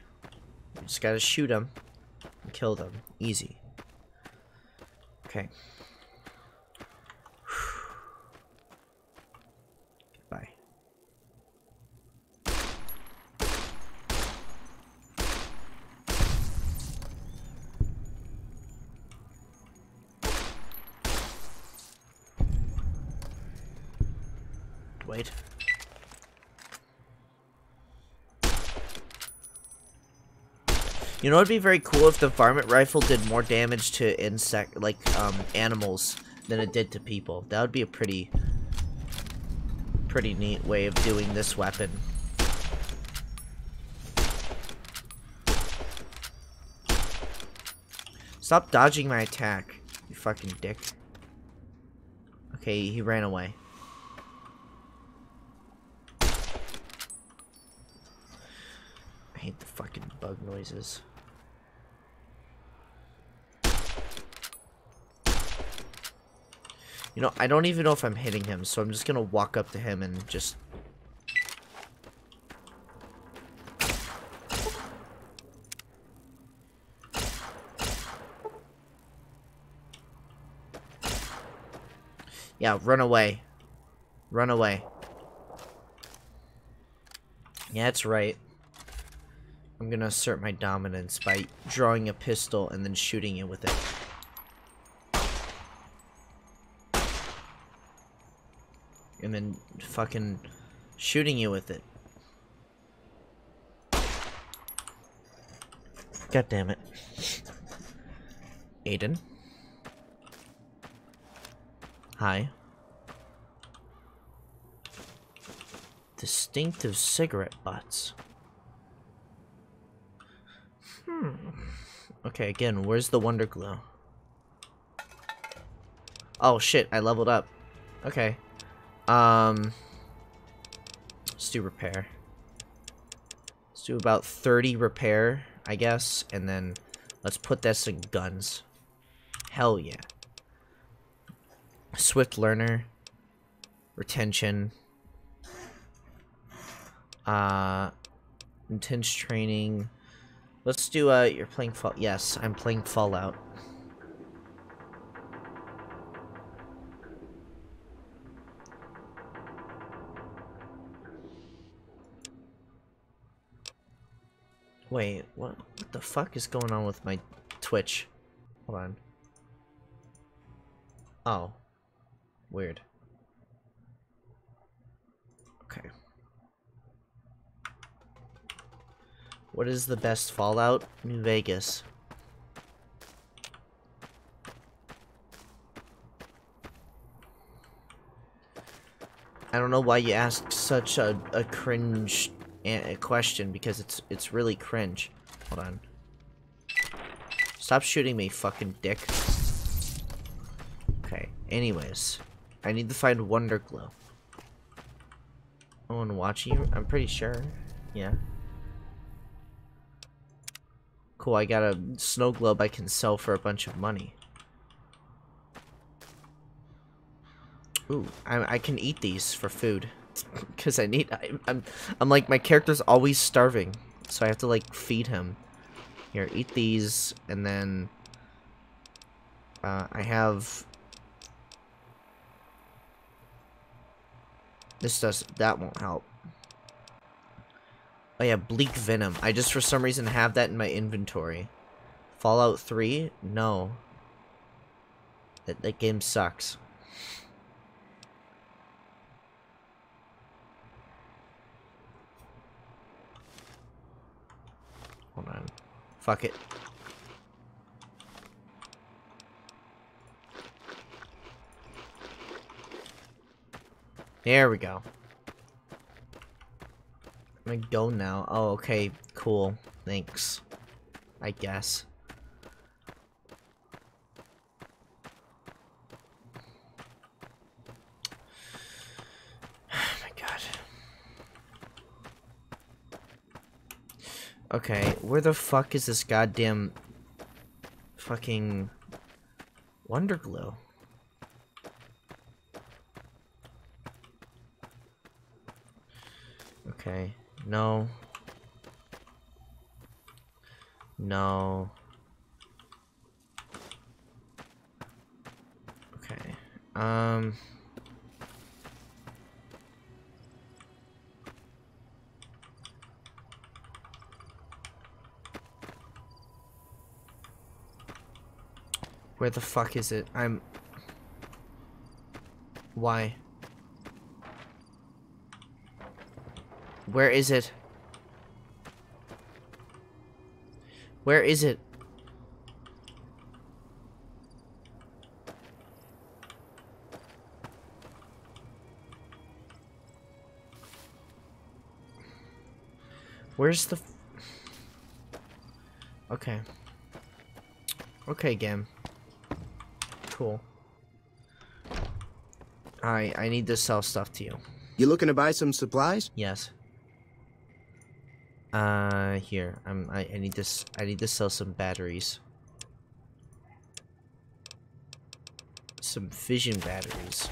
Just gotta shoot them. kill them. Easy. Okay. Goodbye. Wait. You know, it'd be very cool if the varmint rifle did more damage to insect, like, um, animals than it did to people. That would be a pretty, pretty neat way of doing this weapon. Stop dodging my attack, you fucking dick. Okay, he ran away. I hate the fucking bug noises. You know, I don't even know if I'm hitting him, so I'm just gonna walk up to him and just... Yeah, run away. Run away. Yeah, that's right. I'm gonna assert my dominance by drawing a pistol and then shooting it with it. And then fucking shooting you with it. God damn it. Aiden. Hi. Distinctive cigarette butts. Hmm. Okay, again, where's the Wonder Glue? Oh shit, I leveled up. Okay. Um let's do repair. Let's do about 30 repair, I guess, and then let's put this in guns. Hell yeah. Swift learner. Retention. Uh intense training. Let's do uh you're playing fall yes, I'm playing Fallout. Wait, what what the fuck is going on with my Twitch? Hold on. Oh. Weird. Okay. What is the best Fallout? New Vegas. I don't know why you asked such a, a cringe a question because it's it's really cringe. Hold on. Stop shooting me, fucking dick. Okay, anyways. I need to find Wonder Glow. Oh, and watching you? I'm pretty sure. Yeah. Cool, I got a snow globe I can sell for a bunch of money. Ooh, I, I can eat these for food. Because I need... I, I'm, I'm like, my character's always starving. So I have to, like, feed him. Here, eat these, and then... Uh, I have... This does... That won't help. Oh yeah, Bleak Venom. I just for some reason have that in my inventory. Fallout 3? No. That, that game sucks. Hold on. Fuck it. There we go. Gonna go now. Oh, okay. Cool. Thanks. I guess. Oh my god. Okay, where the fuck is this goddamn fucking Wonder Glue? Okay. No. No. Okay. Um. Where the fuck is it? I'm... Why? Where is it? Where is it? Where's the... okay. Okay, game. Cool. I I need to sell stuff to you. You looking to buy some supplies? Yes. Uh, here. I'm. I, I need this. I need to sell some batteries. Some fission batteries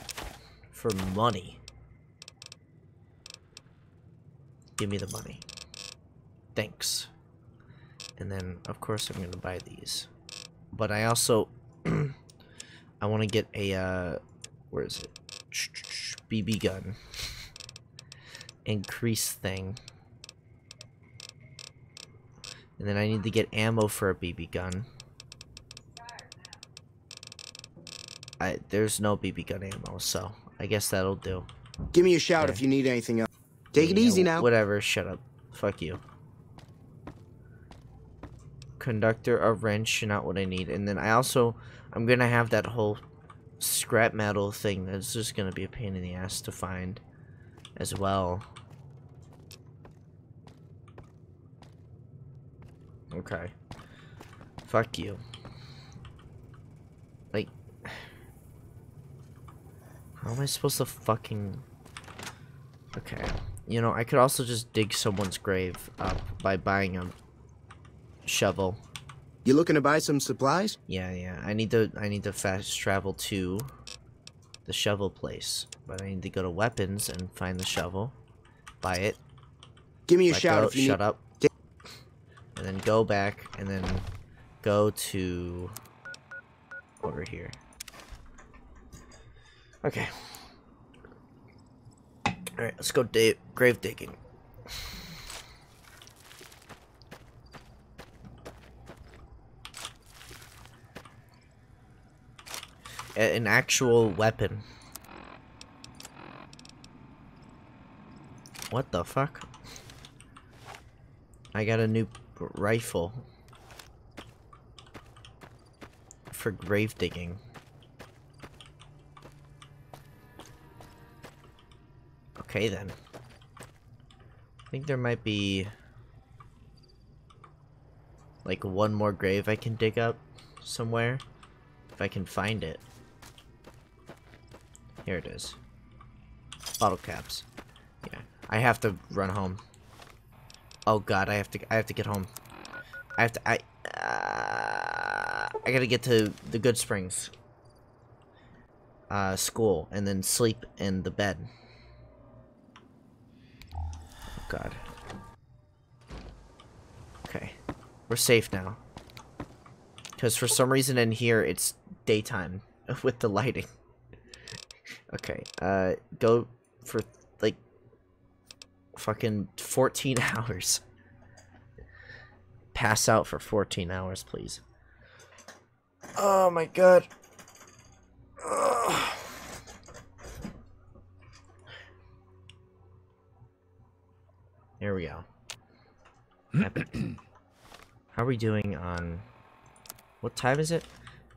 for money. Give me the money. Thanks. And then, of course, I'm gonna buy these. But I also, I want to get a. Uh, where is it? BB gun. Increase thing. And then I need to get ammo for a BB gun. I there's no BB gun ammo, so I guess that'll do. Give me a shout if you need anything else. Take it easy now. Whatever, shut up. Fuck you. Conductor, a wrench, not what I need. And then I also, I'm gonna have that whole scrap metal thing that's just gonna be a pain in the ass to find as well. Okay. Fuck you. Like, How am I supposed to fucking... Okay. You know, I could also just dig someone's grave up by buying a shovel. You looking to buy some supplies? Yeah, yeah. I need to I need to fast travel to the shovel place. But I need to go to weapons and find the shovel. Buy it. Give me a shout you shut up. And then go back and then go to over here. Okay. Alright, let's go grave digging. An actual weapon. What the fuck? I got a new rifle. For grave digging. Okay then. I think there might be like one more grave I can dig up somewhere if I can find it. Here it is. Bottle caps. Yeah. I have to run home. Oh god, I have to I have to get home. I have to I uh, I gotta get to the Goodsprings uh, school and then sleep in the bed. Oh god. Okay. We're safe now. Because for some reason in here it's daytime with the lighting. Okay, uh, go for like fucking 14 hours. Pass out for 14 hours, please. Oh my god. Ugh. Here we go. How are we doing on... What time is it?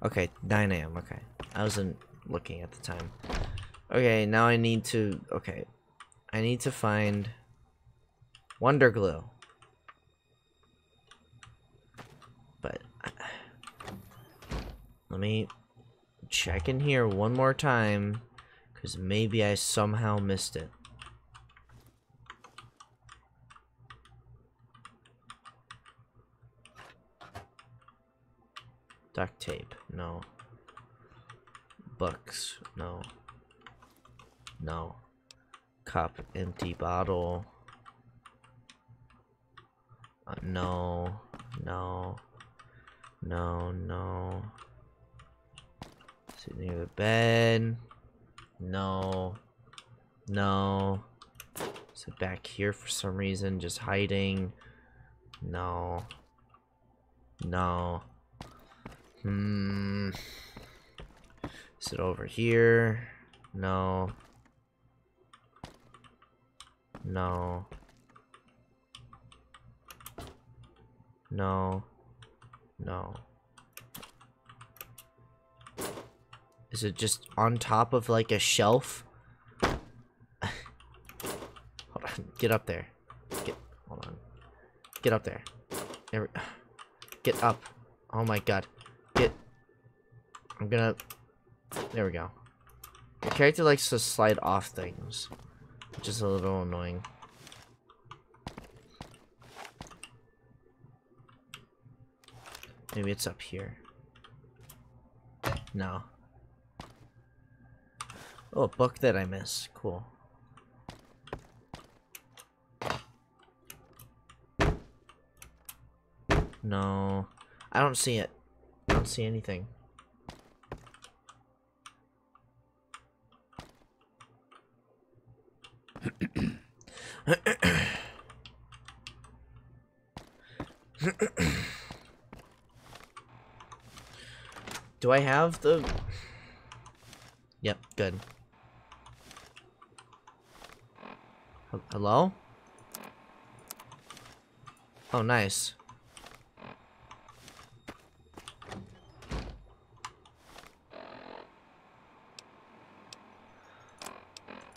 Okay, 9 a.m. Okay. I wasn't looking at the time. Okay, now I need to... Okay. I need to find... Wonder Glue. But... Let me check in here one more time. Because maybe I somehow missed it. Duct tape, no. Books, no. No. Cup, empty bottle. Uh, no, no, no, no. Sit near the bed. No, no. Sit back here for some reason, just hiding. No. No. Hmm. Sit over here. No. No. No. No. Is it just on top of like a shelf? hold on. Get up there. Get. Hold on. Get up there. There Get up. Oh my god. Get. I'm gonna. There we go. The character likes to slide off things, is a little annoying. Maybe it's up here. No. Oh, a book that I missed. Cool. No. I don't see it. I don't see anything. Do I have the... Yep, good. Hel- Hello? Oh, nice.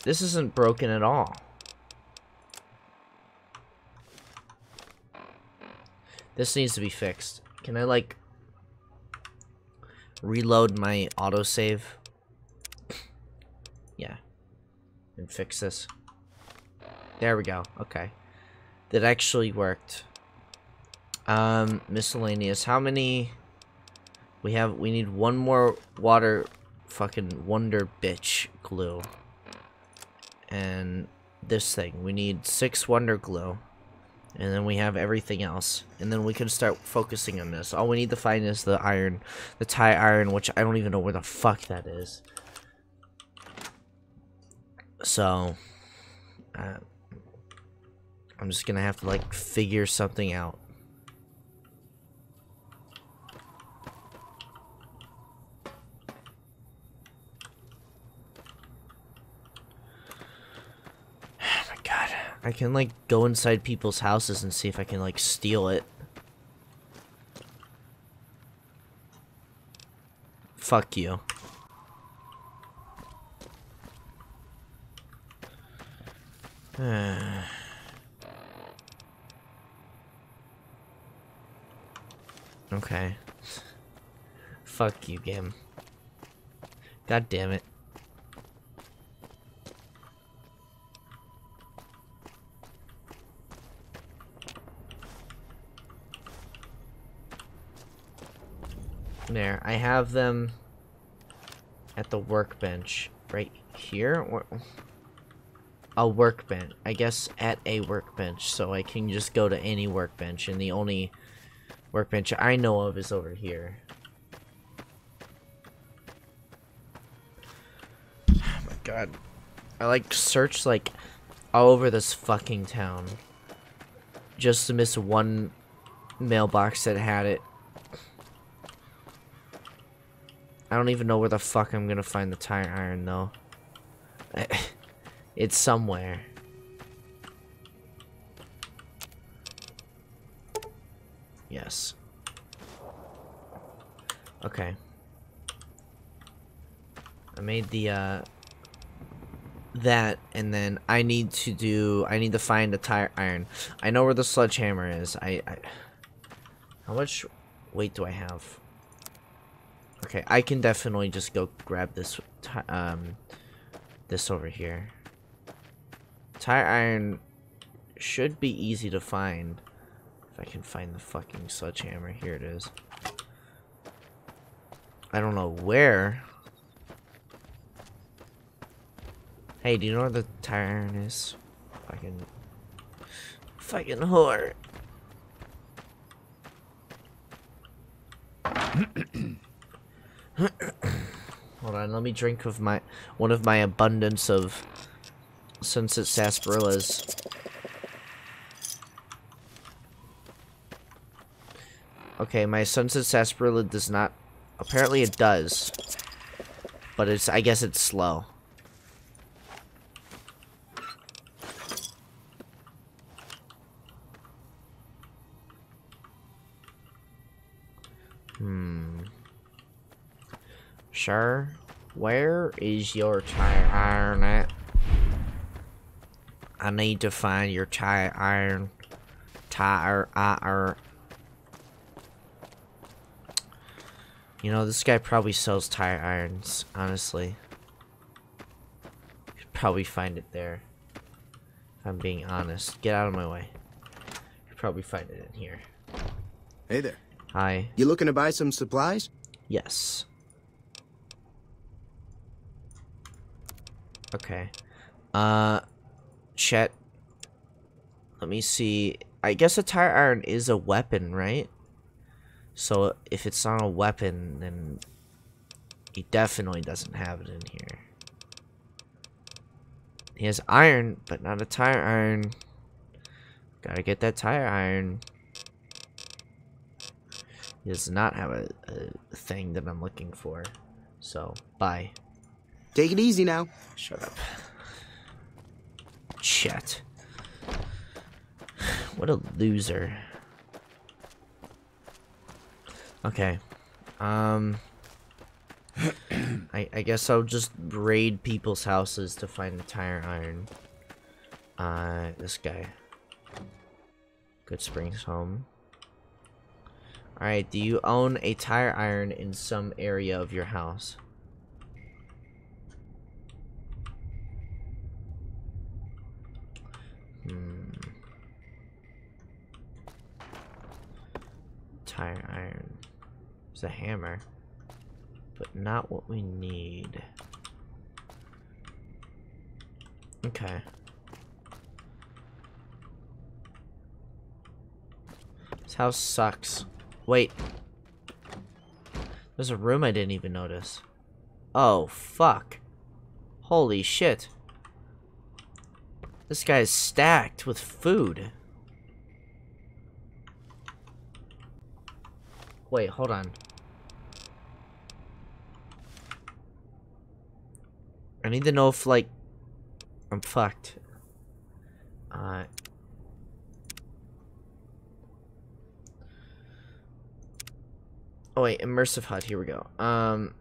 This isn't broken at all. This needs to be fixed. Can I, like, reload my autosave? Yeah, and fix this. There we go. Okay. That actually worked. Um, miscellaneous. How many... We have... We need one more water... Fucking wonder bitch glue. And this thing. We need six wonder glue. And then we have everything else. And then we can start focusing on this. All we need to find is the iron. The tie iron, which I don't even know where the fuck that is. So... Uh, I'm just gonna have to, like, figure something out. Oh my god. I can, like, go inside people's houses and see if I can, like, steal it. Fuck you. okay. Fuck you, game. God damn it. There, I have them at the workbench right here. Or a workbench. I guess at a workbench, so I can just go to any workbench, and the only workbench I know of is over here. Oh my god. I like searched like all over this fucking town just to miss one mailbox that had it. I don't even know where the fuck I'm gonna find the tire iron though. It's somewhere. Yes. Okay. I made the, uh, that, and then I need to do, I need to find a tire iron. I know where the sledgehammer is. I, I how much weight do I have? Okay, I can definitely just go grab this, um, this over here. Tire iron should be easy to find. If I can find the fucking sledgehammer. Here it is. I don't know where. Hey, do you know where the tire iron is? Fucking... Fucking whore. Hold on, let me drink of my one of my abundance of sunset sarsaparillas. Okay, my sunset sarsaparilla does not. Apparently, it does, but it's. I guess it's slow. Hmm. Sure. Where is your tire iron at? I need to find your tire iron. Tire iron. You know, this guy probably sells tire irons, honestly. Could probably find it there. If I'm being honest. Get out of my way. Could probably find it in here. Hey there. Hi. You looking to buy some supplies? Yes. Okay. Uh. Let me see. I guess a tire iron is a weapon, right? So if it's not a weapon, then he definitely doesn't have it in here. He has iron, but not a tire iron. Gotta get that tire iron. He does not have a, a thing that I'm looking for. So, bye. Take it easy now. Shut up. Chet. What a loser. Okay. Um. I, I guess I'll just raid people's houses to find the tire iron. Uh, this guy. Goodsprings home. Alright, do you own a tire iron in some area of your house? Tire iron. It's a hammer. But not what we need. Okay. This house sucks. Wait. There's a room I didn't even notice. Oh, fuck. Holy shit. This guy is stacked with food. Wait, hold on. I need to know if, like, I'm fucked. Uh... Oh wait, immersive HUD, here we go. Um...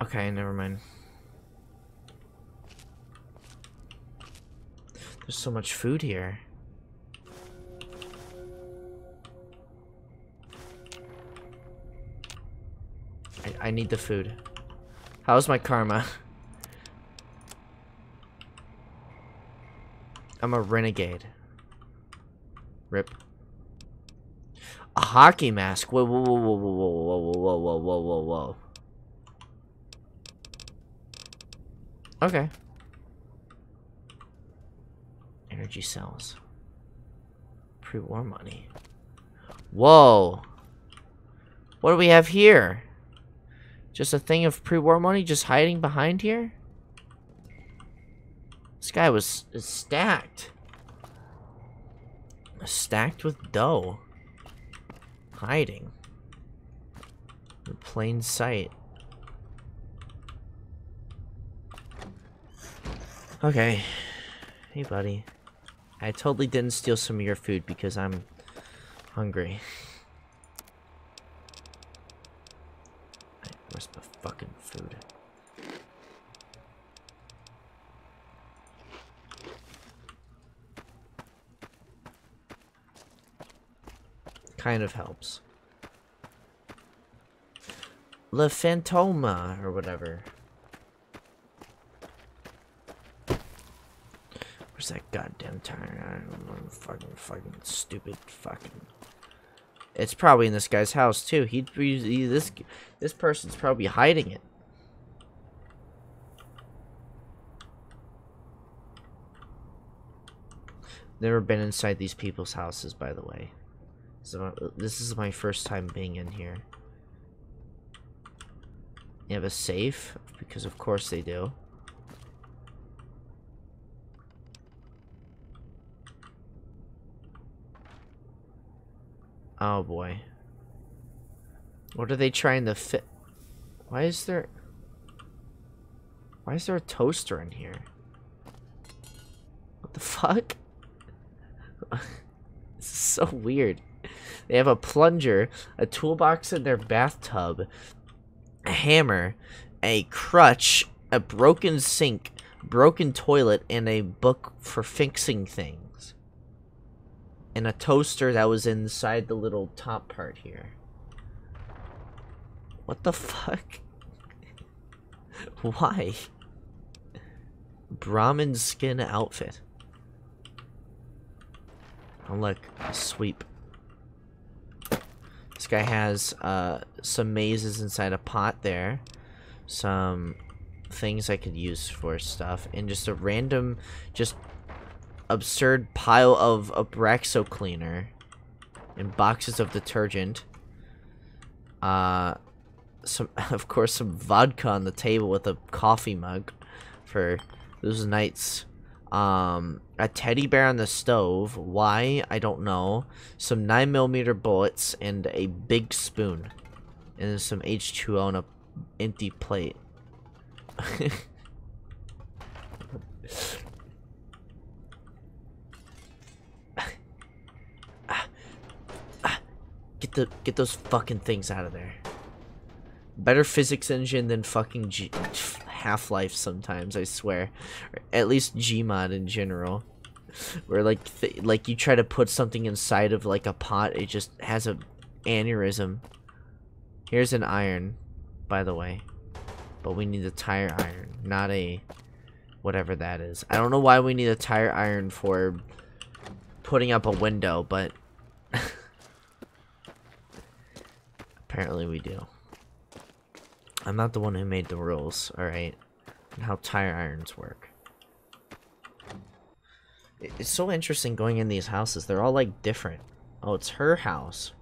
Okay, never mind. There's so much food here. I, I need the food. How's my karma? I'm a renegade. Rip. A hockey mask. Whoa, whoa, whoa, whoa, whoa, whoa, whoa, whoa, whoa, whoa, whoa, Okay. Energy cells. Pre-war money. Whoa. What do we have here? Just a thing of pre-war money just hiding behind here? This guy was is stacked. Stacked with dough. Hiding. In plain sight. Okay. Hey, buddy. I totally didn't steal some of your food because I'm hungry. Where's my fucking food? Kind of helps. Le Fantoma, or whatever. That goddamn tire? I don't know. Fucking, fucking stupid fucking. It's probably in this guy's house too. He'd be he, this this person's probably hiding it. Never been inside these people's houses, by the way. So this is my first time being in here. You have a safe because, of course, they do. Oh boy. What are they trying to fit? Why is there... Why is there a toaster in here? What the fuck? this is so weird. They have a plunger, a toolbox in their bathtub, a hammer, a crutch, a broken sink, broken toilet, and a book for fixing things and a toaster that was inside the little top part here. What the fuck? Why? Brahmin skin outfit. Oh look, a sweep. This guy has uh, some mazes inside a pot there. Some things I could use for stuff. And just a random, just absurd pile of Abraxo cleaner and boxes of detergent. Uh, some, of course, some vodka on the table with a coffee mug for those nights. Um, a teddy bear on the stove. Why? I don't know. Some 9mm bullets and a big spoon. And some H2O on a empty plate. Get the get those fucking things out of there. Better physics engine than fucking Half-Life sometimes, I swear. Or at least Gmod in general. Where like like you try to put something inside of like a pot, it just has a aneurysm. Here's an iron, by the way. But we need a tire iron, not a whatever that is. I don't know why we need a tire iron for putting up a window, but apparently we do. I'm not the one who made the rules, alright? And how tire irons work. It's so interesting going in these houses. They're all like different. Oh, it's her house.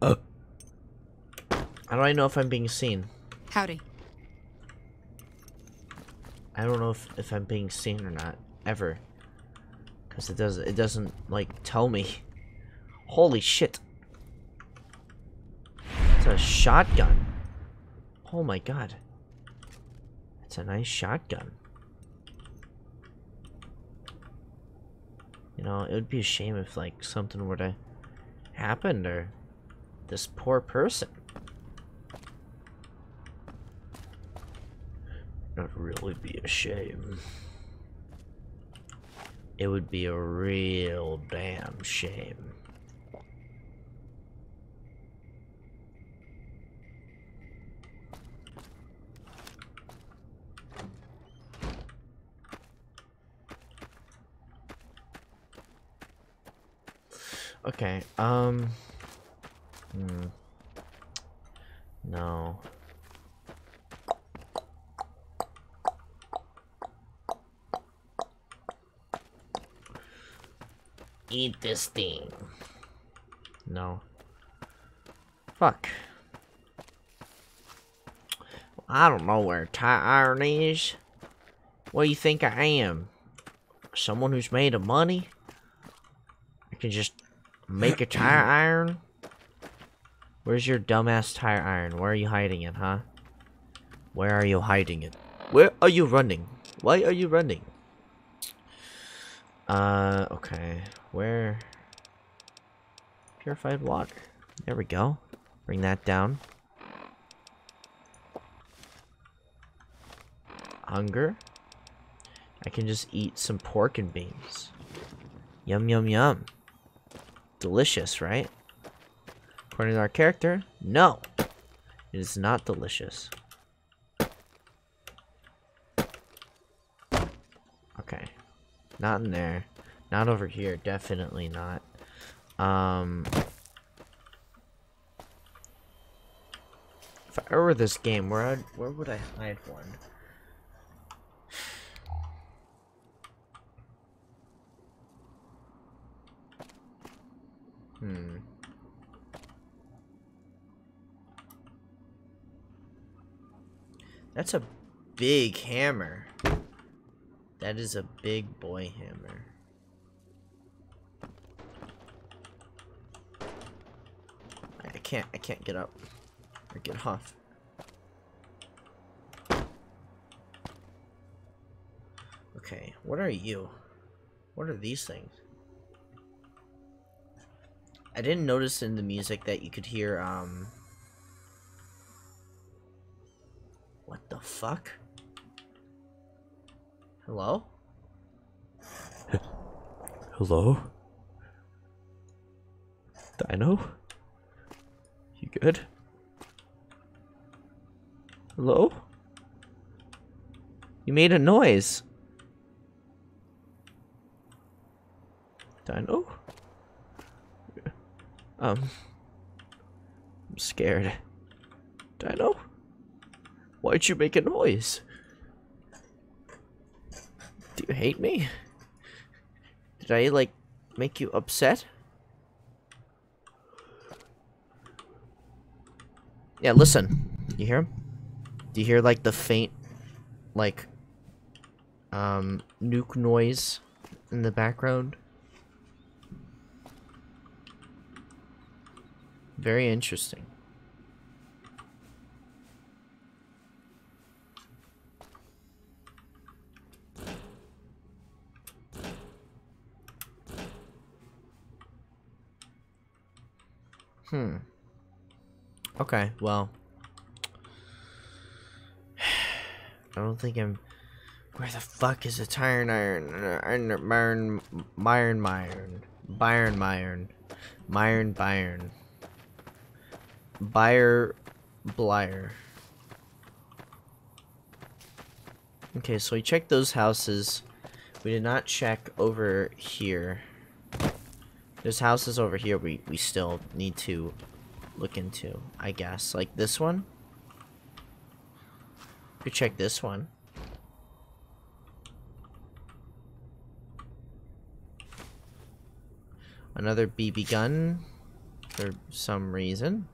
Uh. How do I know if I'm being seen? Howdy. I don't know if, if I'm being seen or not ever, because it does it doesn't like tell me. Holy shit! It's a shotgun. Oh my god. It's a nice shotgun. You know, it would be a shame if like something were to happen to this poor person. It'd really be a shame. It would be a real damn shame. Okay, um... Hmm. No. Eat this thing. No. Fuck. I don't know where tire iron is. What do you think I am? Someone who's made of money? I can just make a tire iron? Where's your dumbass tire iron? Where are you hiding it, huh? Where are you hiding it? Where are you running? Why are you running? Uh, okay. Where? Purified water. There we go. Bring that down. Hunger. I can just eat some pork and beans. Yum, yum, yum. Delicious, right? According to our character, no. It is not delicious. Okay. Not in there. Not over here. Definitely not. Um... If I were this game, where I'd, where would I hide one? Hmm. That's a big hammer. That is a big boy hammer. I can't I can't get up or get off. Okay, what are you? What are these things? I didn't notice in the music that you could hear um What the fuck? Hello? Hello? Dino? You good? Hello? You made a noise. Dino? Um. I'm scared. Dino? Why'd you make a noise? Do you hate me? Did I, like, make you upset? Yeah, listen. You hear him? Do you hear, like, the faint, like, um, nuke noise in the background? Very interesting. Hmm. Okay, well. I don't think I'm. Where the fuck is the tire iron? Iron, Myron, Myron, Myron, Byron, Myron, Myron, Byron, Buyer, Blyer. Okay, so we checked those houses. We did not check over here. There's houses over here we, we still need to look into, I guess. Like this one? We check this one. Another BB gun for some reason.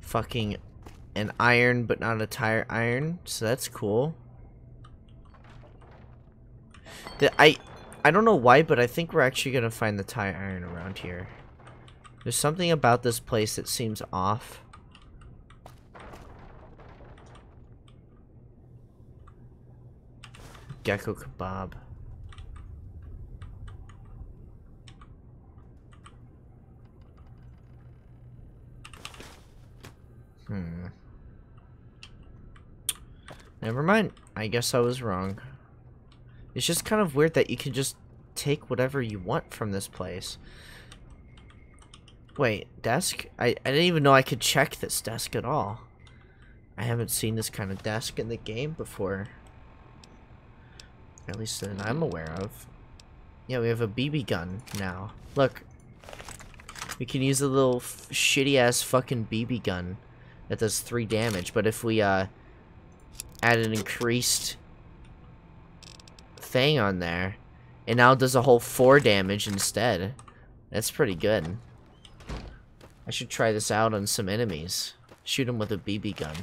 Fucking an iron, but not a tire iron, so that's cool. The, I I don't know why, but I think we're actually gonna find the tie iron around here. There's something about this place that seems off. Gecko kebab. Hmm. Never mind. I guess I was wrong. It's just kind of weird that you can just take whatever you want from this place. Wait, desk? I, I didn't even know I could check this desk at all. I haven't seen this kind of desk in the game before. At least that I'm aware of. Yeah, we have a BB gun now. Look. We can use a little shitty-ass fucking BB gun that does 3 damage, but if we, uh, add an increased thing on there, and now does a whole 4 damage instead. That's pretty good. I should try this out on some enemies. Shoot them with a BB gun.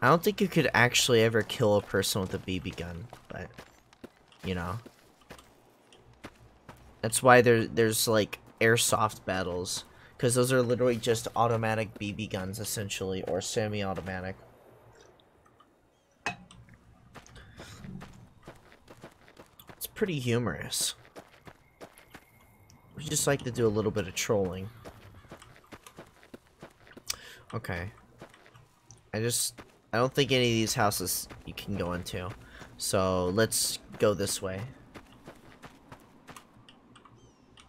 I don't think you could actually ever kill a person with a BB gun, but, you know. That's why there, there's, like, airsoft battles. Because those are literally just automatic BB guns, essentially, or semi-automatic. It's pretty humorous. We just like to do a little bit of trolling. Okay. I just... I don't think any of these houses you can go into. So, let's go this way.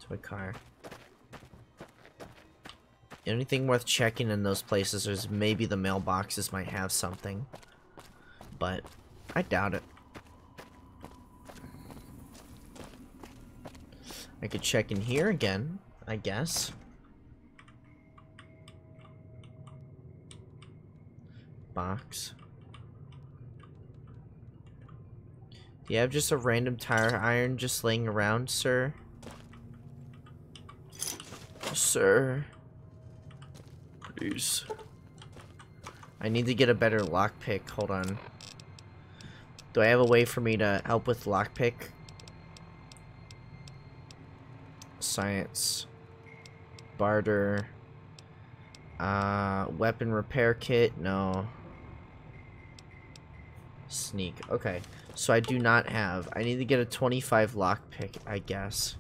To a car. The only thing worth checking in those places is maybe the mailboxes might have something. But, I doubt it. I could check in here again, I guess. Box. Do you have just a random tire iron just laying around, sir? Sir. Please. I need to get a better lockpick. Hold on. Do I have a way for me to help with lockpick? Science. Barter. Uh, weapon repair kit? No. Sneak. Okay. So I do not have. I need to get a 25 lockpick, I guess.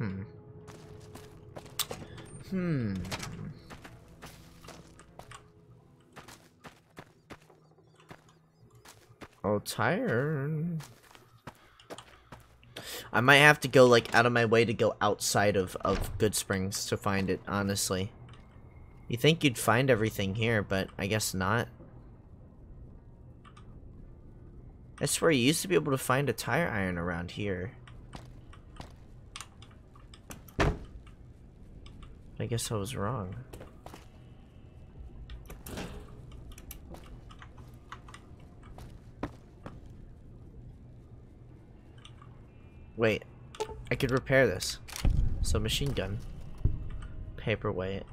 Hmm. Hmm. Oh, tired. I might have to go, like, out of my way to go outside of, of Goodsprings to find it, honestly. You think you'd find everything here, but I guess not. I swear, you used to be able to find a tire iron around here. I guess I was wrong. Wait, I could repair this. So machine gun. Paperweight.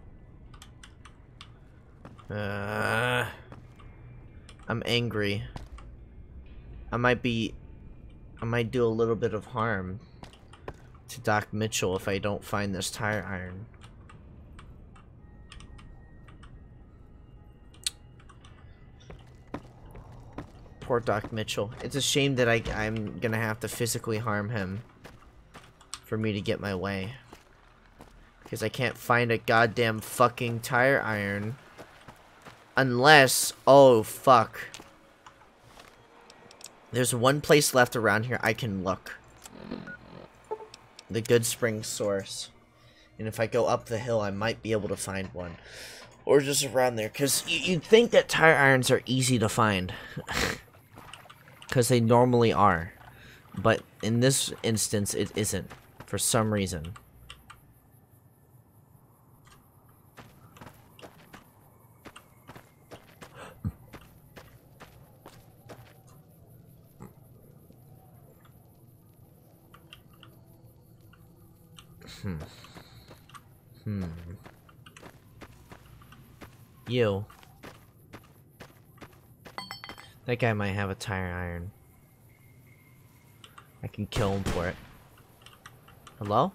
Uh, I'm angry. I might be I might do a little bit of harm to Doc Mitchell if I don't find this tire iron. Poor Doc Mitchell. It's a shame that I, I'm gonna have to physically harm him for me to get my way. Because I can't find a goddamn fucking tire iron. Unless, oh fuck. There's one place left around here I can look. The Goodsprings Source. And if I go up the hill, I might be able to find one. Or just around there. Because you'd think that tire irons are easy to find. Because they normally are. But in this instance, it isn't. For some reason. Hmm. Hmm. You. That guy might have a tire iron. I can kill him for it. Hello?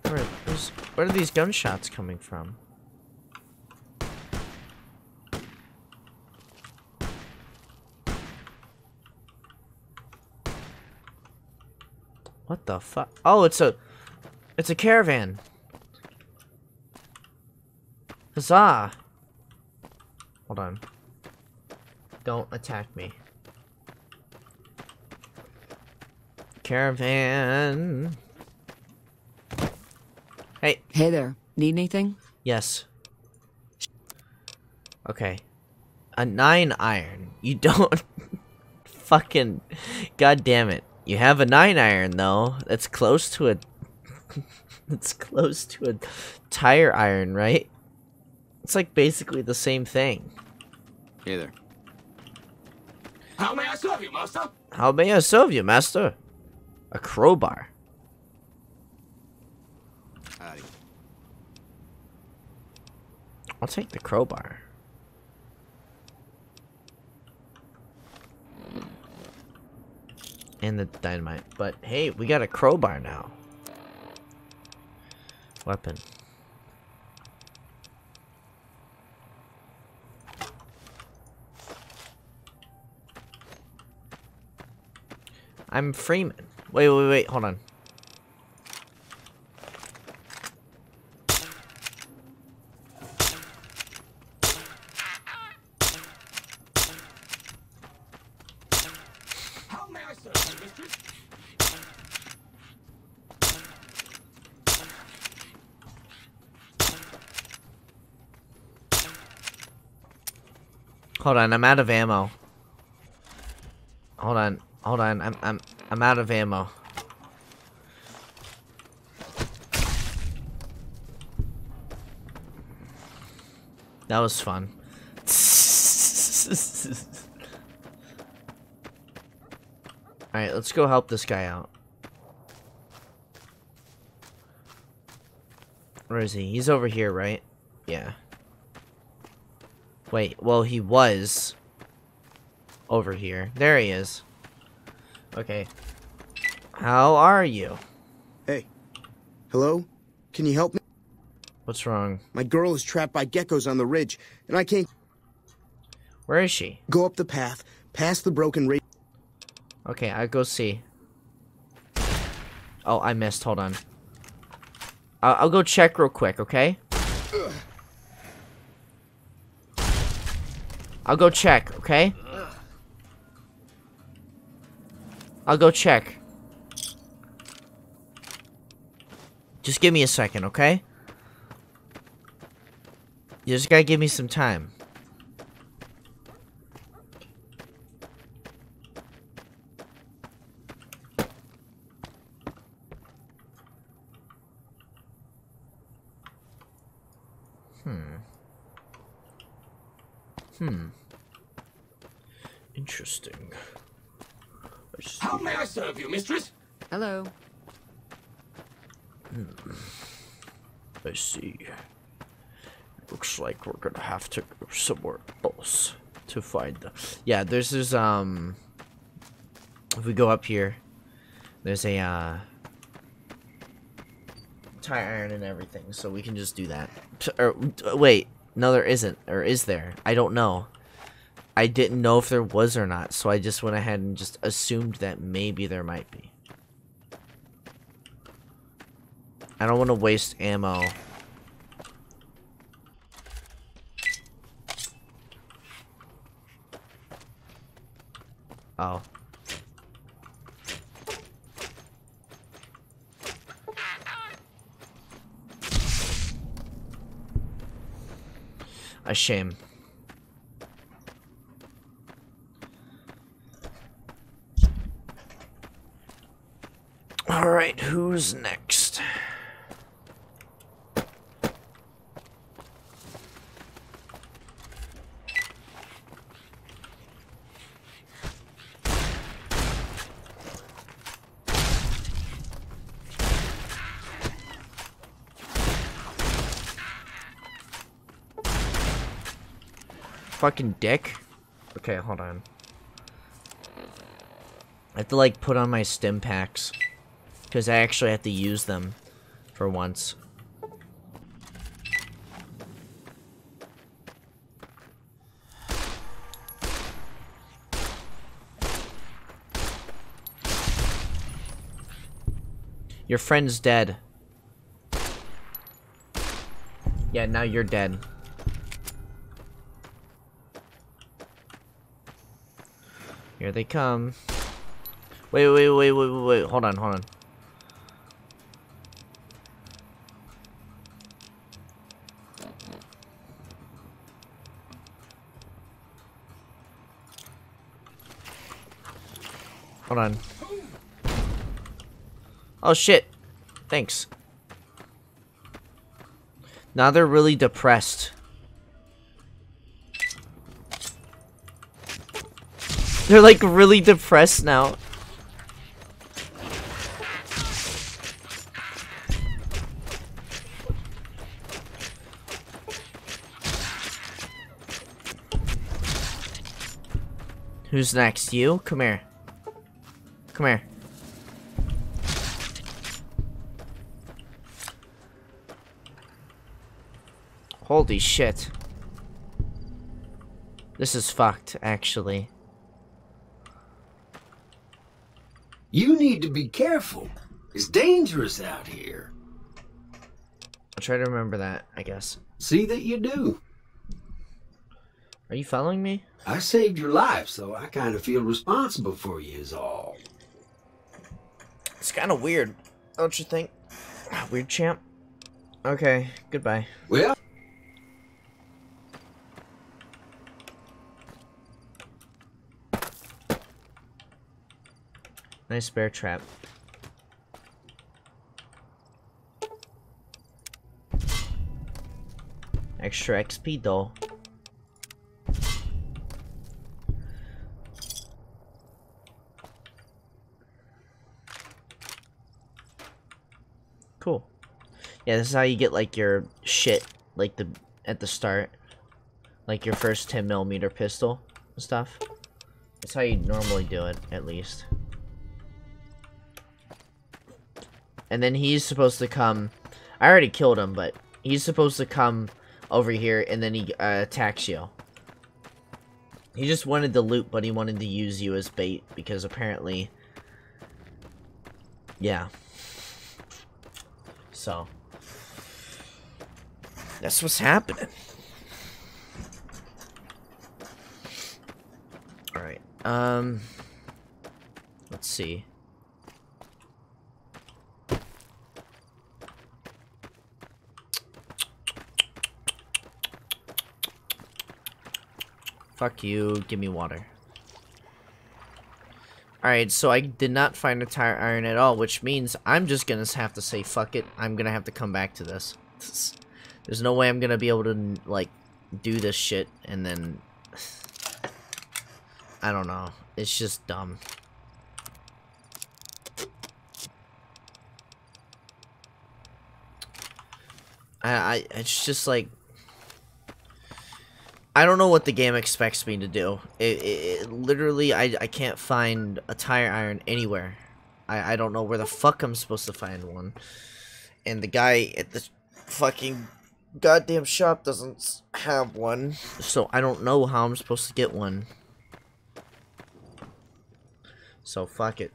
Where, where's- where are these gunshots coming from? What the fuck? Oh, it's a... It's a caravan. Huzzah! Hold on. Don't attack me. Caravan. Hey. Hey there. Need anything? Yes. Okay. A nine iron. You don't fucking god damn it. You have a nine iron though. That's close to a it's close to a tire iron, right? It's like basically the same thing. Hey there. How may I serve you, master? How may I serve you, master? A crowbar. Howdy. I'll take the crowbar. And the dynamite. But hey, we got a crowbar now. Weapon. I'm Freeman. Wait, wait, wait, hold on. Hold on, I'm out of ammo. Hold on, hold on, I'm I'm I'm out of ammo. That was fun. Alright, let's go help this guy out. Where is he? He's over here, right? Yeah. Wait, well, he was over here. There he is. Okay. How are you? Hey. Hello? Can you help me? What's wrong? My girl is trapped by geckos on the ridge, and I can't. Where is she? Go up the path, past the broken radio. Okay, I'll go see. Oh, I missed. Hold on. I'll, I'll go check real quick, okay? I'll go check, okay? I'll go check. Just give me a second, okay? You just gotta give me some time. Hmm. Hmm. Interesting. How may I serve you, mistress? Hello. Hmm. I see. Looks like to somewhere else to find them. Yeah, there's this um. If we go up here, there's a uh. Tire iron and everything, so we can just do that. Or wait, no, there isn't, or is there? I don't know. I didn't know if there was or not, so I just went ahead and just assumed that maybe there might be. I don't want to waste ammo. Oh. A shame. Alright, who's next? Fucking dick. Okay, hold on. I have to like put on my stimpacks. Because I actually have to use them for once. Your friend's dead. Yeah, now you're dead. Here they come. Wait, wait, wait, wait, wait, wait. Hold on, hold on. Hold on. Oh shit. Thanks. Now they're really depressed. They're like really depressed now. Who's next? You? Come here. Come here. Holy shit. This is fucked, actually. To be careful. It's dangerous out here. I'll try to remember that, I guess. See that you do. Are you following me? I saved your life, so I kind of feel responsible for you, is all. It's kind of weird, don't you think? Ah, weird champ. Okay, goodbye. Well, Nice bear trap. Extra XP though. Cool. Yeah, this is how you get like your shit like the at the start. Like your first 10 millimeter pistol and stuff. That's how you normally do it, at least. And then he's supposed to come... I already killed him, but he's supposed to come over here and then he uh, attacks you. He just wanted the loot, but he wanted to use you as bait because apparently... Yeah. So. That's what's happening. Alright, um... Let's see. Fuck you, give me water. Alright, so I did not find a tire iron at all, which means I'm just gonna have to say fuck it. I'm gonna have to come back to this. There's no way I'm gonna be able to, like, do this shit and then... I don't know. It's just dumb. I, I, it's just like... I don't know what the game expects me to do. It, it, it literally, I, I can't find a tire iron anywhere. I, I don't know where the fuck I'm supposed to find one. And the guy at the fucking goddamn shop doesn't have one. So I don't know how I'm supposed to get one. So fuck it.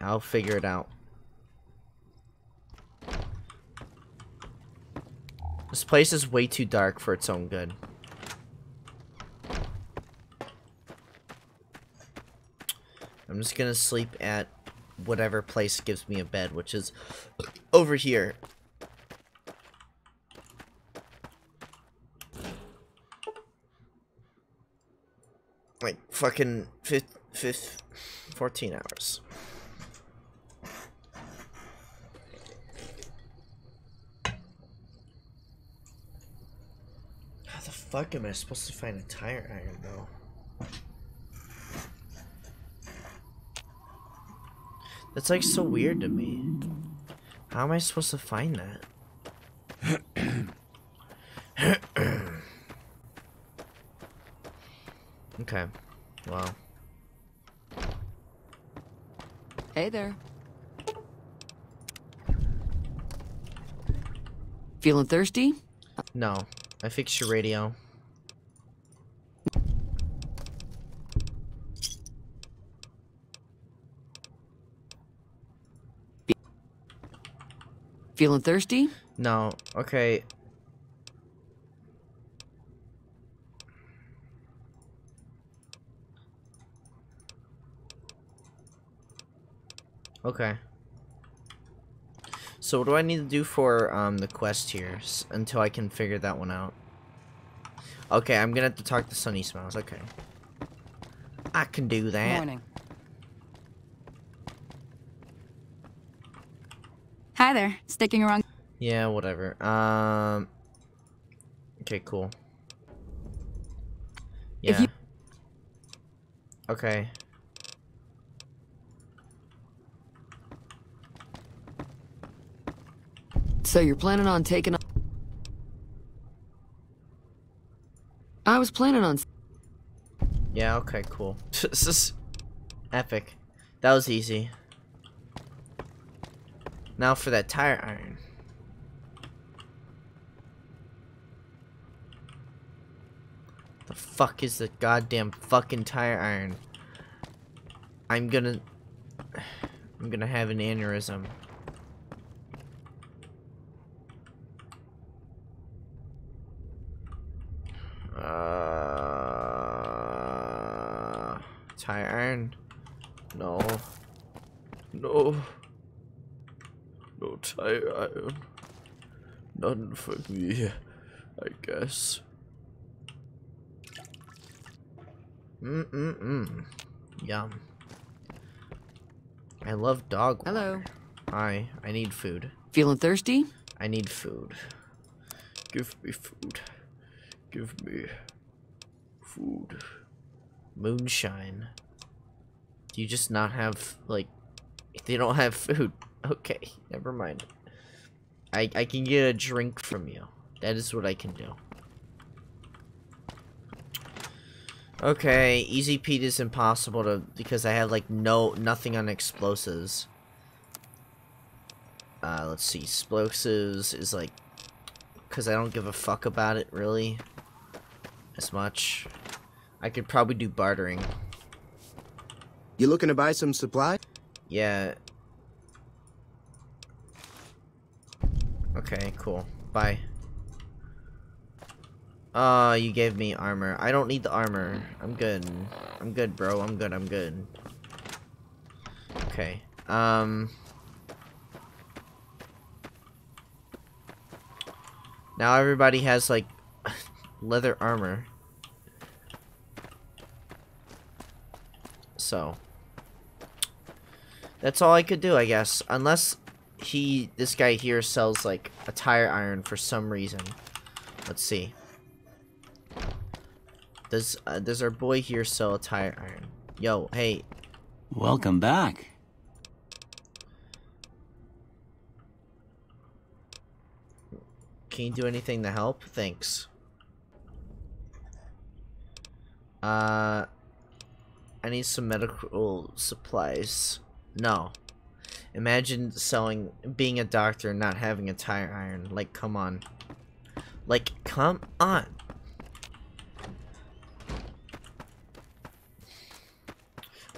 I'll figure it out. This place is way too dark for its own good. I'm just gonna sleep at whatever place gives me a bed, which is over here. Like, fucking fifth, fifth, 14 hours. How the fuck am I supposed to find a tire iron, though? That's like so weird to me. How am I supposed to find that? okay. Well. Hey there. Feeling thirsty? No. I fixed your radio. Feeling thirsty? No. Okay. Okay. So what do I need to do for um, the quest here s- until I can figure that one out? Okay, I'm gonna have to talk to Sunny Smiles. Okay. I can do that. Morning. Hi there. Sticking around. Yeah, whatever. Um. Okay, cool. Yeah. Okay. So you're planning on taking. I was planning on. Yeah, okay, cool. this is epic. That was easy. Now for that tire iron. The fuck is the goddamn fucking tire iron? I'm gonna... I'm gonna have an aneurysm. Uh, tire iron? No. No. No tire iron. None for me, I guess. Mm-mm-mm. Yum. I love dog Hello. Hi, I need food. Feeling thirsty? I need food. Give me food. Give me food. Moonshine. Do you just not have, like, they don't have food? Okay, never mind. I, I can get a drink from you. That is what I can do. Okay, easy Pete is impossible to because I have like no nothing on explosives. Uh, let's see, explosives is like because I don't give a fuck about it really as much. I could probably do bartering. You looking to buy some supply? Yeah. Okay, cool. Bye. Uh, you gave me armor. I don't need the armor. I'm good. I'm good, bro. I'm good. I'm good. Okay. Um. Now everybody has, like, leather armor. So. That's all I could do, I guess. Unless he, this guy here sells, like, a tire iron for some reason. Let's see. Does, uh, does our boy here sell a tire iron? Yo, hey. Welcome back. Can you do anything to help? Thanks. Uh, I need some medical supplies. No. Imagine selling, being a doctor and not having a tire iron. Like, come on. Like, come on.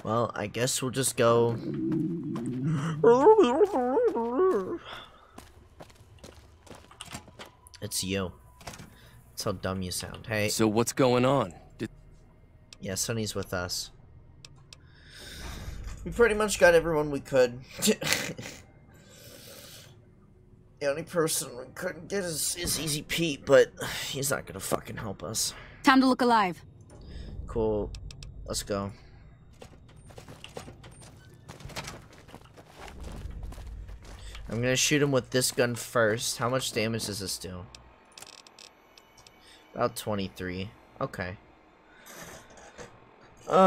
Well, I guess we'll just go. It's you. That's how dumb you sound. Hey. So what's going on? Did Yeah, Sunny's with us. We pretty much got everyone we could. the only person we couldn't get is, is Easy Pete, but he's not gonna fucking help us. Time to look alive. Cool. Let's go. I'm gonna shoot him with this gun first. How much damage does this do? About 23. Okay. Uh,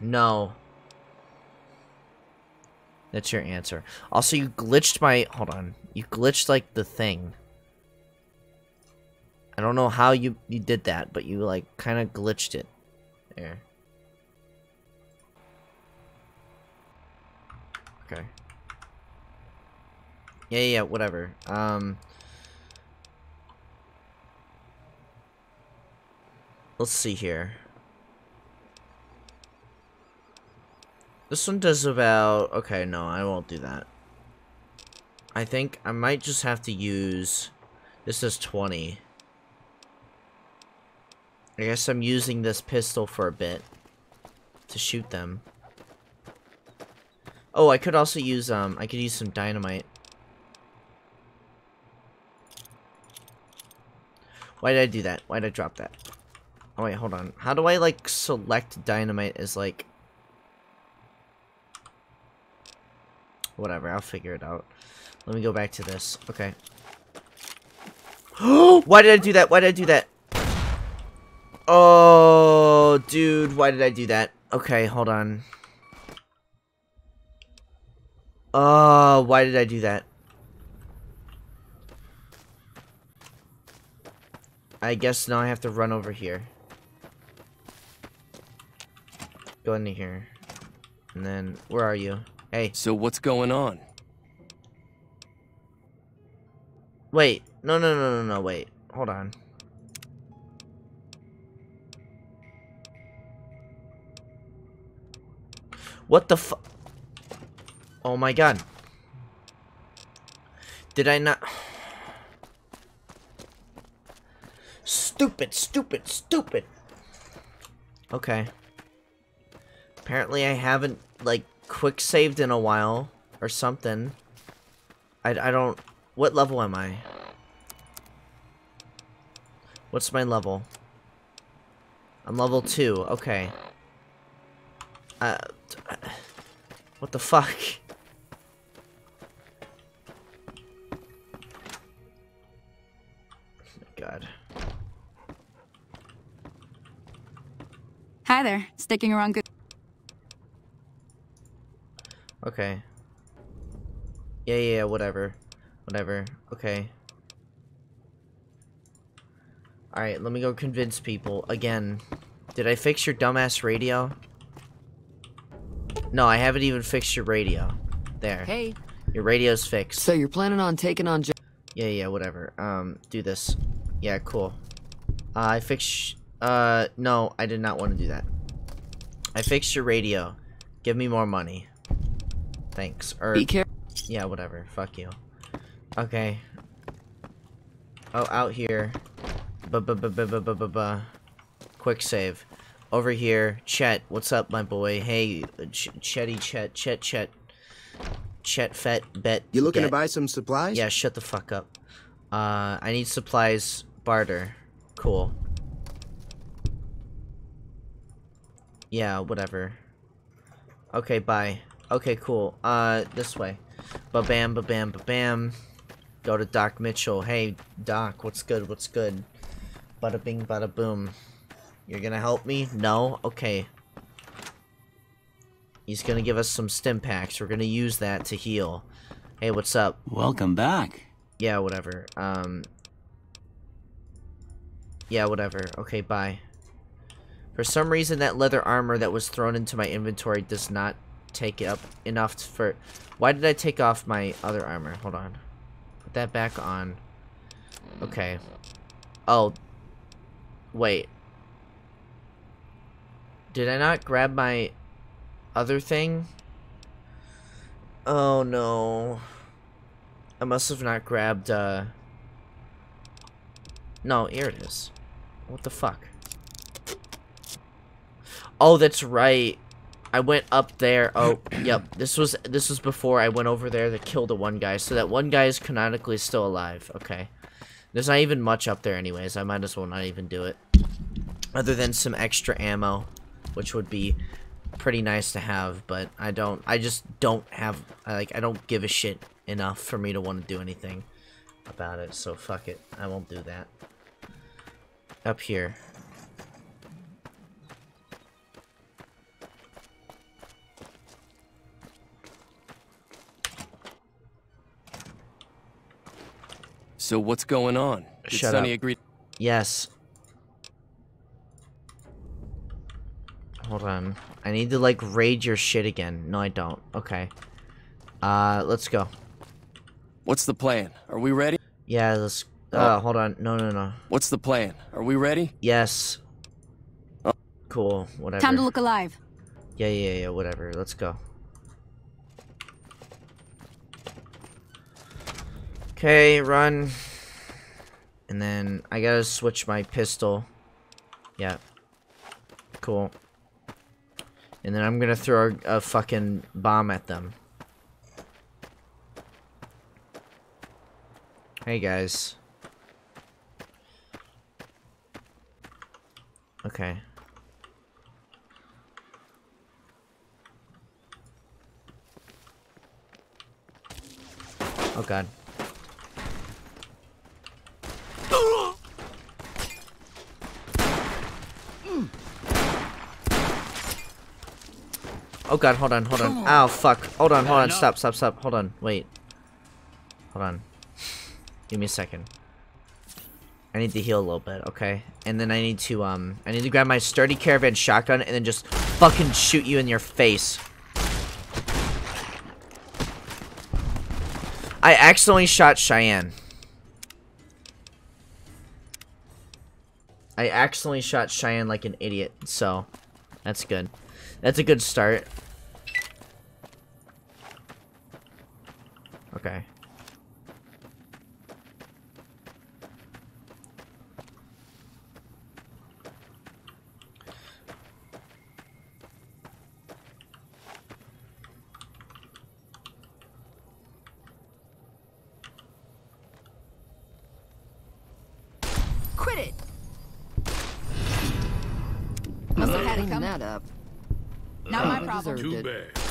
no. That's your answer. Also, you glitched my... Hold on. You glitched, like, the thing. I don't know how you, you did that, but you, like, kind of glitched it. There. Okay. Yeah, yeah, whatever. Um... Let's see here. This one does about... Okay, no, I won't do that. I think I might just have to use... This is 20. I guess I'm using this pistol for a bit. To shoot them. Oh, I could also use, um, I could use some dynamite. Why did I do that? Why did I drop that? Oh wait, hold on. How do I like select dynamite as like whatever, I'll figure it out. Let me go back to this. Okay. why did I do that? Why did I do that? Oh, dude, why did I do that? Okay, hold on. Oh, why did I do that? I guess now I have to run over here. Go into here. And then, where are you? Hey. So what's going on? Wait. No, no, no, no, no, wait. Hold on. What the fu- Oh my god. Did I not- Stupid, stupid, stupid! Okay. Apparently I haven't, like, quick saved in a while. Or something. I, I don't... What level am I? What's my level? I'm level 2. Okay. Uh... What the fuck? God. Hi there. Sticking around good. Okay. Yeah, yeah, yeah, whatever. Whatever. Okay. Alright, let me go convince people. Again. Did I fix your dumbass radio? No, I haven't even fixed your radio. There. Hey. Your radio's fixed. So you're planning on taking on... Yeah, yeah, whatever. Um, do this. Yeah, cool. Uh, I fixed... Uh, no, I did not want to do that. I fixed your radio. Give me more money. Thanks. Or... Be careful. Yeah, whatever. Fuck you. Okay. Oh, out here. Bu bu bu bu bu bu bu bu. Quick save. Over here. Chet, what's up, my boy? Hey, Ch Chetty Chet, Chet Chet. Chet Fet Bet. You looking to buy some supplies? Yeah, shut the fuck up. Uh, I need supplies. Barter. Cool. Yeah, whatever. Okay, bye. Okay, cool. Uh, this way. Ba-bam, ba-bam, ba-bam. Go to Doc Mitchell. Hey, Doc, what's good? What's good? Bada bing, bada boom. You're gonna help me? No? Okay. He's gonna give us some stimpacks. We're gonna use that to heal. Hey, what's up? Welcome back. Yeah, whatever. Um. Yeah, whatever. Okay, bye. For some reason, that leather armor that was thrown into my inventory does not take it up enough for... Why did I take off my other armor? Hold on. Put that back on. Okay. Oh. Wait. Did I not grab my other thing? Oh no. I must have not grabbed, uh... No, here it is. What the fuck? Oh, that's right. I went up there. Oh, yep. This was this was before I went over there to kill the one guy. So that one guy is canonically still alive. Okay. There's not even much up there anyways. I might as well not even do it. Other than some extra ammo, which would be pretty nice to have, but I don't I just don't have I, like I don't give a shit enough for me to want to do anything about it. So fuck it. I won't do that. Up here. So what's going on? Did Shut Sunny up. agree? Yes. Hold on. I need to like raid your shit again. No, I don't. Okay. Uh, let's go. What's the plan? Are we ready? Yeah, let's. Uh, hold on. No, no, no. What's the plan? Are we ready? Yes. Oh. Cool. Whatever. Time to look alive. Yeah, yeah, yeah. Whatever. Let's go. Okay, run. And then I gotta switch my pistol. Yeah. Cool. And then I'm gonna throw a, a fucking bomb at them. Hey guys. Okay. Oh god. Oh god, hold on, hold on. Ow, fuck. Hold on, hold on. Stop, stop, stop. Hold on. Wait. Hold on. Give me a second. I need to heal a little bit, okay? And then I need to, um, I need to grab my sturdy caravan shotgun and then just fucking shoot you in your face. I accidentally shot Cheyenne. I accidentally shot Cheyenne like an idiot, so that's good. That's a good start. Okay. Quit it! Must have had it Clean come. that up. Not my You problem. deserved Too it. bad.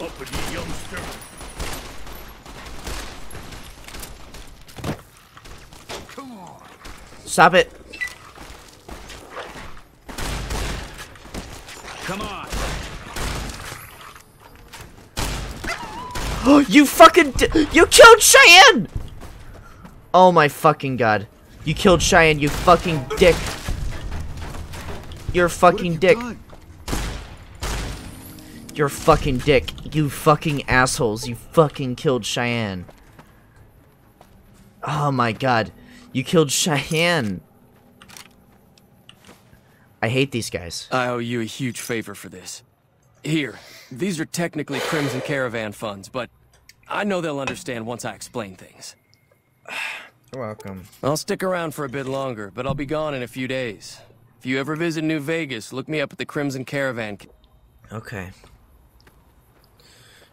Uppity youngster. Stop it. Come on. you fucking d you killed Cheyenne! Oh my fucking god. You killed Cheyenne, you fucking dick. You're a fucking dick. You're a fucking dick. You fucking assholes. You fucking killed Cheyenne. Oh my god. You killed Cheyenne. I hate these guys. I owe you a huge favor for this. Here, these are technically Crimson Caravan funds, but I know they'll understand once I explain things. You're welcome. I'll stick around for a bit longer, but I'll be gone in a few days. If you ever visit New Vegas, look me up at the Crimson Caravan. Okay.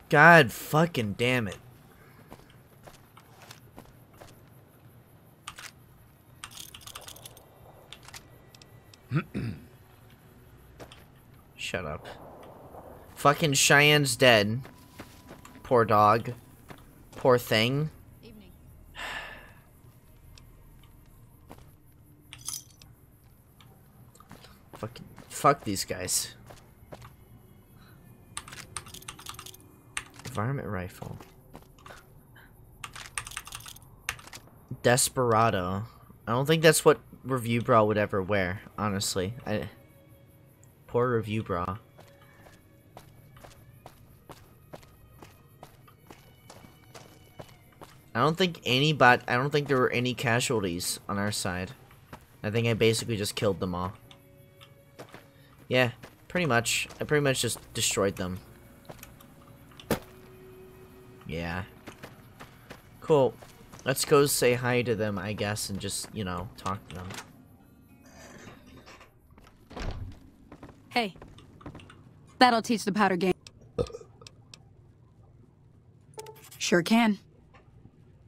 God fucking damn it. Shut up. Fucking Cheyenne's dead. Poor dog. Poor thing. Fucking fuck these guys. Environment rifle. Desperado. I don't think that's what Reviewbrah would ever wear, honestly. I poor Reviewbrah. I don't think any but I don't think there were any casualties on our side. I think I basically just killed them all. Yeah, pretty much. I pretty much just destroyed them. Yeah. Cool. Let's go say hi to them, I guess, and just, you know, talk to them. Hey. That'll teach the powder game. Sure can.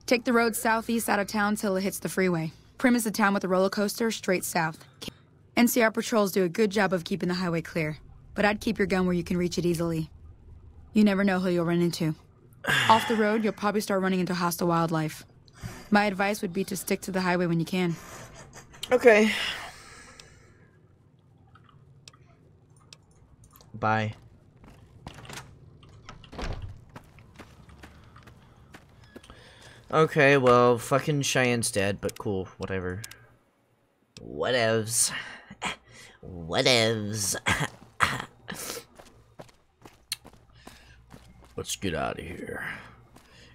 Take the road southeast out of town till it hits the freeway. Primm is the town with the roller coaster straight south. NCR patrols do a good job of keeping the highway clear, but I'd keep your gun where you can reach it easily. You never know who you'll run into. Off the road, you'll probably start running into hostile wildlife. My advice would be to stick to the highway when you can. Okay. Bye. Okay, well, fucking Cheyenne's dead, but cool, whatever. Whatevs. Whatevs. Let's get out of here.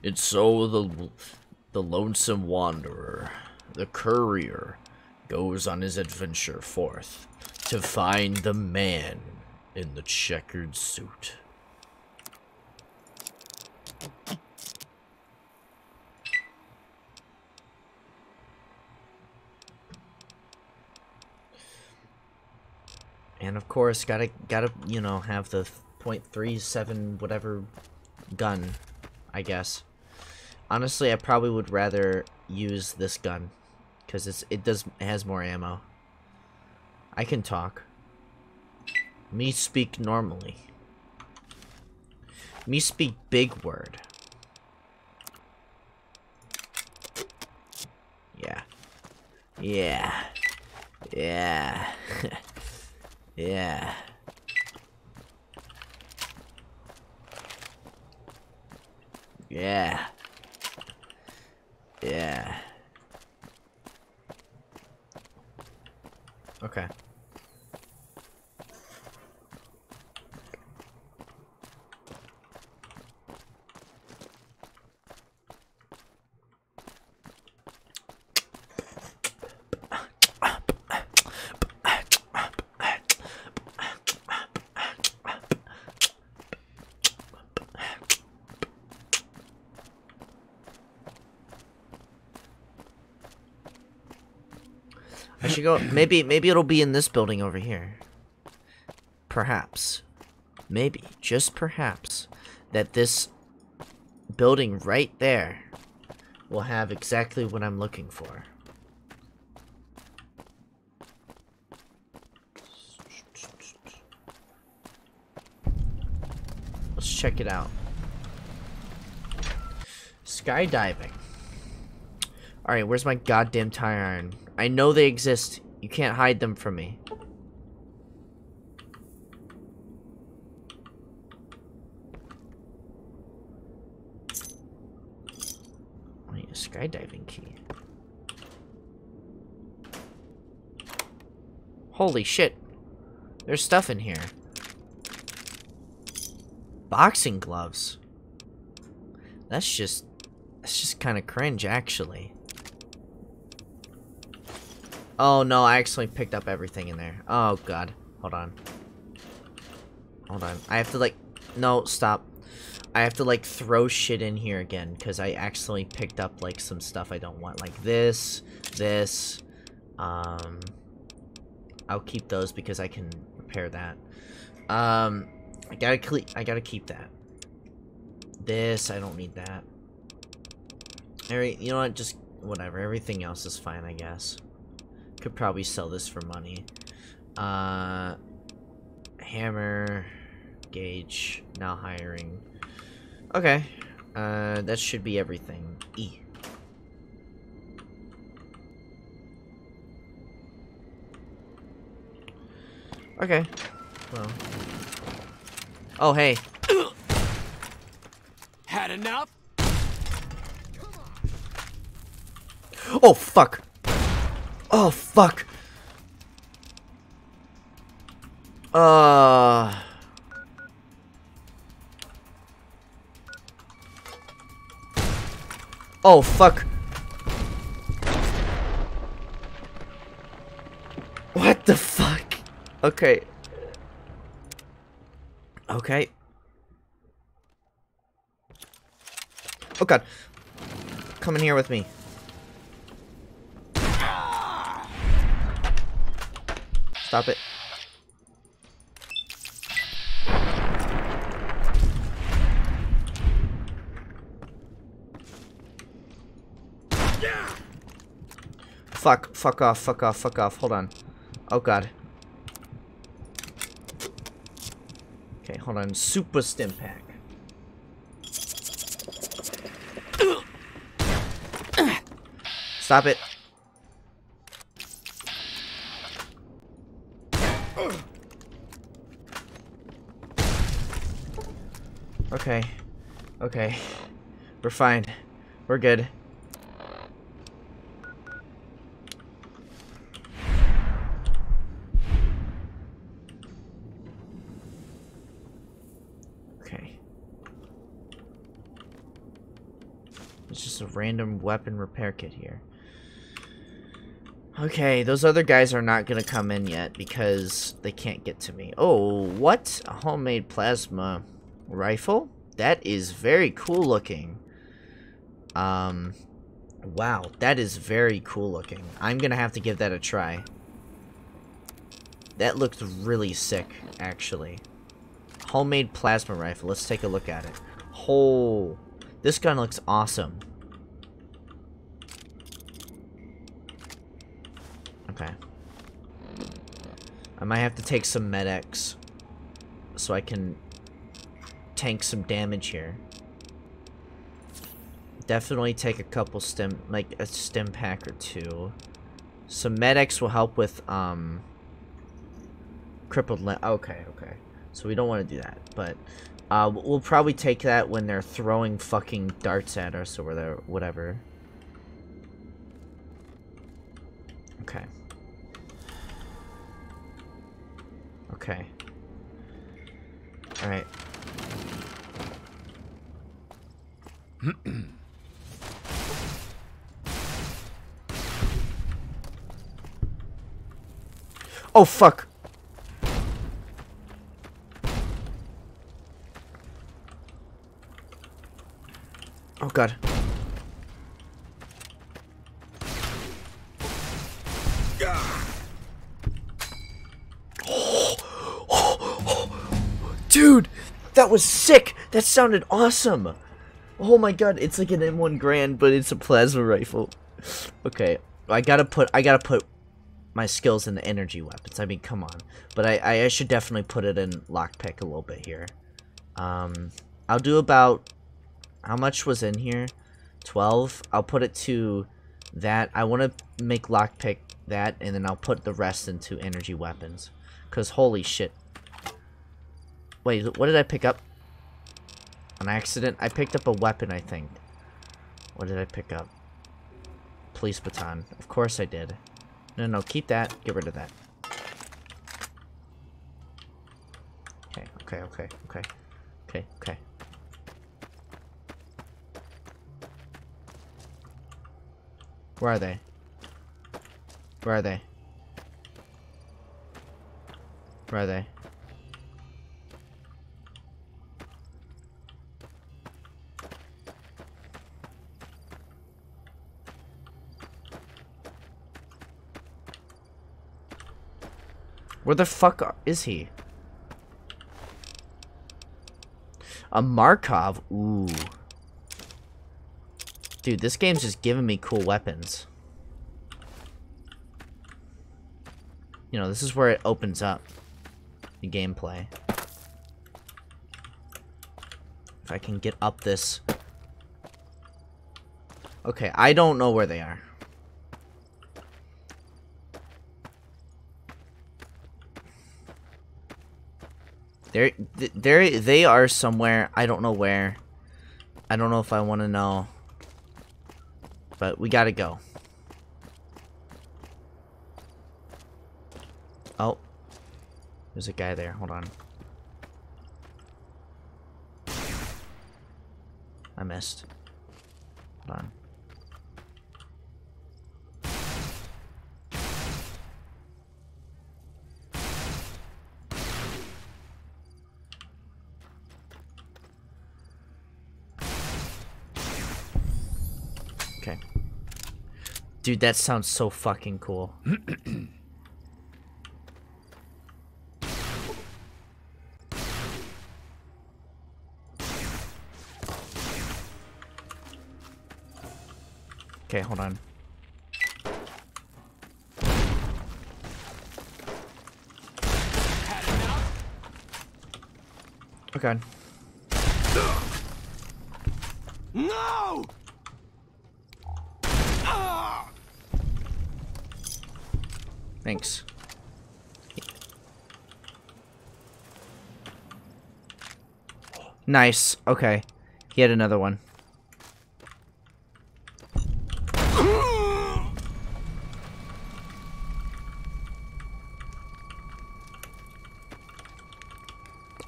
And so the the lonesome wanderer, the courier, goes on his adventure forth to find the man in the checkered suit. And of course, gotta gotta you know have the .37 whatever gun, I guess. Honestly, I probably would rather use this gun because it's it does it has more ammo. I can talk. Me speak normally. Me speak big word. Yeah. Yeah. Yeah. yeah. Yeah. Yeah. Okay. I should go. Maybe, maybe it'll be in this building over here. Perhaps. Maybe, just perhaps, that this building right there will have exactly what I'm looking for. Let's check it out. Skydiving. Alright, where's my goddamn tire iron? I know they exist. You can't hide them from me. Wait, a skydiving key. Holy shit. There's stuff in here. Boxing gloves. That's just... That's just kind of cringe, actually. Oh no, I actually picked up everything in there. Oh god. Hold on. Hold on. I have to like... No, stop. I have to like throw shit in here again because I actually picked up like some stuff I don't want. Like this, this. Um, I'll keep those because I can repair that. Um, I gotta I gotta keep that. This, I don't need that. Every, you know what? Just whatever. Everything else is fine, I guess. Could probably sell this for money. Uh, hammer, gauge, now hiring. Okay, uh, that should be everything. E. Okay, well. Oh, hey. Had enough? Oh, fuck. Oh, fuck. Uh... Oh, fuck. What the fuck? Okay. Okay. Oh god. Come in here with me. Stop it. Fuck, fuck off, fuck off, fuck off. Hold on. Oh god. Okay, hold on. Super stimpack. Stop it. Okay. Okay. We're fine. We're good. Okay. It's just a random weapon repair kit here. Okay, those other guys are not gonna come in yet because they can't get to me. Oh, what? A homemade plasma rifle? That is very cool looking. Um, wow, that is very cool looking. I'm gonna have to give that a try. That looks really sick, actually. Homemade plasma rifle. Let's take a look at it. Oh, this gun looks awesome. Okay. I might have to take some Med-X so I can tank some damage here. Definitely take a couple stem, like a stimpack or two. Some Med-X will help with, um, crippled limb. Okay, okay. So we don't want to do that, but uh, we'll probably take that when they're throwing fucking darts at us or whatever. Okay. Okay. Alright. Oh, fuck. Oh, God. Dude, that was sick. That sounded awesome. Oh my god, it's like an M1 Garand, but it's a plasma rifle. Okay, I gotta put I gotta put my skills in the energy weapons. I mean, come on. But I I should definitely put it in lockpick a little bit here. Um, I'll do about how much was in here? 12. I'll put it to that. I want to make lockpick that, and then I'll put the rest into energy weapons. Because holy shit. Wait, what did I pick up? On accident? I picked up a weapon, I think. What did I pick up? Police baton. Of course I did. No, no, keep that. Get rid of that. Okay, okay, okay, okay. Okay, okay. Where are they? Where are they? Where are they? Where the fuck is he? A Markov? Ooh. Dude, this game's just giving me cool weapons. You know, this is where it opens up. The gameplay. If I can get up this... Okay, I don't know where they are. They're, they're, they are somewhere, I don't know where. I don't know if I want to know. But we gotta go. Oh. There's a guy there. Hold on. I missed. Hold on. Dude, that sounds so fucking cool. okay, hold on. Okay. No! Thanks. Nice. Okay. He had another one.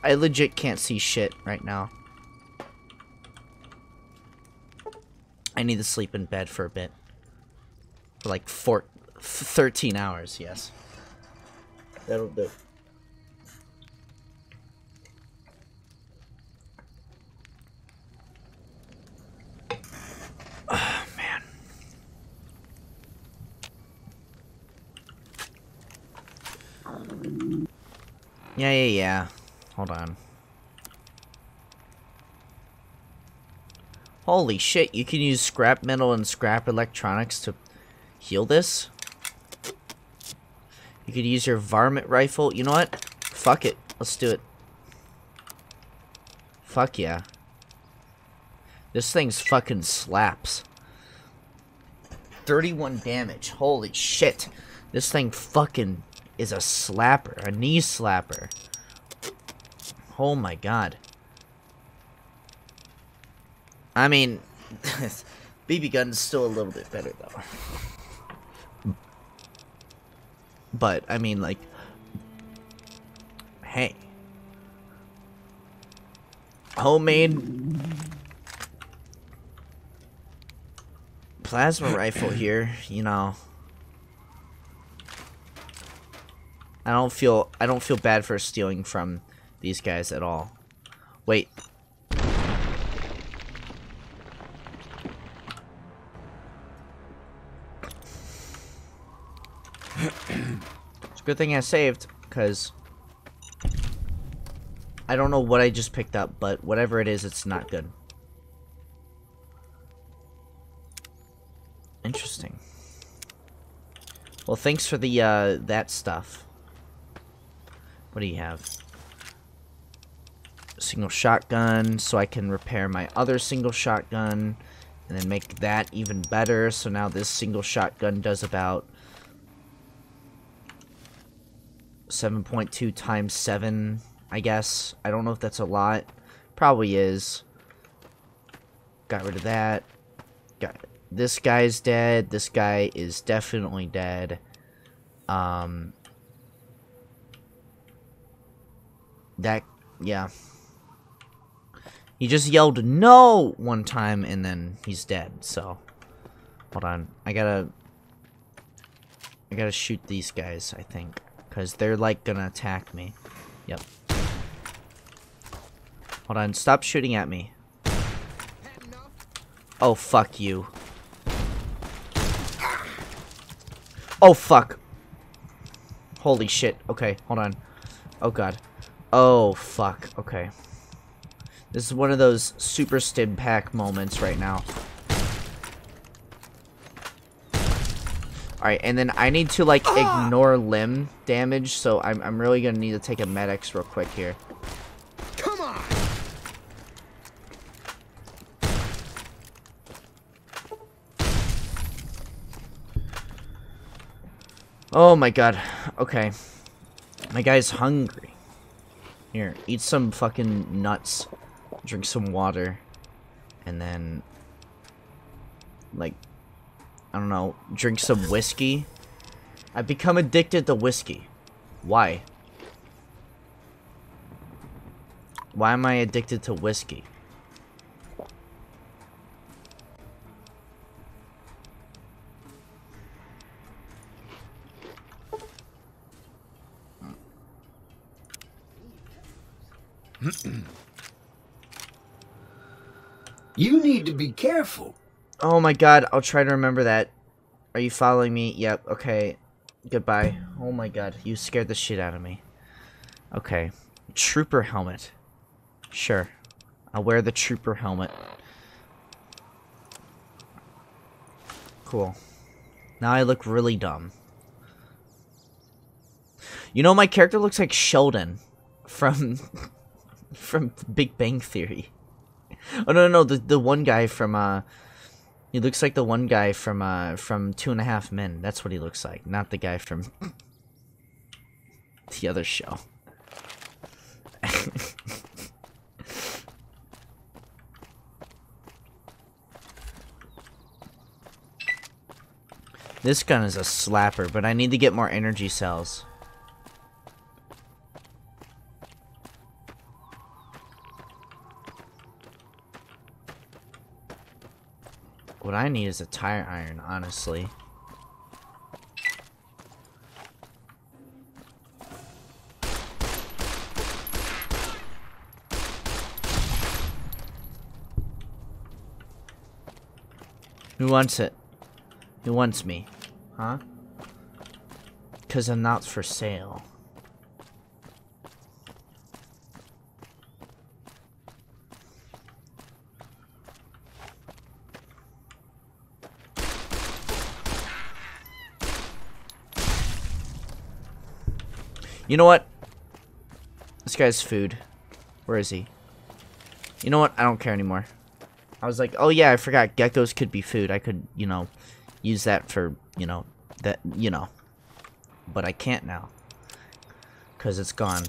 I legit can't see shit right now. I need to sleep in bed for a bit. For like four, 13 hours, yes. That'll do. Oh, man. Yeah, yeah, yeah. Hold on. Holy shit, you can use scrap metal and scrap electronics to heal this? You could use your varmint rifle. You know what? Fuck it. Let's do it. Fuck yeah. This thing's fucking slaps. 31 damage. Holy shit. This thing fucking is a slapper. A knee slapper. Oh my god. I mean, BB gun's still a little bit better though. But, I mean, like, hey. Homemade plasma rifle here, you know. I don't feel I don't feel bad for stealing from these guys at all. Wait. Good thing I saved, because I don't know what I just picked up, but whatever it is, it's not good. Interesting. Well, thanks for the, uh, that stuff. What do you have? Single shotgun, so I can repair my other single shotgun, and then make that even better, so now this single shotgun does about 7.2 times 7, I guess. I don't know if that's a lot. Probably is. Got rid of that. Got this guy's dead. This guy is definitely dead. Um that yeah. He just yelled no one time and then he's dead. So hold on. I got to I got to shoot these guys, I think. Because they're, like, gonna attack me. Yep. Hold on, stop shooting at me. Oh, fuck you. Oh, fuck. Holy shit. Okay, hold on. Oh, God. Oh, fuck. Okay. This is one of those super stimpack moments right now. Alright, and then I need to, like, ah! ignore limb damage, so I'm, I'm really gonna need to take a Med-X real quick here. Come on! Oh my god. Okay. My guy's hungry. Here, eat some fucking nuts. Drink some water. and then like I don't know, drink some whiskey. I've become addicted to whiskey. Why? Why am I addicted to whiskey? You need to be careful. Oh my god, I'll try to remember that. Are you following me? Yep, okay. Goodbye. Oh my god, you scared the shit out of me. Okay. Trooper helmet. Sure. I'll wear the trooper helmet. Cool. Now I look really dumb. You know, my character looks like Sheldon from from Big Bang Theory. Oh no, no, no, the the one guy from uh, he looks like the one guy from uh from Two and a Half Men. That's what he looks like, not the guy from the other show. this gun is a slapper, but I need to get more energy cells. What I need is a tire iron, honestly. Who wants it? Who wants me? Huh? Because I'm not for sale. You know what? This guy's food. Where is he? You know what? I don't care anymore. I was like, oh yeah, I forgot. Geckos could be food. I could, you know, use that for, you know, that, you know. But I can't now. Because it's gone.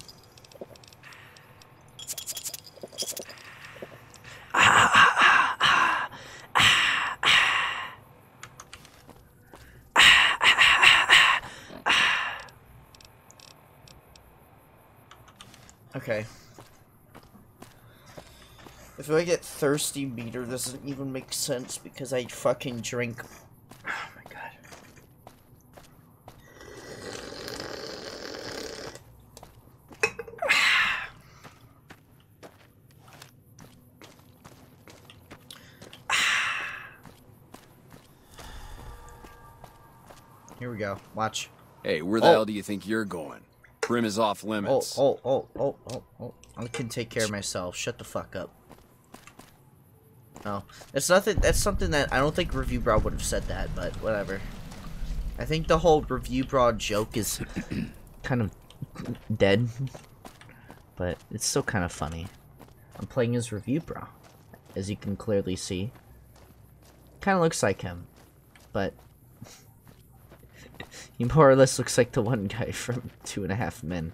If I get thirsty meter doesn't even make sense because I fucking drink. Oh my god. Here we go. Watch. Hey, where the Oh. hell do you think you're going? Primm is off Oh, limits. oh, oh, oh, oh, oh. I can take care of myself. Shut the fuck up. No. That's nothing that's something that I don't think Reviewbrah would have said that, but whatever. I think the whole Reviewbrah joke is kind of dead. But it's still kind of funny. I'm playing as Reviewbrah, as you can clearly see. Kinda looks like him. But he more or less looks like the one guy from Two and a Half Men.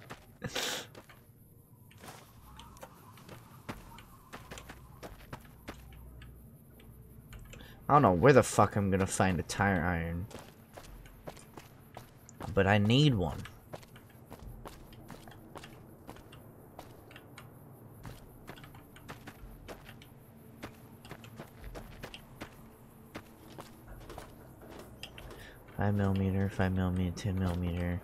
I don't know where the fuck I'm gonna find a tire iron. But I need one. Five millimeter, five millimeter, ten millimeter,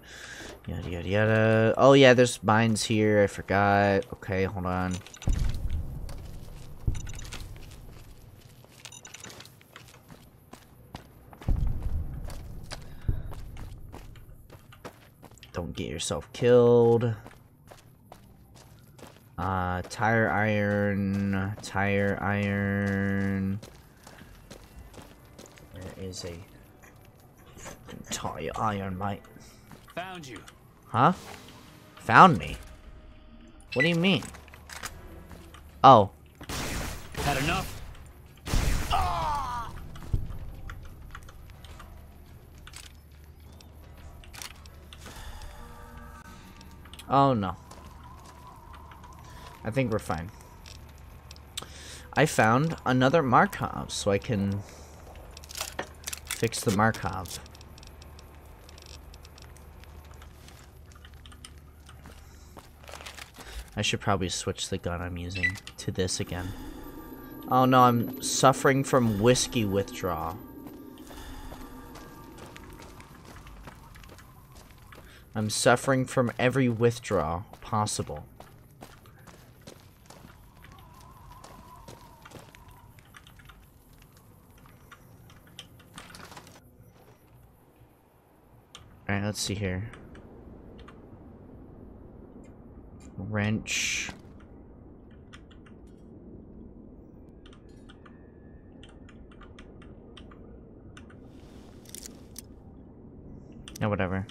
yada yada yada. Oh yeah, there's mines here. I forgot. Okay, hold on. Don't get yourself killed. Uh, tire iron, tire iron. There is a tire iron, mate. Found you. Huh? Found me? What do you mean? Oh. Had enough? Oh no. I think we're fine. I found another Markov, so I can fix the Markov. I should probably switch the gun I'm using to this again. Oh no, I'm suffering from whiskey withdrawal. I'm suffering from every withdrawal possible. Alright, let's see here. Wrench. Yeah, whatever.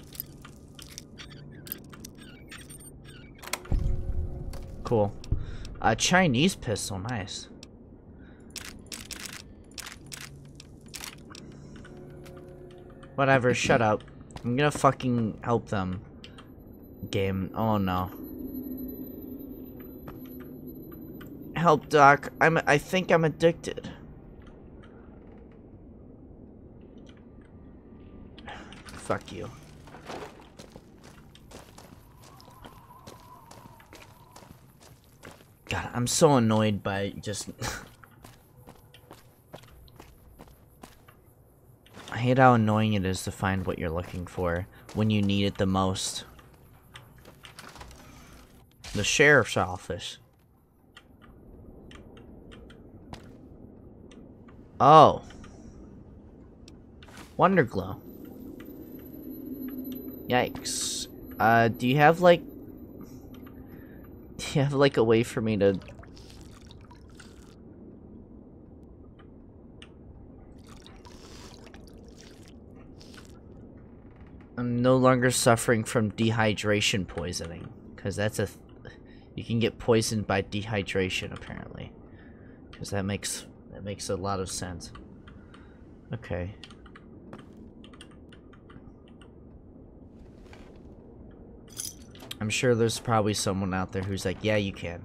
Cool. A Chinese pistol, nice. Whatever, shut up. I'm gonna fucking help them. Game. Oh no. Help, Doc. I'm. I think I'm addicted. Fuck you. I'm so annoyed by just. I hate how annoying it is to find what you're looking for when you need it the most. The sheriff's office. Oh. Wonder Glue. Yikes. Uh, do you have, like... You have, like, a way for me to... I'm no longer suffering from dehydration poisoning. Because that's a... Th you can get poisoned by dehydration, apparently. Because that makes... That makes a lot of sense. Okay. I'm sure there's probably someone out there who's like, yeah, you can.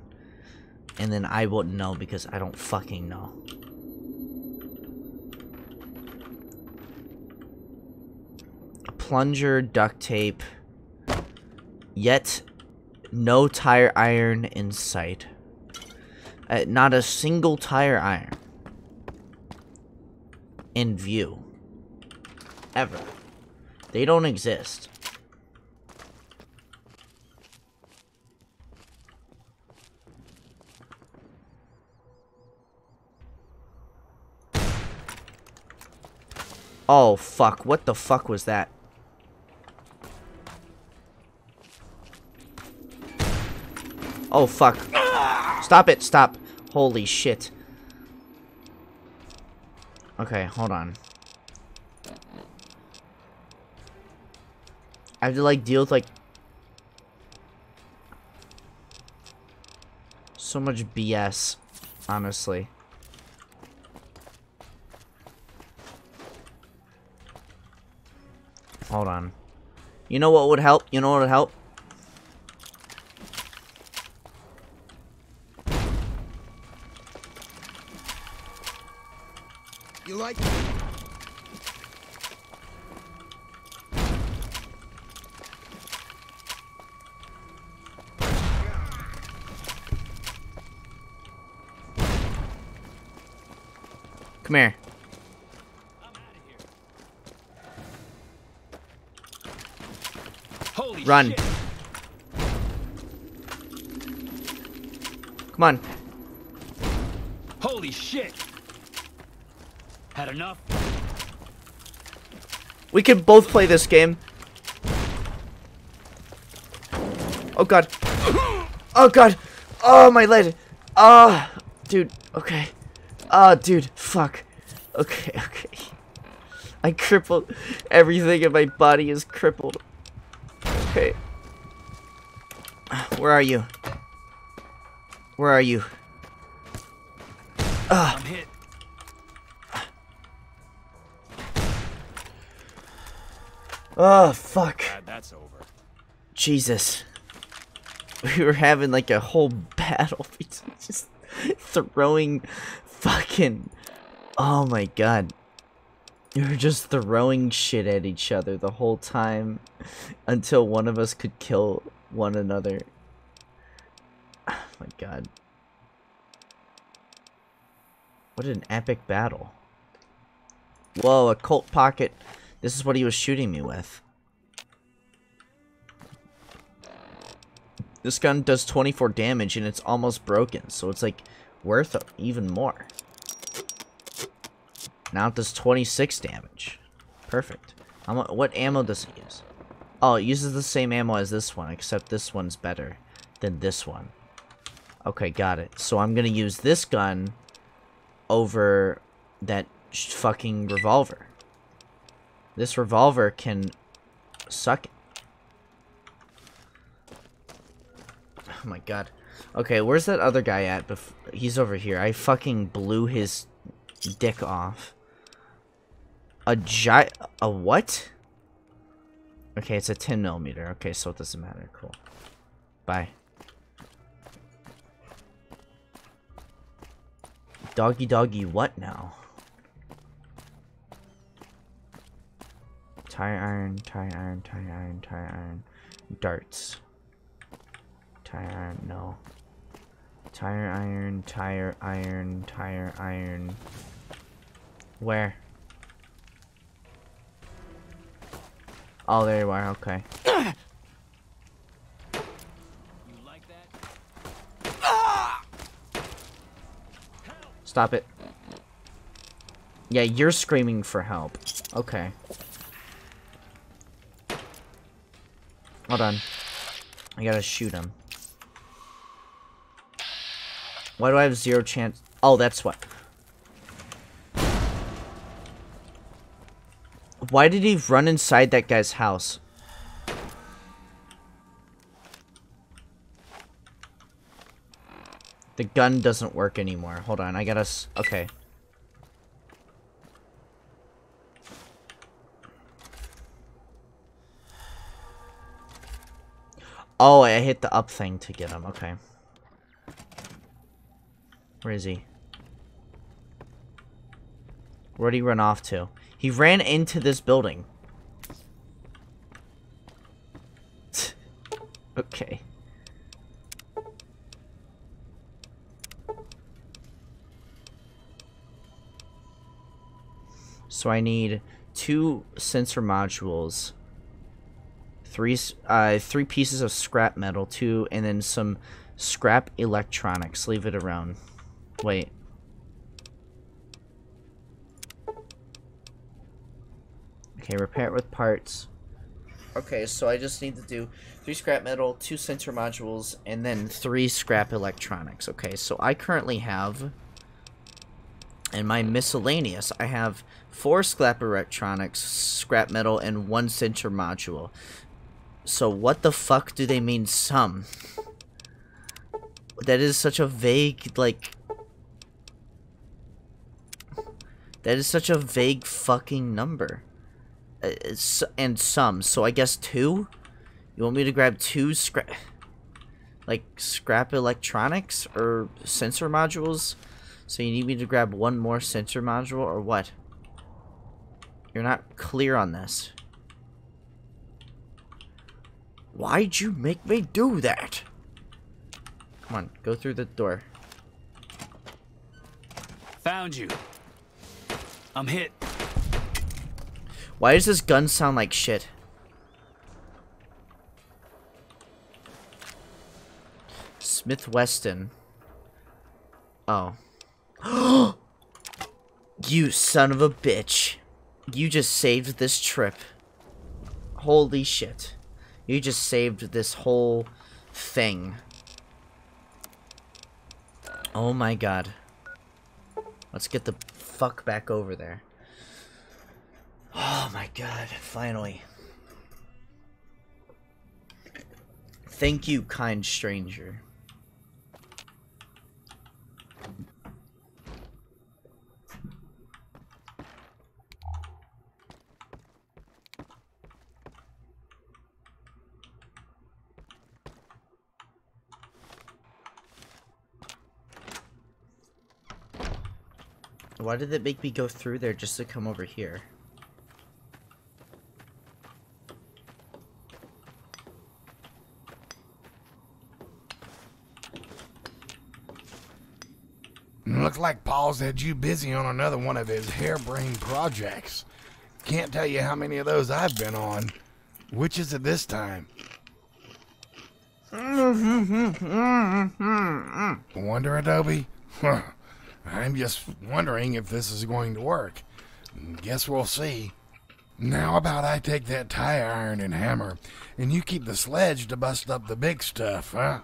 And then I wouldn't know because I don't fucking know. Plunger, duct tape. Yet, no tire iron in sight. Uh, not a single tire iron. In view. Ever. They don't exist. Oh, fuck. What the fuck was that? Oh, fuck. Stop it. Stop. Holy shit. Okay, hold on. I have to, like, deal with, like... So much BS, honestly. Hold on. You know what would help? You know what would help? You like Come here. Holy Run. shit. Come on. Holy shit. Had enough? We can both play this game. Oh god. Oh god. Oh my leg. Ah, dude. Okay. Ah, dude. Fuck. Okay. Okay. I crippled. Everything in my body is crippled. Okay. Where are you? Where are you? Ah. I'm hit. Oh, fuck. Glad that's over. Jesus. We were having like a whole battle. between Just throwing fucking. Oh my god. You're just throwing shit at each other the whole time until one of us could kill one another. My god. What an epic battle. Whoa, a Colt pocket. This is what he was shooting me with. This gun does 24 damage and it's almost broken, so it's like worth even more. Now it does 26 damage. Perfect. How what ammo does it use? Oh, it uses the same ammo as this one, except this one's better than this one. Okay, got it. So I'm gonna use this gun over that fucking revolver. This revolver can suck. Oh my god. Okay, where's that other guy at? Bef he's over here. I fucking blew his dick off. A gi- a what? Okay, it's a 10 millimeter. Okay, so it doesn't matter. Cool. Bye. Doggy doggy what now? Tire iron, tire iron, tire iron, tire iron. Darts. Tire iron, no. Tire iron, tire iron, tire iron. Where? Oh, there you are, okay. Stop it. Yeah, you're screaming for help. Okay. Hold on. I gotta shoot him. Why do I have zero chance? Oh, that's what. Why did he run inside that guy's house? The gun doesn't work anymore. Hold on, I gotta... Okay. Oh, I hit the up thing to get him. Okay. Where is he? Where'd he run off to? He ran into this building. okay. So I need two sensor modules, three uh, three pieces of scrap metal, two, and then some scrap electronics. Leave it around. Wait. Okay, repair it with parts. Okay, so I just need to do three scrap metal, two sensor modules, and then three scrap electronics. Okay, so I currently have in my miscellaneous, I have four scrap electronics, scrap metal, and one sensor module. So what the fuck do they mean some? That is such a vague, like... That is such a vague fucking number. Uh, it's, and some, so I guess two? You want me to grab two scrap... Like, scrap electronics? Or sensor modules? So you need me to grab one more sensor module, or what? You're not clear on this. Why'd you make me do that? Come on, go through the door. Found you. I'm hit. Why does this gun sound like shit? Smith Weston. Oh. you son of a bitch. You just saved this trip. Holy shit. You just saved this whole thing. Oh my god. Let's get the fuck back over there. Oh my god, finally. Thank you, kind stranger. Why did it make me go through there just to come over here? Looks like Paul's had you busy on another one of his harebrained projects. Can't tell you how many of those I've been on. Which is it this time? Wonder, Adobe? I'm just wondering if this is going to work. Guess we'll see. Now about I take that tire iron and hammer, and you keep the sledge to bust up the big stuff, huh?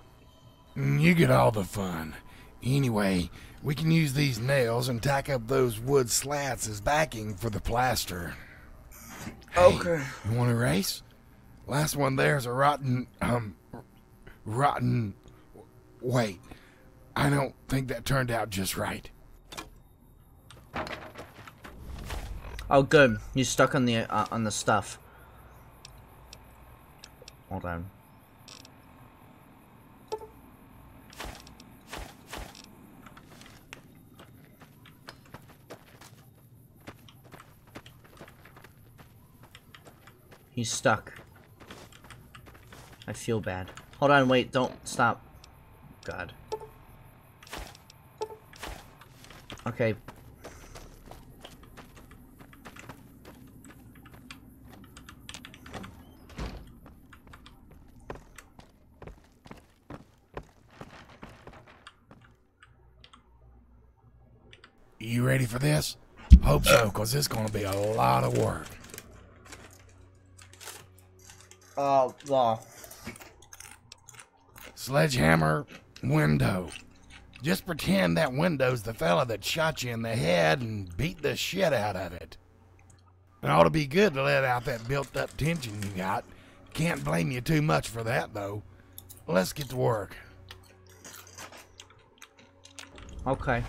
You get all the fun. Anyway, we can use these nails and tack up those wood slats as backing for the plaster. Okay. You want to race? Last one there's a rotten, um, rotten. Wait, I don't think that turned out just right. Oh, good. You're stuck on the uh, on the stuff. Hold on. He's stuck. I feel bad. Hold on, wait, don't stop. God. Okay. You ready for this? Hope so, because it's going to be a lot of work. Oh, well. Sledgehammer, window. Just pretend that window's the fella that shot you in the head and beat the shit out of it. It ought to be good to let out that built up tension you got. Can't blame you too much for that, though. Let's get to work. Okay.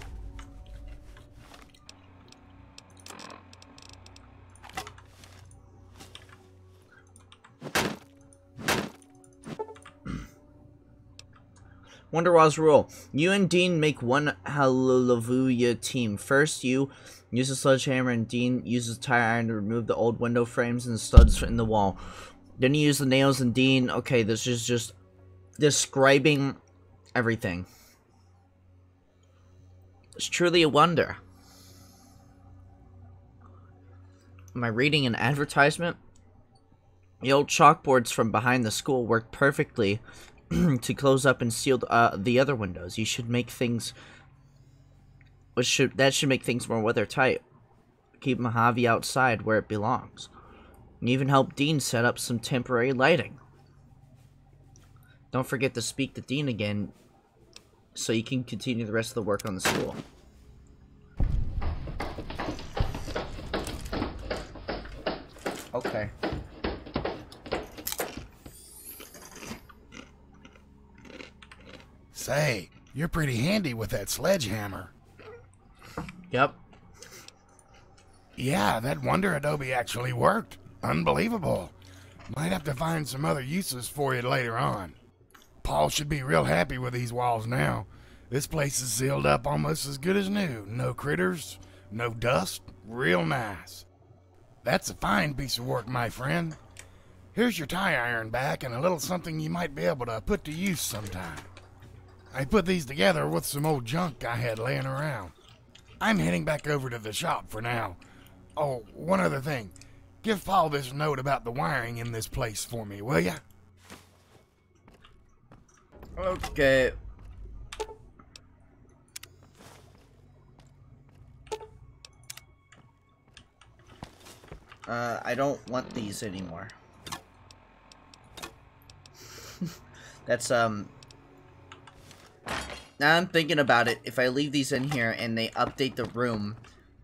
Wonderwall's rule. You and Dean make one Hallelujah team. First, you use a sledgehammer and Dean uses a tire iron to remove the old window frames and studs in the wall. Then you use the nails and Dean... Okay, this is just describing everything. It's truly a wonder. Am I reading an advertisement? The old chalkboards from behind the school worked perfectly to close up and seal uh, the other windows. You should make things. Which should that should make things more weather tight. Keep Mojave outside where it belongs. And even help Dean set up some temporary lighting. Don't forget to speak to Dean again, so you can continue the rest of the work on the school. Okay. Say, you're pretty handy with that sledgehammer. Yep. Yeah, that Wonder Adobe actually worked. Unbelievable. Might have to find some other uses for it later on. Paul should be real happy with these walls now. This place is sealed up almost as good as new. No critters, no dust, real nice. That's a fine piece of work, my friend. Here's your tie iron back and a little something you might be able to put to use sometime. I put these together with some old junk I had laying around. I'm heading back over to the shop for now. Oh, one other thing. Give Paul this note about the wiring in this place for me, will ya? Okay. Uh, I don't want these anymore. That's, um... Now I'm thinking about it, if I leave these in here and they update the room,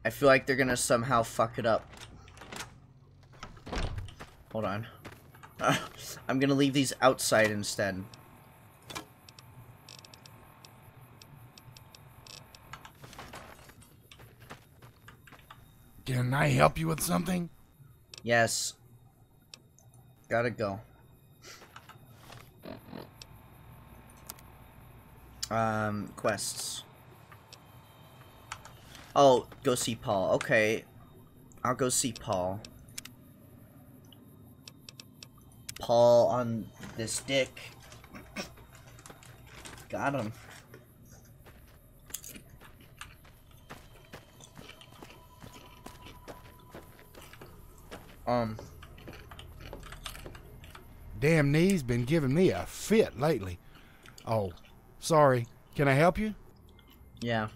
I feel like they're gonna somehow fuck it up. Hold on. I'm gonna leave these outside instead. Can I help you with something? Yes. Gotta go. Um, quests. Oh, go see Paul. Okay. I'll go see Paul. Paul on this dick. Got him. Um. Damn knee's been giving me a fit lately. Oh, sorry. Can I help you? Yeah.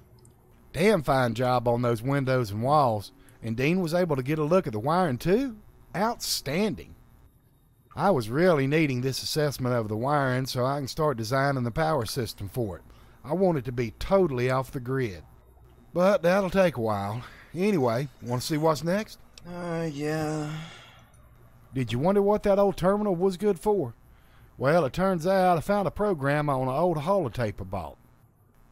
Damn fine job on those windows and walls. And Dean was able to get a look at the wiring too? Outstanding. I was really needing this assessment of the wiring so I can start designing the power system for it. I want it to be totally off the grid. But that'll take a while. Anyway, want to see what's next? Uh, yeah. Did you wonder what that old terminal was good for? Well, it turns out I found a program on an old holotape I bought.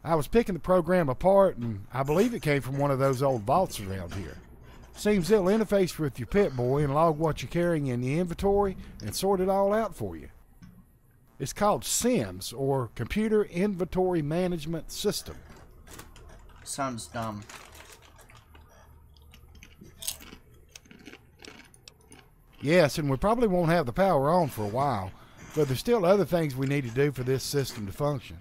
I was picking the program apart, and I believe it came from one of those old vaults around here. Seems it'll interface with your Pip-Boy and log what you're carrying in the inventory and sort it all out for you. It's called CIMS, or Computer Inventory Management System. Sounds dumb. Yes, and we probably won't have the power on for a while, but there's still other things we need to do for this system to function.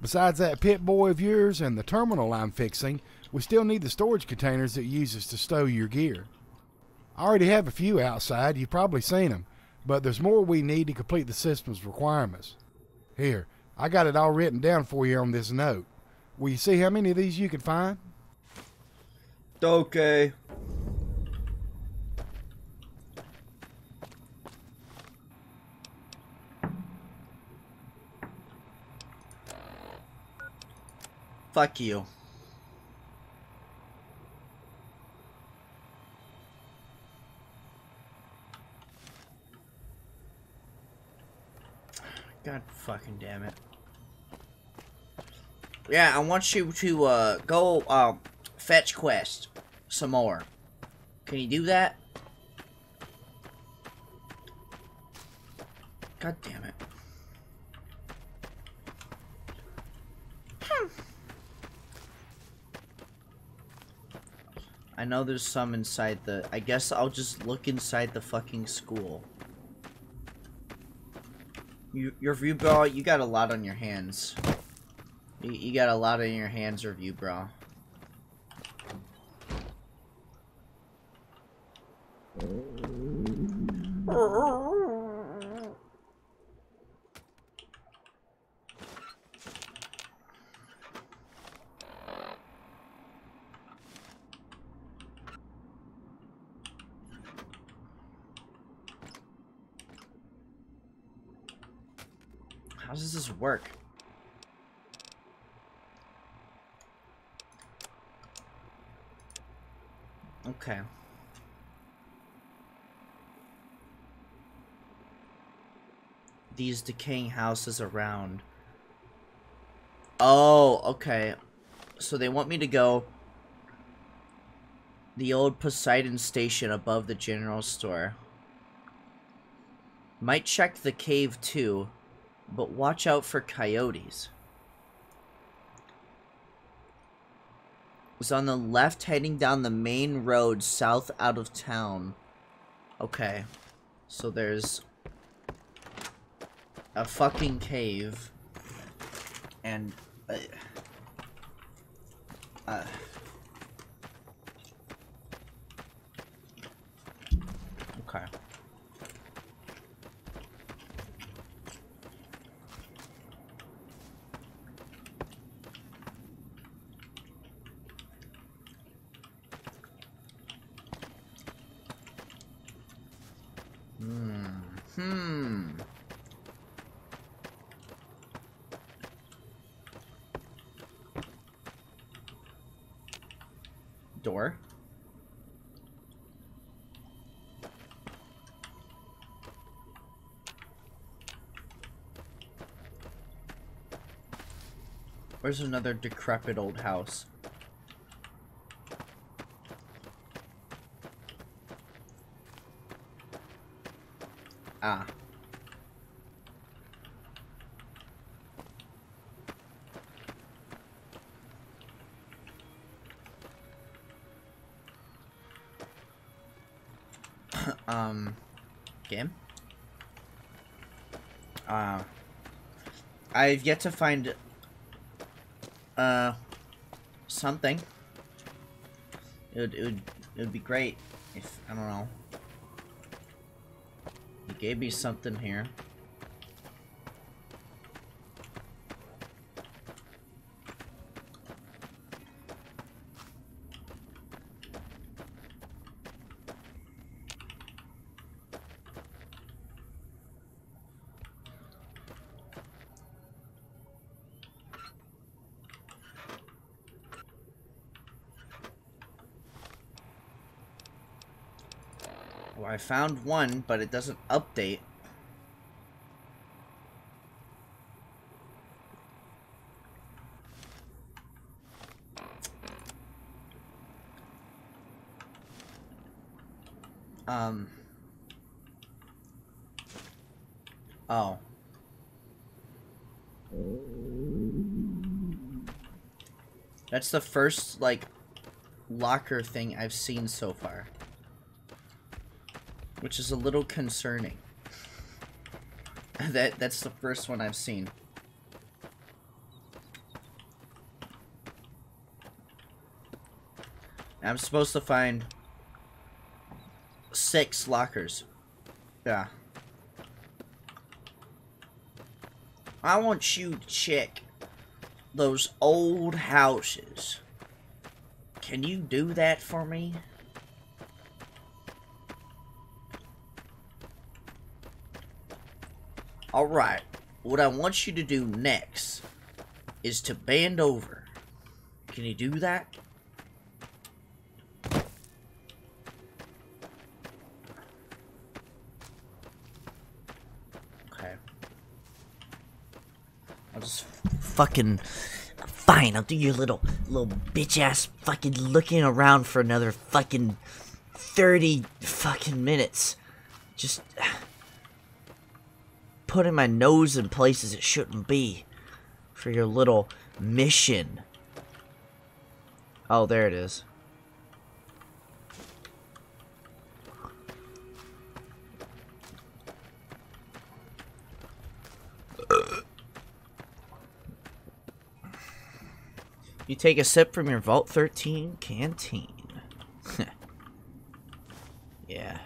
Besides that Pip-Boy of yours and the terminal I'm fixing, we still need the storage containers it uses to stow your gear. I already have a few outside, you've probably seen them, but there's more we need to complete the system's requirements. Here, I got it all written down for you on this note. Will you see how many of these you can find? Okay. Fuck you. God fucking damn it. Yeah, I want you to uh, go uh, fetch quest some more. Can you do that? God damn it. I know there's some inside the... I guess I'll just look inside the fucking school. You, your view, bro, you got a lot on your hands. You, you got a lot on your hands, review, bro. How does this work? Okay. These decaying houses around. Oh, okay. So they want me to go the old Poseidon station above the general store. Might check the cave too, but watch out for coyotes. It's on the left heading down the main road south out of town. Okay. So there's a fucking cave and uh, uh Okay. Door. Where's another decrepit old house? Ah. Um, game. Uh, I've yet to find uh something. It would, it would it would be great if I don't know. You gave me something here. Found one, but it doesn't update. Um. Oh. That's the first, like, locker thing I've seen so far. Which is a little concerning. that That's the first one I've seen. I'm supposed to find six lockers. Yeah. I want you to check those old houses. Can you do that for me? Alright, what I want you to do next is to bend over. Can you do that? Okay. I'll just fucking fine. I'll do your little little bitch ass fucking looking around for another fucking 30 fucking minutes. Just putting my nose in places it shouldn't be for your little mission. Oh, there it is. You take a sip from your Vault 13 canteen. yeah.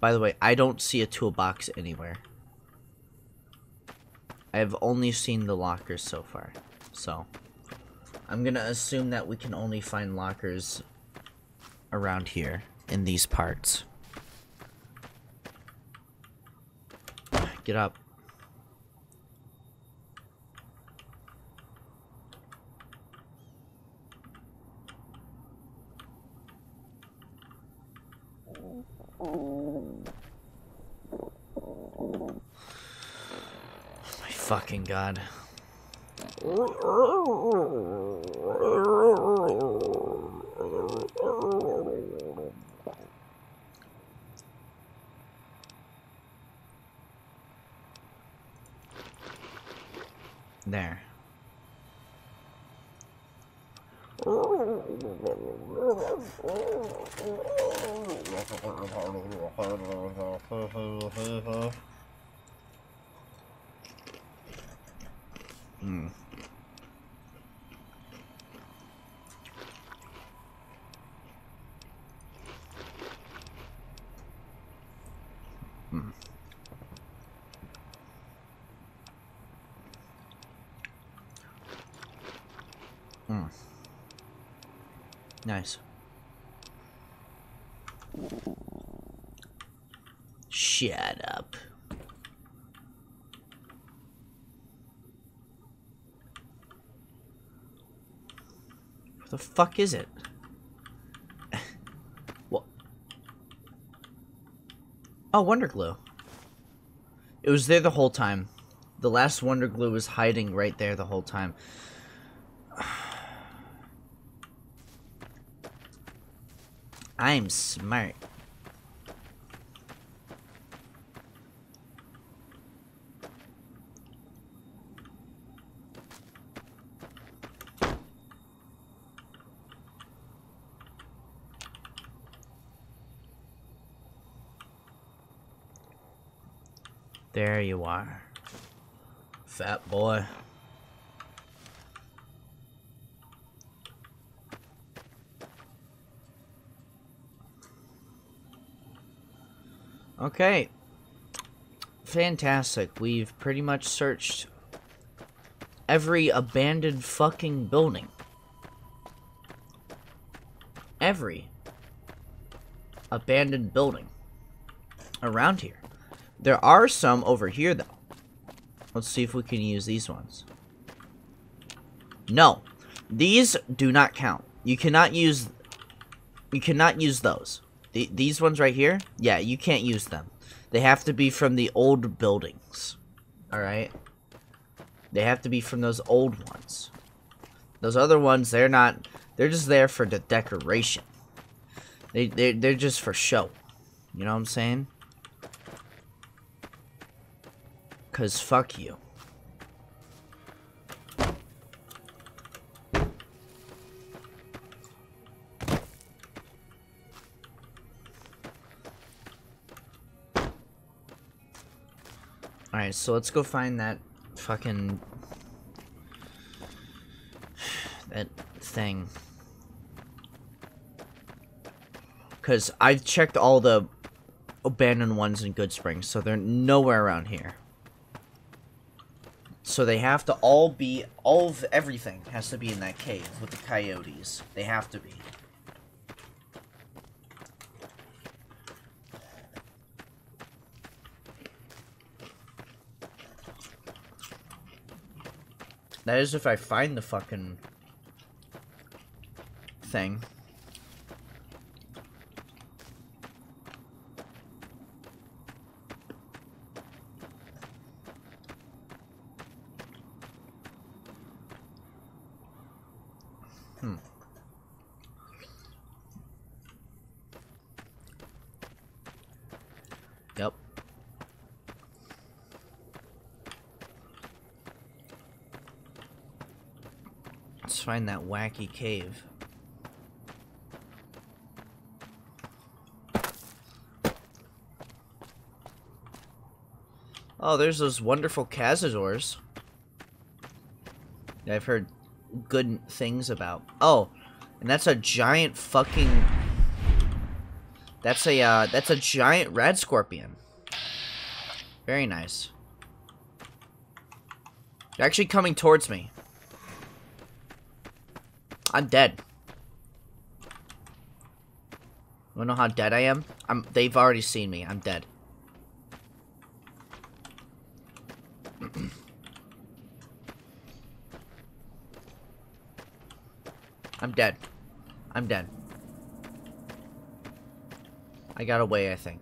By the way, I don't see a toolbox anywhere. I have only seen the lockers so far. So, I'm gonna assume that we can only find lockers around here in these parts. Get up. My fucking god. There. Hmm. Hmm. Hmm. Nice. Shut up. Where the fuck is it? what? Oh, Wonder Glue. It was there the whole time. The last Wonder Glue was hiding right there the whole time. I'm smart. There you are. Fat boy. Okay. Fantastic. We've pretty much searched every abandoned fucking building. Every abandoned building around here. There are some over here, though. Let's see if we can use these ones. No. These do not count. You cannot use... You cannot use those. The, these ones right here? Yeah, you can't use them. They have to be from the old buildings. Alright? They have to be from those old ones. Those other ones, they're not... They're just there for the decoration. They, they, they're just for show. You know what I'm saying? Because fuck you. Alright, so let's go find that fucking... That thing. Because I've checked all the abandoned ones in Goodsprings, so they're nowhere around here. So they have to all be, all of everything has to be in that cave with the coyotes. They have to be. That is if I find the fucking thing. Hmm. Yep. Let's find that wacky cave. Oh, there's those wonderful Cazadors. I've heard good things about. Oh, and that's a giant fucking... That's a, uh, that's a giant red scorpion. Very nice. They're actually coming towards me. I'm dead. Wanna know how dead I am? I'm. They've already seen me. I'm dead. I'm dead. I'm dead. I got away, I think.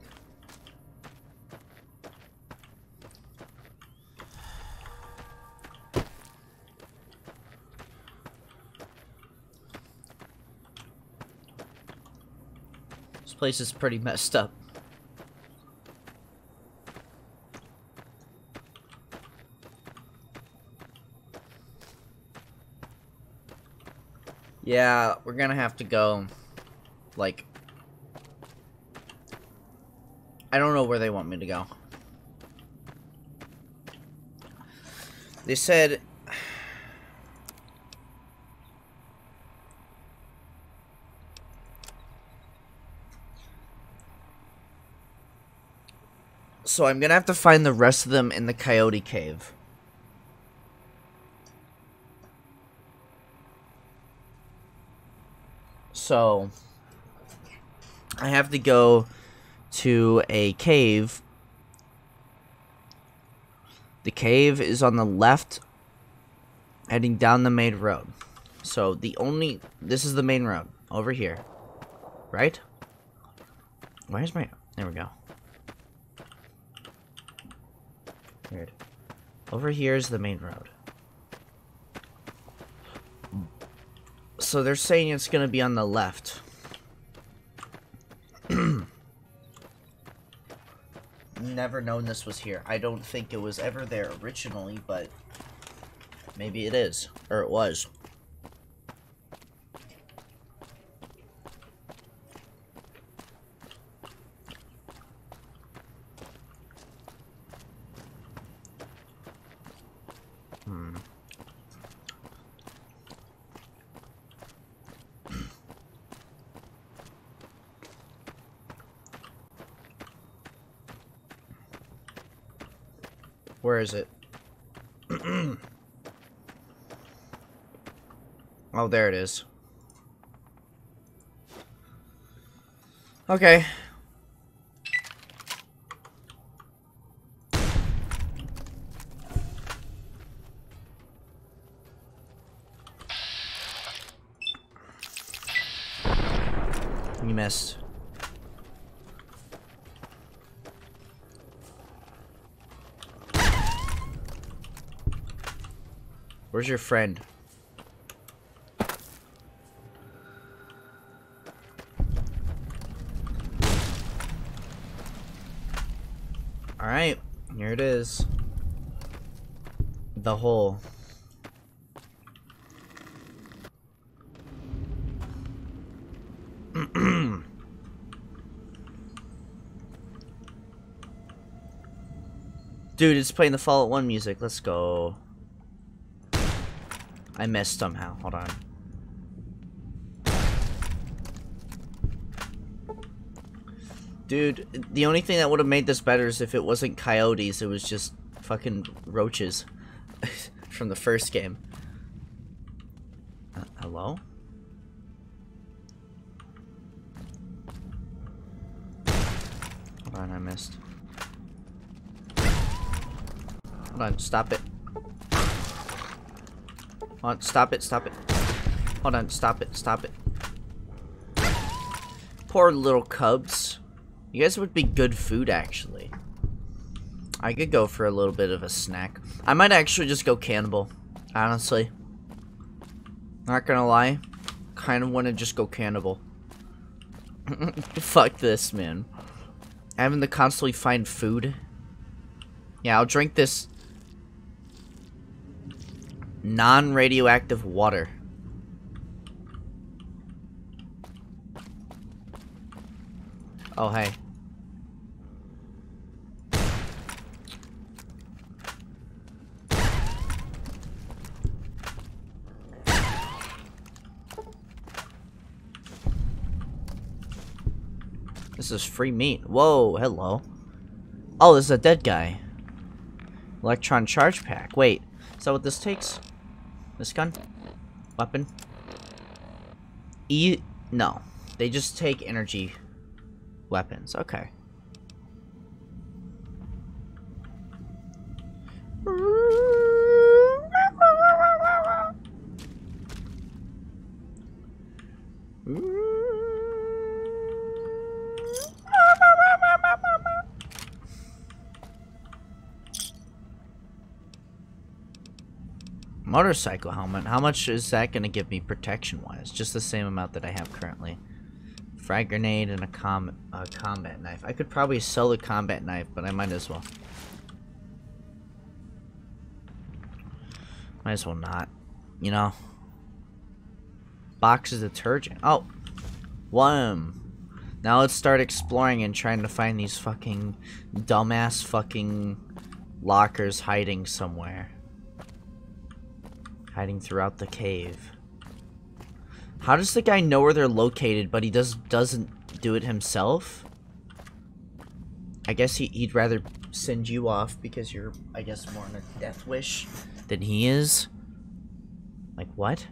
Place is pretty messed up. Yeah, we're gonna have to go, like, I don't know where they want me to go. They said, so I'm gonna have to find the rest of them in the Coyote Cave. So, I have to go to a cave. The cave is on the left, heading down the main road. So, the only... This is the main road, over here. Right? Where's my... There we go. Weird. Over here is the main road. So they're saying it's gonna be on the left. Never known this was here. I don't think it was ever there originally, but maybe it is. Or it was. Where is it? oh, there it is. Okay. You missed. Where's your friend? Alright, here it is. The hole. Dude, it's playing the Fallout 1 music. Let's go. I missed somehow. Hold on. Dude, the only thing that would have made this better is if it wasn't coyotes, it was just fucking roaches from the first game. Uh, hello? Hold on, I missed. Hold on, stop it. On, stop it, stop it. Hold on, stop it, stop it. Poor little cubs. You guys would be good food, actually. I could go for a little bit of a snack. I might actually just go cannibal, honestly. Not gonna lie. Kind of want to just go cannibal. Fuck this, man. Having to constantly find food. Yeah, I'll drink this non-radioactive water. Oh, hey. This is free meat. Whoa, hello. Oh, this is a dead guy. Electron charge pack. Wait, is that what this takes? This gun? Weapon? E... No. They just take energy weapons. Okay. Motorcycle helmet. How much is that going to give me protection-wise? Just the same amount that I have currently. Frag grenade and a, com a combat knife. I could probably sell the combat knife, but I might as well. Might as well not. You know? Box of detergent. Oh! One. Now let's start exploring and trying to find these fucking dumbass fucking lockers hiding somewhere. Hiding throughout the cave. How does the guy know where they're located, but he does doesn't do it himself? I guess he, he'd rather send you off because you're, I guess, more on a death wish than he is. Like what?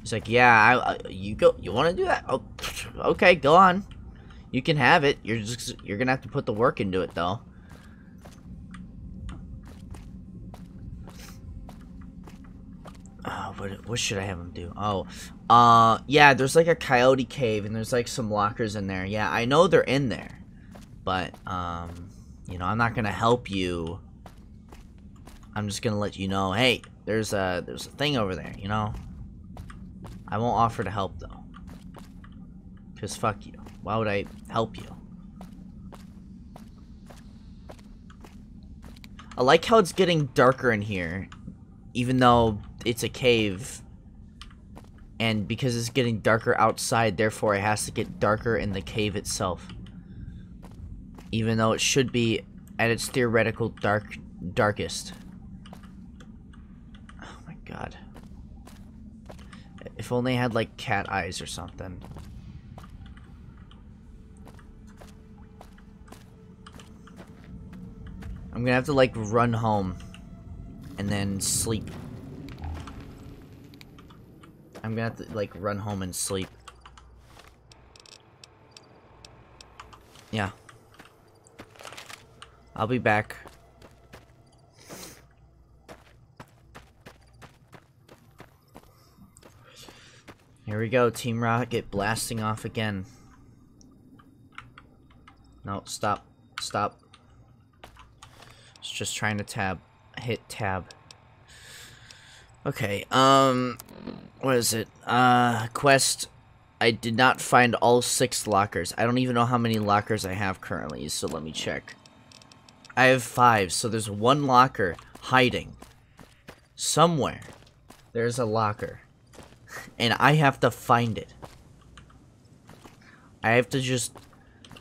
He's like, yeah, I, I you go, you want to do that? Oh, okay, go on. You can have it. You're just, you're gonna have to put the work into it, though. What, what should I have him do? Oh, uh, yeah, there's like a coyote cave and there's like some lockers in there. Yeah, I know they're in there. But, um, you know, I'm not gonna help you. I'm just gonna let you know, hey, there's a, there's a thing over there, you know? I won't offer to help, though. Because fuck you. Why would I help you? I like how it's getting darker in here. Even though it's a cave. And because it's getting darker outside, therefore it has to get darker in the cave itself. Even though it should be at its theoretical dark darkest. Oh my god. If only I had like cat eyes or something. I'm gonna have to like run home and then sleep. I'm gonna have to like run home and sleep. Yeah. I'll be back. Here we go, Team Rocket blasting off again. No, stop. Stop. It's just trying to tab. Hit tab. Okay, um... What is it? Uh, quest. I did not find all six lockers. I don't even know how many lockers I have currently, so let me check. I have five, so there's one locker hiding. Somewhere. There's a locker. And I have to find it. I have to just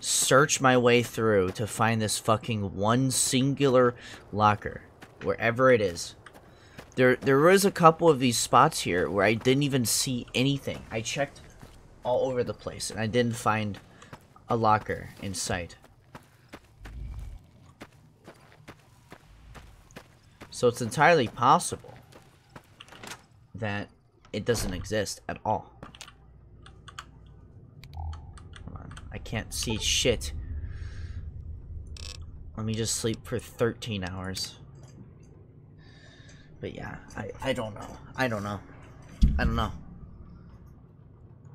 search my way through to find this fucking one singular locker. Wherever it is. There, there was a couple of these spots here where I didn't even see anything. I checked all over the place and I didn't find a locker in sight. So it's entirely possible that it doesn't exist at all. I can't see shit. Let me just sleep for 13 hours. But yeah, I, I don't know. I don't know. I don't know.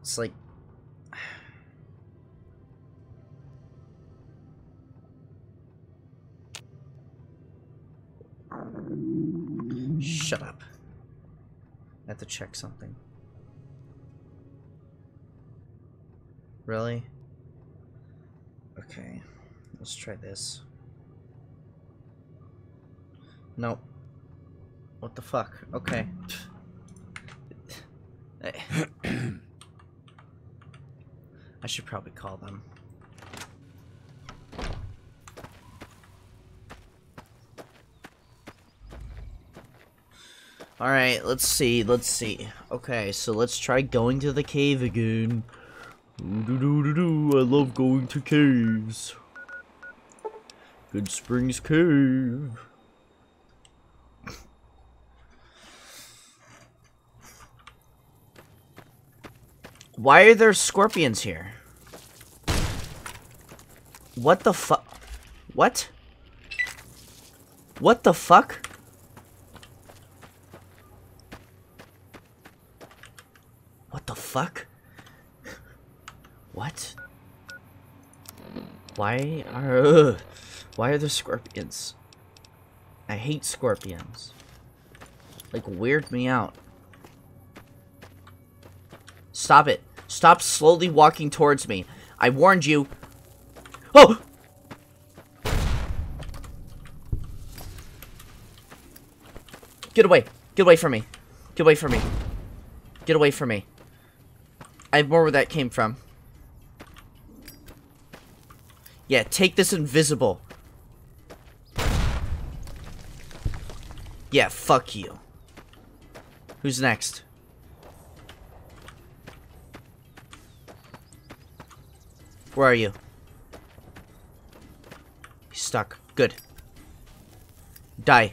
It's like... Shut up. I have to check something. Really? Okay. Let's try this. Nope. What the fuck? Okay. I should probably call them. Alright, let's see, let's see. Okay, so let's try going to the cave again. I love going to caves. Goodsprings Cave. Why are there scorpions here? What the fuck? What? What the fuck? What the fuck? What? Why are ugh, why are there scorpions? I hate scorpions. Like weird me out. Stop it. Stop slowly walking towards me. I warned you. Oh! Get away. Get away from me. Get away from me. Get away from me. I have more where that came from. Yeah, take this invisible. Yeah, fuck you. Who's next? Where are you? He's stuck. Good. Die.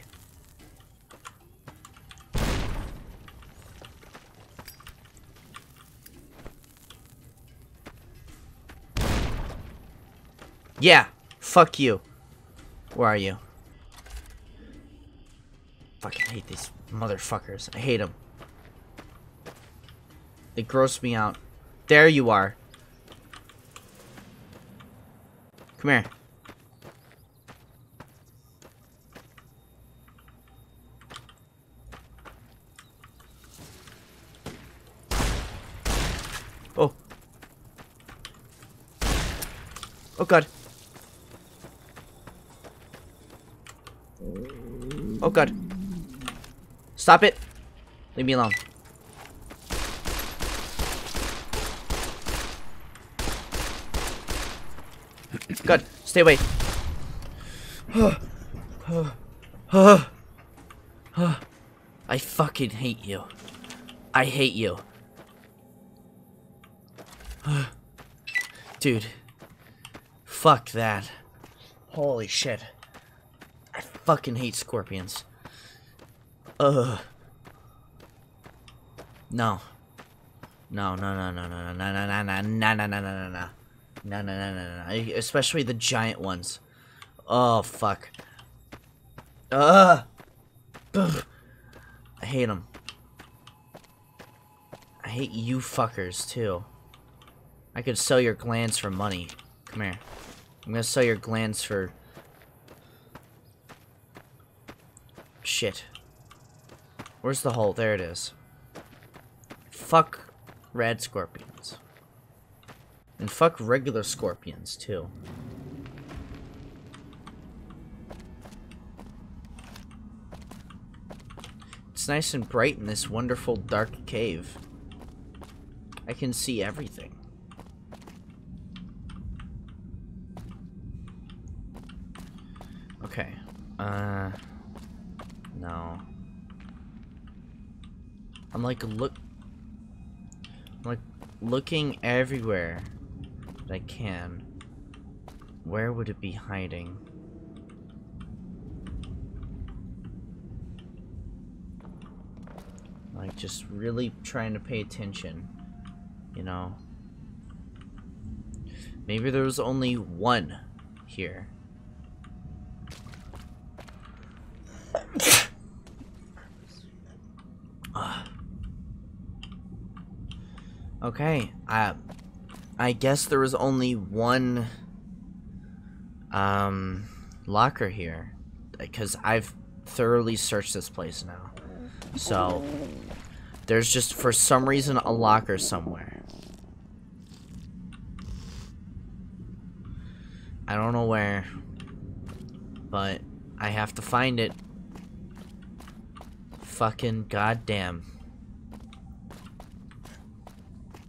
Yeah. Fuck you. Where are you? Fucking hate these motherfuckers. I hate them. They gross me out. There you are. Come here. Oh. Oh god. Oh god. Stop it. Leave me alone. Good. Stay away. I fucking hate you. I hate you. Dude. Fuck that. Holy shit. I fucking hate scorpions. Ugh. No. No, no, no, no, no, no, no, no, no, no, no, no, no, no, no. No, no, no, no, no. Especially the giant ones. Oh, fuck. Ugh. Ugh. I hate them. I hate you fuckers, too. I could sell your glands for money. Come here. I'm gonna sell your glands for... Shit. Where's the hole? There it is. Fuck red scorpions. And fuck regular scorpions, too. It's nice and bright in this wonderful dark cave. I can see everything. Okay. Uh... No. I'm like look... I'm like looking everywhere that I can. Where would it be hiding? Like just really trying to pay attention. You know? Maybe there was only one here. Ah. Okay, I, I guess there was only one, um, locker here, because I've thoroughly searched this place now. So, there's just, for some reason, a locker somewhere. I don't know where, but I have to find it. Fucking goddamn.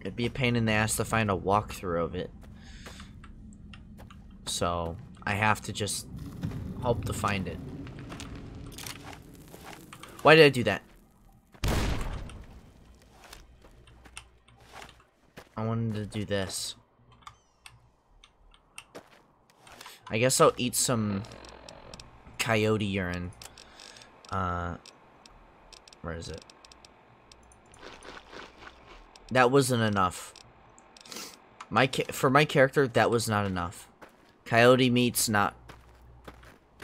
It'd be a pain in the ass to find a walkthrough of it. So, I have to just hope to find it. Why did I do that? I wanted to do this. I guess I'll eat some coyote urine. Uh, where is it? That wasn't enough. My for my character, that was not enough. Coyote meat's not.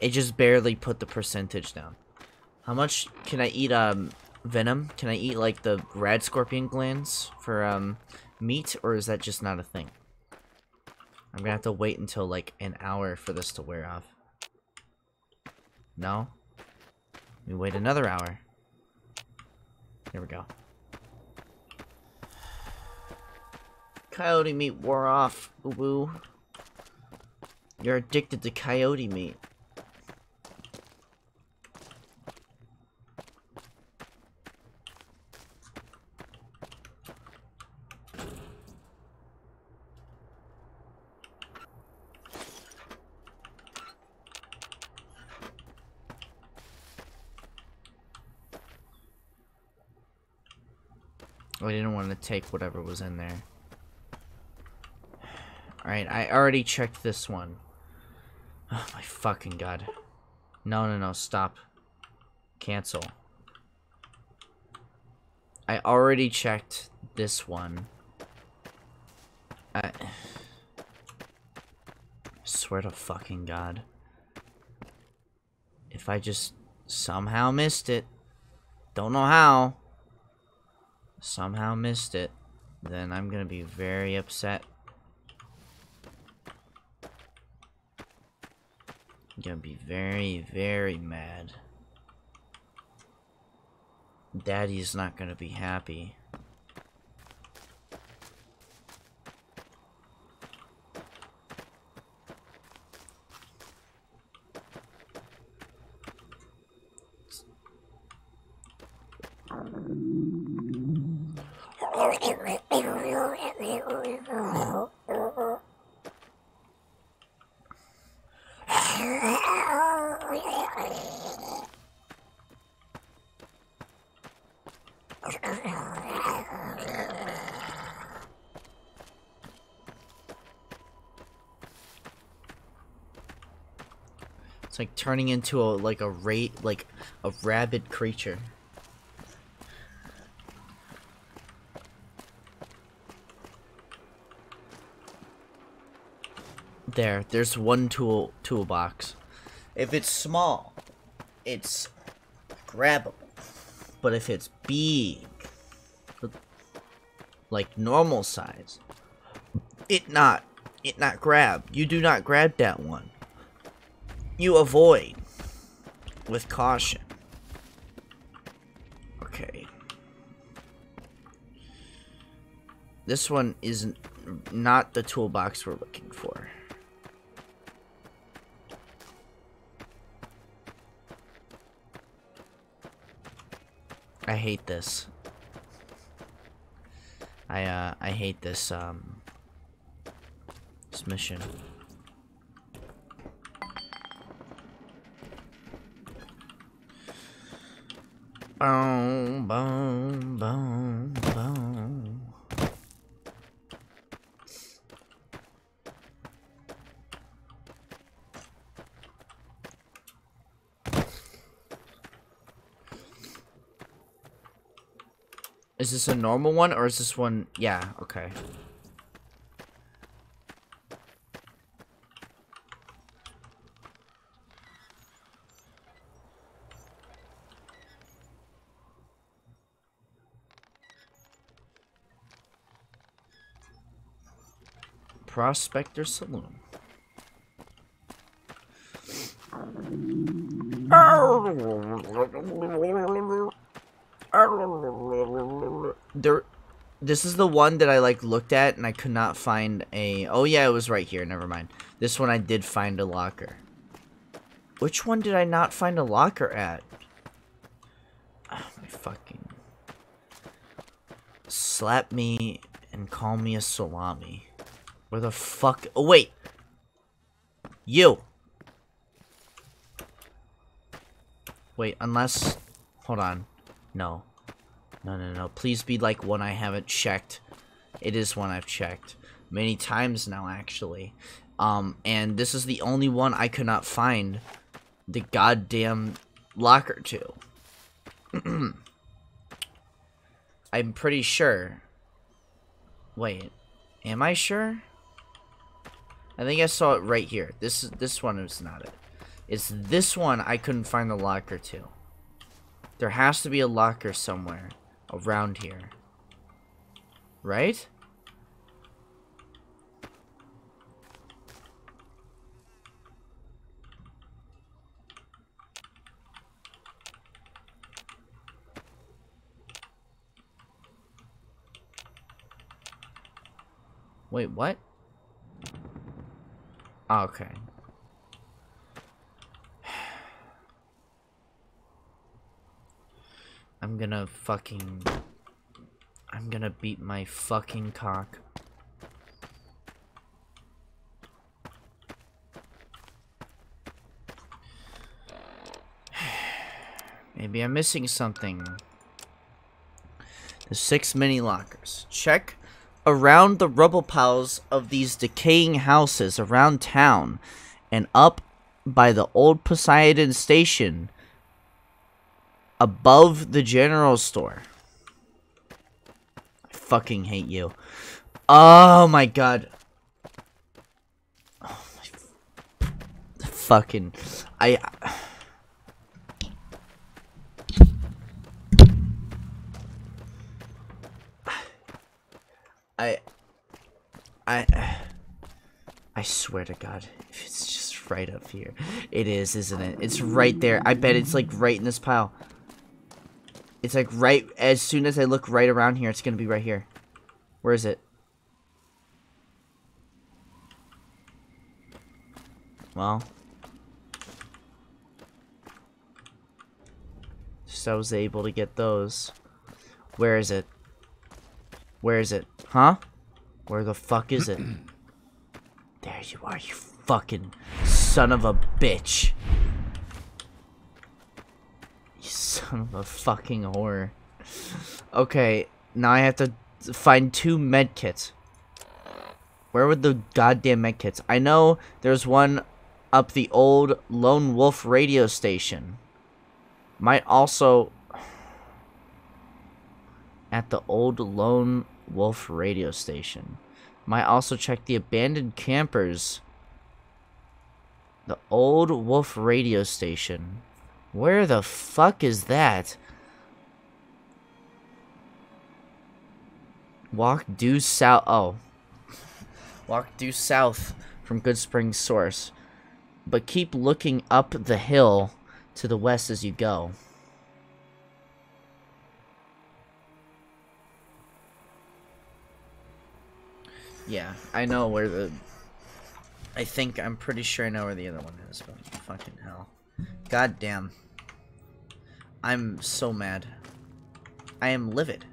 It just barely put the percentage down. How much can I eat? Um, venom? Can I eat like the rad scorpion glands for um meat, or is that just not a thing? I'm gonna have to wait until like an hour for this to wear off. No? We wait another hour. There we go. Coyote meat wore off, boo. You're addicted to coyote meat. I didn't want to take whatever was in there. Alright, I already checked this one. Oh my fucking god. No, no, no, stop. Cancel. I already checked this one. I... swear to fucking god. If I just somehow missed it, don't know how, somehow missed it, then I'm gonna be very upset. I'm gonna be very, very mad. Daddy's not gonna be happy. Turning into a like a rate like a rabid creature. There, there's one tool toolbox. If it's small, it's grabbable. But if it's big, like normal size, it not it not grab. You do not grab that one. You avoid with caution. Okay. This one isn't the toolbox we're looking for. I hate this. I uh I hate this um this mission. Boom, boom, boom, boom. Is this a normal one or is this one? Yeah, okay. Prospector Saloon. There, this is the one that I like looked at and I could not find a. Oh yeah, it was right here. Never mind. This one I did find a locker. Which one did I not find a locker at? Oh, my fucking. Slap me and call me a salami. Where the fuck? Oh wait. You. Wait, unless. Hold on. No. No, no, no. Please be like one I haven't checked. It is one I've checked. Many times now, actually. Um, and this is the only one I could not find the goddamn locker to. I'm pretty sure. Wait. Am I sure? I think I saw it right here. This this one is not it. It's this one I couldn't find the locker to. There has to be a locker somewhere around here. Right? Wait, what? Okay. I'm gonna fucking... I'm gonna beat my fucking cock. Maybe I'm missing something. The six mini lockers. Check around the rubble piles of these decaying houses around town and up by the old Poseidon station above the general store. I fucking hate you. Oh my god. Oh my fucking I I I I swear to god if it's just right up here. It is, isn't it? It's right there. I bet it's like right in this pile. It's like right as soon as I look right around here, it's gonna be right here. Where is it? Well. So I was able to get those. Where is it? Where is it? Huh? Where the fuck is it? there you are, you fucking son of a bitch. You son of a fucking whore. Okay, now I have to find two medkits. Where were the goddamn medkits? I know there's one up the old Lone Wolf radio station. Might also at the old Lone Wolf radio station. Might also check the abandoned campers. The old Wolf radio station. Where the fuck is that? Walk due south. Oh. Walk due south from Goodsprings Source. But keep looking up the hill to the west as you go. Yeah, I know where the... I think, I'm pretty sure I know where the other one is, but fucking hell. God damn. I'm so mad. I am livid.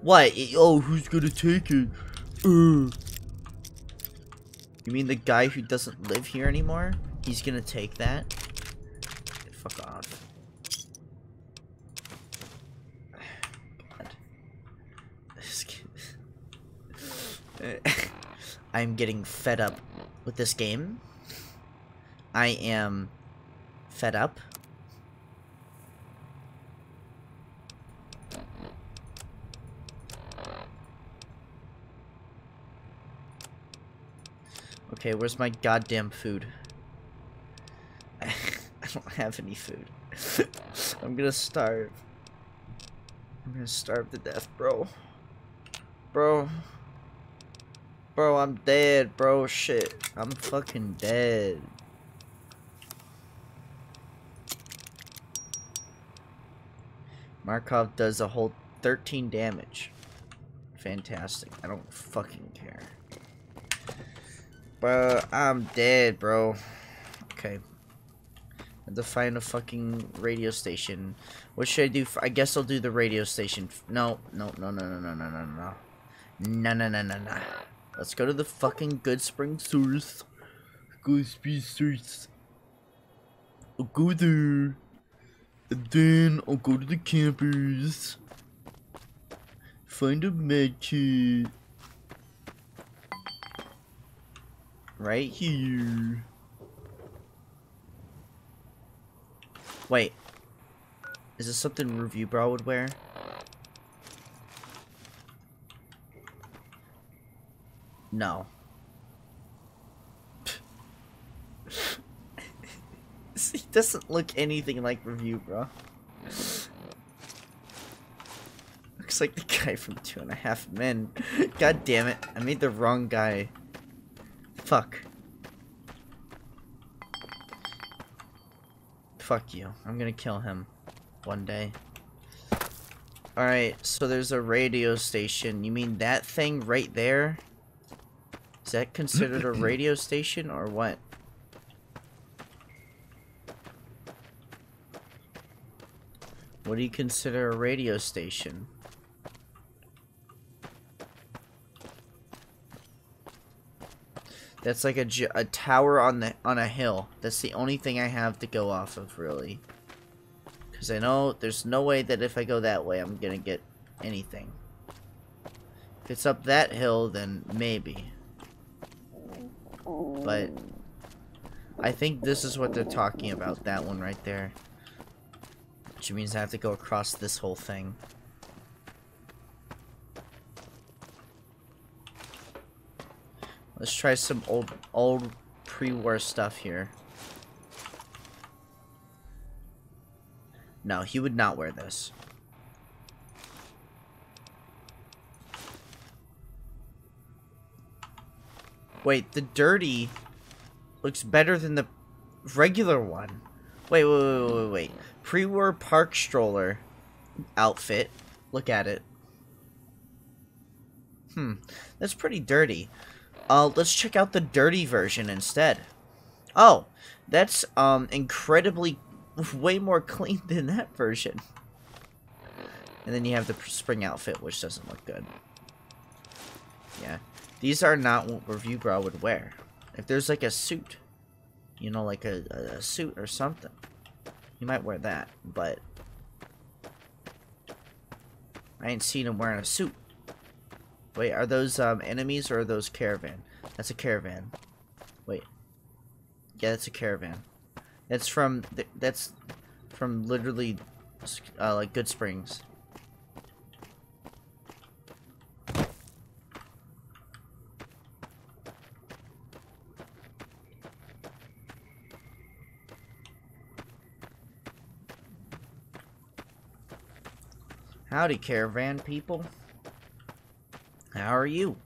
What? Oh, who's gonna take it? Uh. You mean the guy who doesn't live here anymore? He's gonna take that? Fuck off. God. This kid- I'm getting fed up with this game. I am fed up. Okay, where's my goddamn food? I don't have any food. I'm gonna starve. I'm gonna starve to death, bro. Bro. Bro, I'm dead, bro. Shit. I'm fucking dead. Markov does a whole 13 damage. Fantastic. I don't fucking care. Bro, I'm dead, bro. Okay. I have to find a fucking radio station. What should I do? I guess I'll do the radio station. No, no, no, no, no, no, no, no, no. No, no, no, no, no. Let's go to the fucking Goodsprings source. Goodsprings source. I'll go there. And then I'll go to the campers. Find a med kit. Right here. Wait. Is this something Reviewbrah would wear? No. he doesn't look anything like Reviewbrah. Looks like the guy from Two and a Half Men. God damn it. I made the wrong guy. Fuck. Fuck you. I'm gonna kill him. One day. Alright, so there's a radio station. You mean that thing right there? Is that considered a radio station or what? What do you consider a radio station? That's like a, a tower on the on a hill. That's the only thing I have to go off of, really. Because I know there's no way that if I go that way, I'm gonna get anything. If it's up that hill, then maybe. But I think this is what they're talking about. That one right there. Which means I have to go across this whole thing. Let's try some old, old pre-war stuff here. No, he would not wear this. Wait, the dirty looks better than the regular one. Wait, wait, wait, wait, wait. Pre-war park stroller outfit. Look at it. Hmm, that's pretty dirty. Uh, let's check out the dirty version instead. Oh, that's um incredibly way more clean than that version. And then you have the spring outfit, which doesn't look good. Yeah, these are not what Reviewbrah would wear. If there's like a suit, you know, like a, a, suit or something, you might wear that. But I ain't seen him wearing a suit. Wait, are those um, enemies or are those caravan? That's a caravan. Wait, Yeah, that's a caravan. That's from th- that's from literally uh, like Goodsprings. Howdy, caravan people. How are you?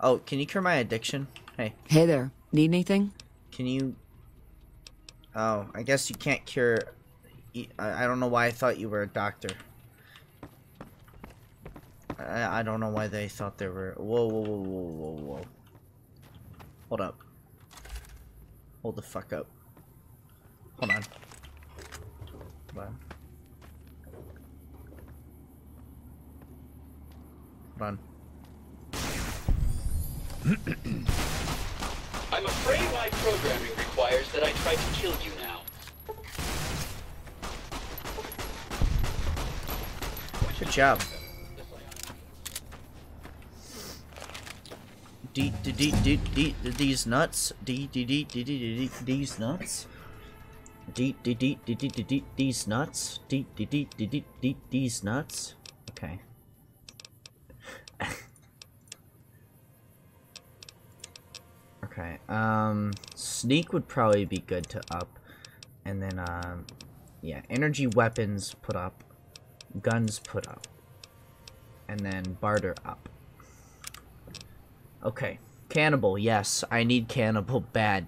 Oh, can you cure my addiction? Hey. Hey there. Need anything? Can you... Oh, I guess you can't cure... I, don't know why I thought you were a doctor. I, I don't know why they thought they were... Whoa, whoa, whoa, whoa, whoa, whoa. Hold up. Hold the fuck up. Hold on. Hold on. On. I'm afraid my programming requires that I try to kill you now. Good job. D D D D D these nuts. D D D D D D these nuts. D D D D D D D these nuts. D D D D D D these nuts. Okay. Okay. Um, sneak would probably be good to up, and then um, yeah, energy weapons put up, guns put up, and then barter up. Okay. Cannibal, yes. I need cannibal bad.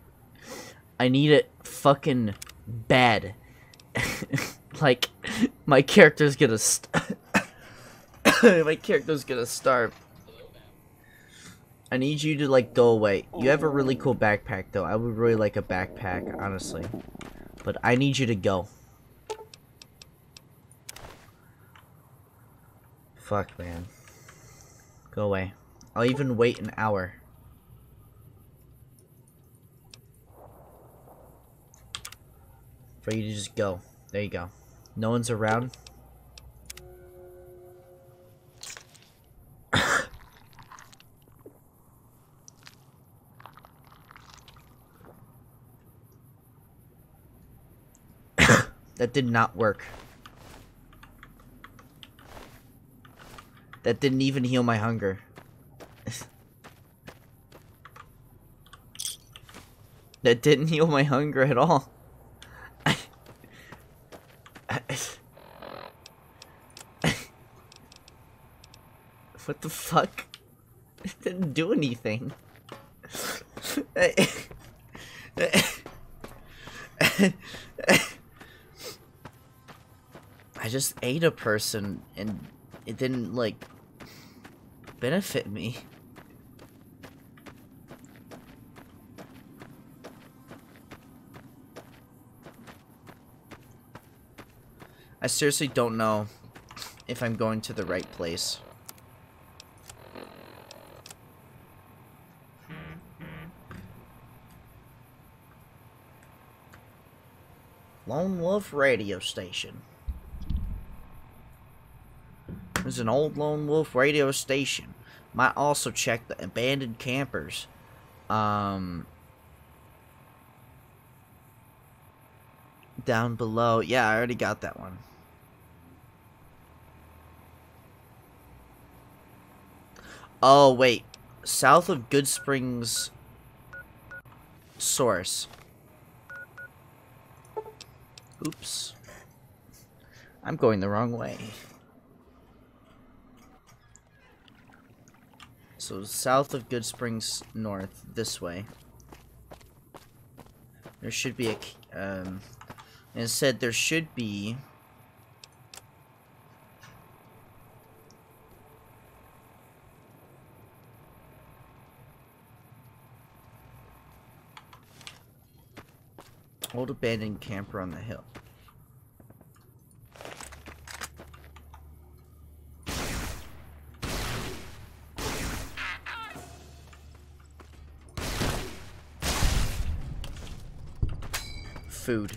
I need it fucking bad. like, my character's gonna My character's gonna starve. I need you to, like, go away. You have a really cool backpack, though. I would really like a backpack, honestly. But I need you to go. Fuck, man. Go away. I'll even wait an hour. For you to just go. There you go. No one's around. That did not work. That didn't even heal my hunger. that didn't heal my hunger at all. what the fuck? It didn't do anything. I just ate a person and it didn't like benefit me. I seriously don't know if I'm going to the right place. Lone Wolf radio station. There's an old Lone Wolf radio station. Might also check the abandoned campers. Um, down below. Yeah, I already got that one. Oh, wait. South of Goodsprings Source. Oops. I'm going the wrong way. So south of Goodsprings North, this way. There should be a... Um, and said there should be... Old abandoned camper on the hill. Food.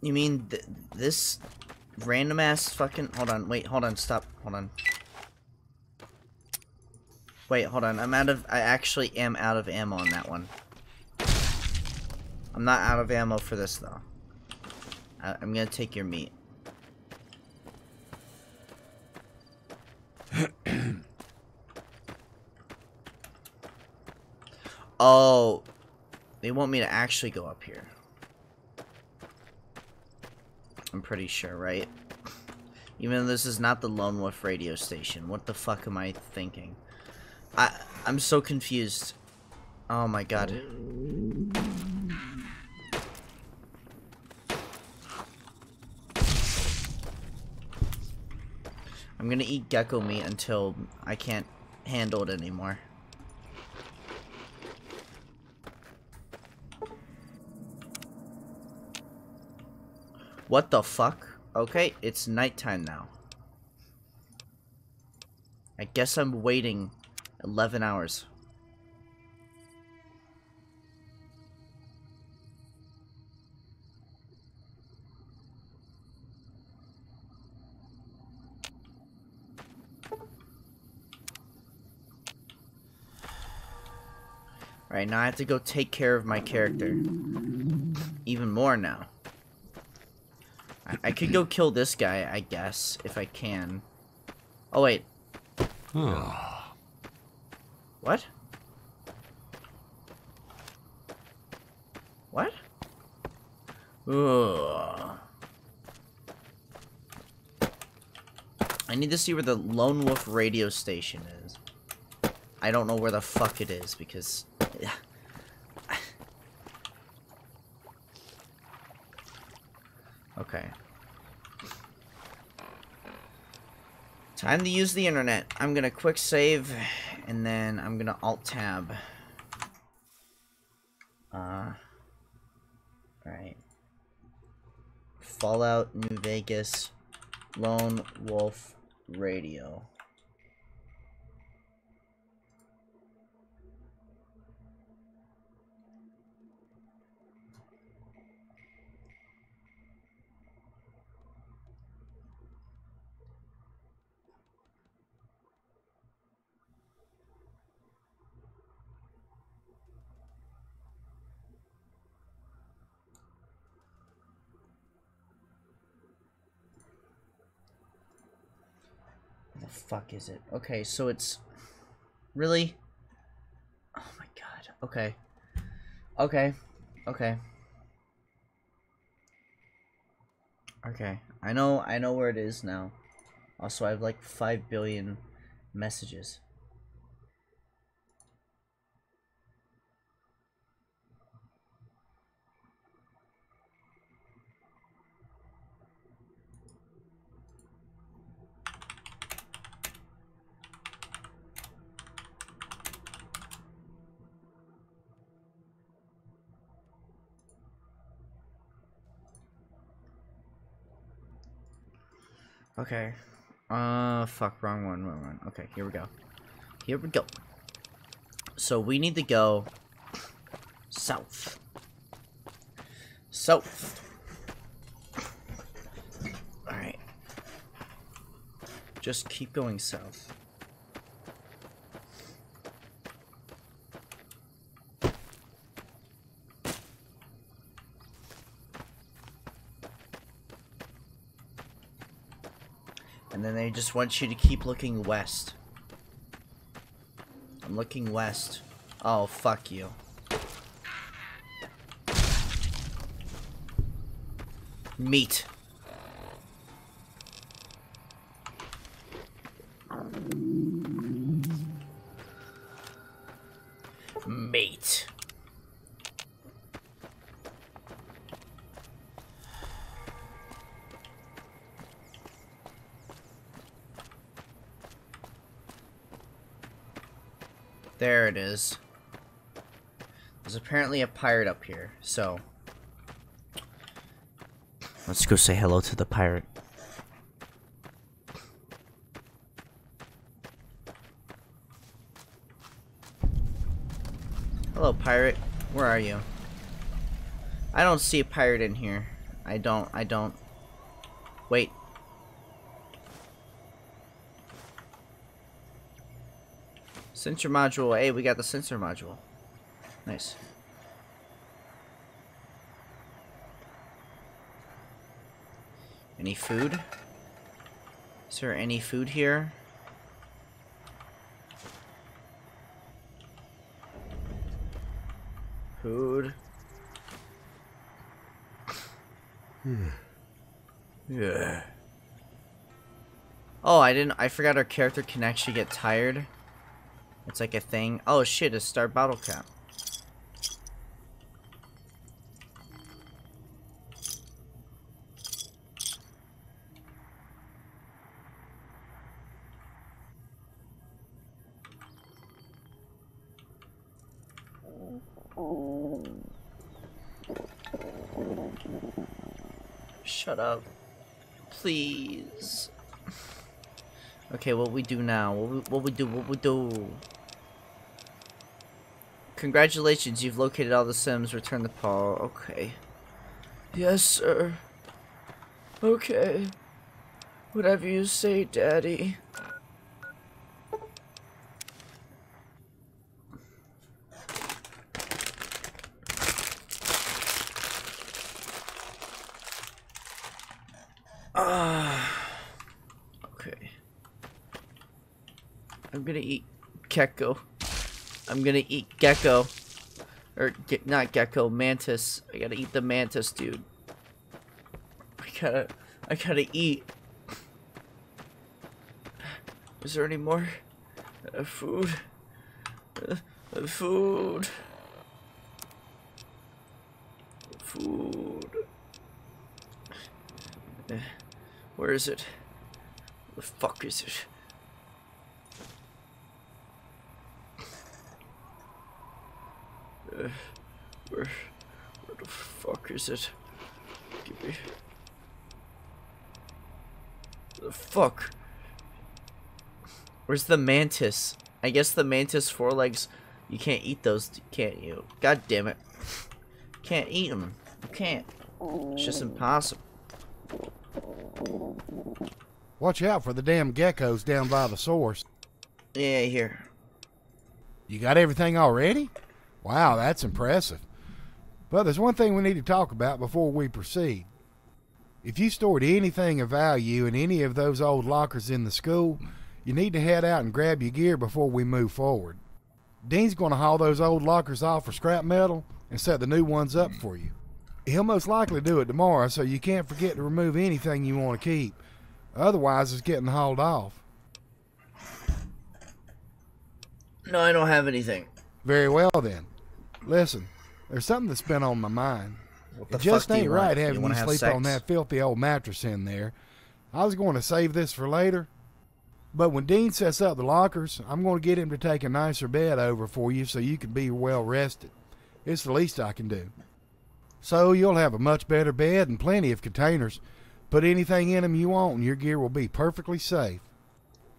You mean th this random ass fucking. Hold on, wait, hold on, stop, hold on. Wait, hold on, I'm out of. I actually am out of ammo on that one. I'm not out of ammo for this though. I I'm gonna take your meat. Oh, they want me to actually go up here. I'm pretty sure, right? Even though this is not the Lone Wolf radio station. What the fuck am I thinking? I I'm so confused. Oh my god. I'm gonna eat gecko meat until I can't handle it anymore. What the fuck? Okay, it's nighttime now. I guess I'm waiting 11 hours. Right now I have to go take care of my character. Even more now. I, I could go kill this guy, I guess, if I can. Oh, wait. What? What? Ugh. I need to see where the Lone Wolf radio station is. I don't know where the fuck it is because... Okay. Time to use the internet. I'm gonna quick save, and then I'm gonna alt tab. Uh, right. Fallout New Vegas Lone Wolf Radio. the fuck is it? Okay, so it's really. Oh my god. Okay. Okay. Okay. Okay. I know. I know where it is now. Also, I have like five billion messages. Okay. Uh, fuck, wrong one, wrong one. Okay, here we go. Here we go. So we need to go south. South. Alright. Just keep going south. And then they just want you to keep looking west. I'm looking west. Oh, fuck you. Meat. Meat. Apparently a pirate up here, so... Let's go say hello to the pirate. Hello, pirate. Where are you? I don't see a pirate in here. I don't. I don't. Wait. Sensor module. Hey, we got the sensor module. Nice. Any food? Is there any food here? Food. Hmm. yeah. Oh, I didn't. I forgot our character can actually get tired. It's like a thing. Oh shit! A star bottle cap. Shut up. Please. Okay, what we do now? What we, what we do? What we do? Congratulations, you've located all the CIMS. Return the paw. Okay. Yes, sir. Okay. Whatever you say, Daddy. Ah. okay. I'm gonna eat gecko. I'm gonna eat gecko. Or, ge not gecko, mantis. I gotta eat the mantis, dude. I gotta, I gotta eat. Is there any more uh, food? Uh, food. Food. Uh, Where is it? The fuck is it? Uh, where, where the fuck is it? Give me. The fuck? Where's the mantis? I guess the mantis forelegs. You can't eat those, can't you? God damn it! Can't eat them. You can't. It's just impossible. Watch out for the damn geckos down by the source. Yeah, here. You got everything already? Wow, that's impressive. But there's one thing we need to talk about before we proceed. If you stored anything of value in any of those old lockers in the school, you need to head out and grab your gear before we move forward. Dean's going to haul those old lockers off for scrap metal and set the new ones up for you. He'll most likely do it tomorrow, so you can't forget to remove anything you want to keep. Otherwise, it's getting hauled off. No, I don't have anything. Very well then. Listen, there's something that's been on my mind. It just fuck do you ain't right having you, sleep on that filthy old mattress in there. I was going to save this for later, but when Dean sets up the lockers, I'm going to get him to take a nicer bed over for you so you can be well rested. It's the least I can do. So you'll have a much better bed and plenty of containers. Put anything in 'em you want, and your gear will be perfectly safe.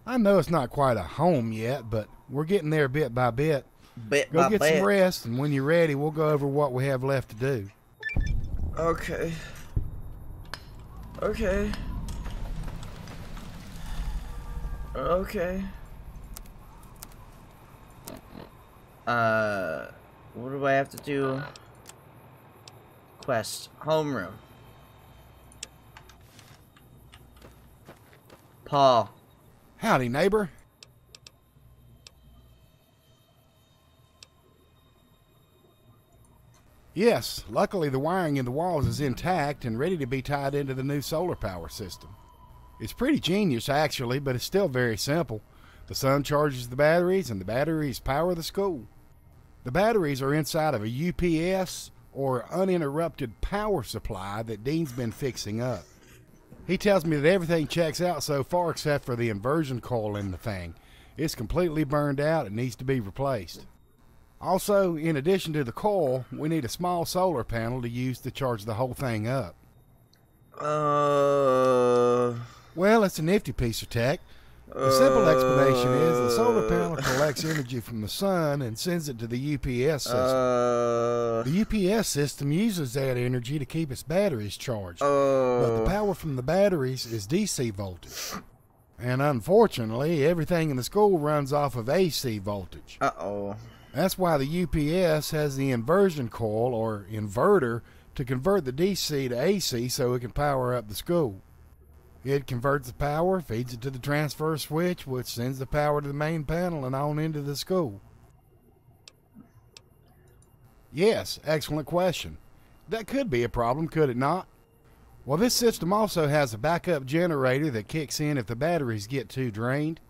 I know it's not quite a home yet, but we're getting there bit by bit. Bit Go get bit. some rest, and when you're ready, we'll go over what we have left to do. Okay. Okay. Okay. Uh, what do I have to do? Quest. Homeroom. Paul. Howdy, neighbor. Yes, luckily the wiring in the walls is intact and ready to be tied into the new solar power system. It's pretty genius, actually, but it's still very simple. The sun charges the batteries, and the batteries power the school. The batteries are inside of a UPS or uninterrupted power supply that Dean's been fixing up. He tells me that everything checks out so far except for the inversion coil in the thing. It's completely burned out and needs to be replaced. Also, in addition to the coil, we need a small solar panel to use to charge the whole thing up. Uh. Well, it's a nifty piece of tech. The simple explanation is the Uh. solar panel collects energy from the sun and sends it to the UPS system. Uh, the UPS system uses that energy to keep its batteries charged. uh, but Uh. the power from the batteries is DC voltage. And unfortunately, everything in the school runs off of AC voltage. Uh oh. That's why the UPS has the inversion coil or inverter to convert the DC to AC so it can power up the school. It converts the power, feeds it to the transfer switch, which sends the power to the main panel and on into the school. Yes, excellent question. That could be a problem, could it not? Well, this system also has a backup generator that kicks in if the batteries get too drained.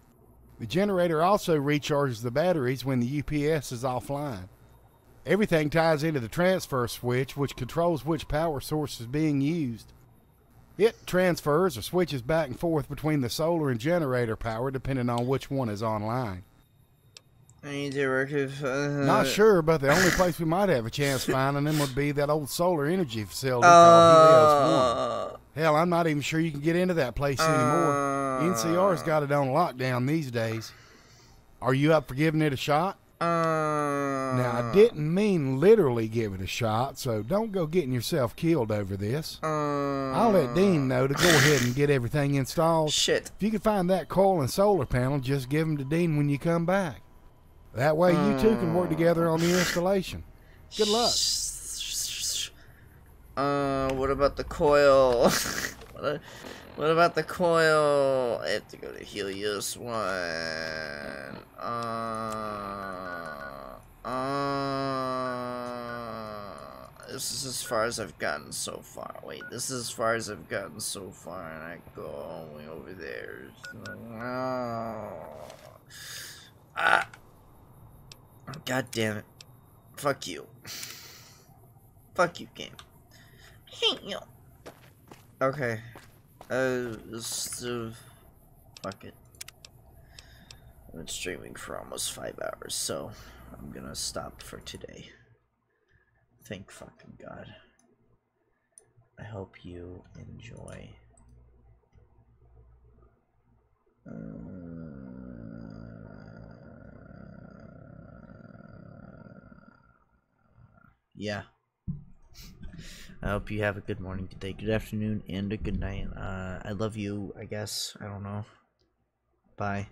The generator also recharges the batteries when the UPS is offline. Everything ties into the transfer switch, which controls which power source is being used. It transfers or switches back and forth between the solar and generator power depending on which one is online. I need to work with. Uh, Not sure, but the only place we might have a chance finding them would be that old solar energy facility called Helios 1. Hell, I'm not even sure you can get into that place anymore. NCR's uh, got it on lockdown these days. Are you up for giving it a shot? Uh, now, I didn't mean literally give it a shot, so don't go getting yourself killed over this. Uh, I'll let Dean know to go ahead and get everything installed. Shit. If you can find that coil and solar panel, just give them to Dean when you come back. That way, you two can work together on the installation. Good luck. Uh, what about the coil? what, about the coil? I have to go to Helios 1. Uh, uh, this is as far as I've gotten so far. Wait, this is as far as I've gotten so far, and I go all the way over there. Oh. Ah. God damn it. Fuck you. Fuck you, game. hate you. Okay. Uh, this, uh, fuck it. I've been streaming for almost five hours, so I'm gonna stop for today. Thank fucking God. I hope you enjoy. Yeah. I hope you have a good morning, good day, good afternoon, and a good night. Uh, I love you, I guess. I don't know. Bye.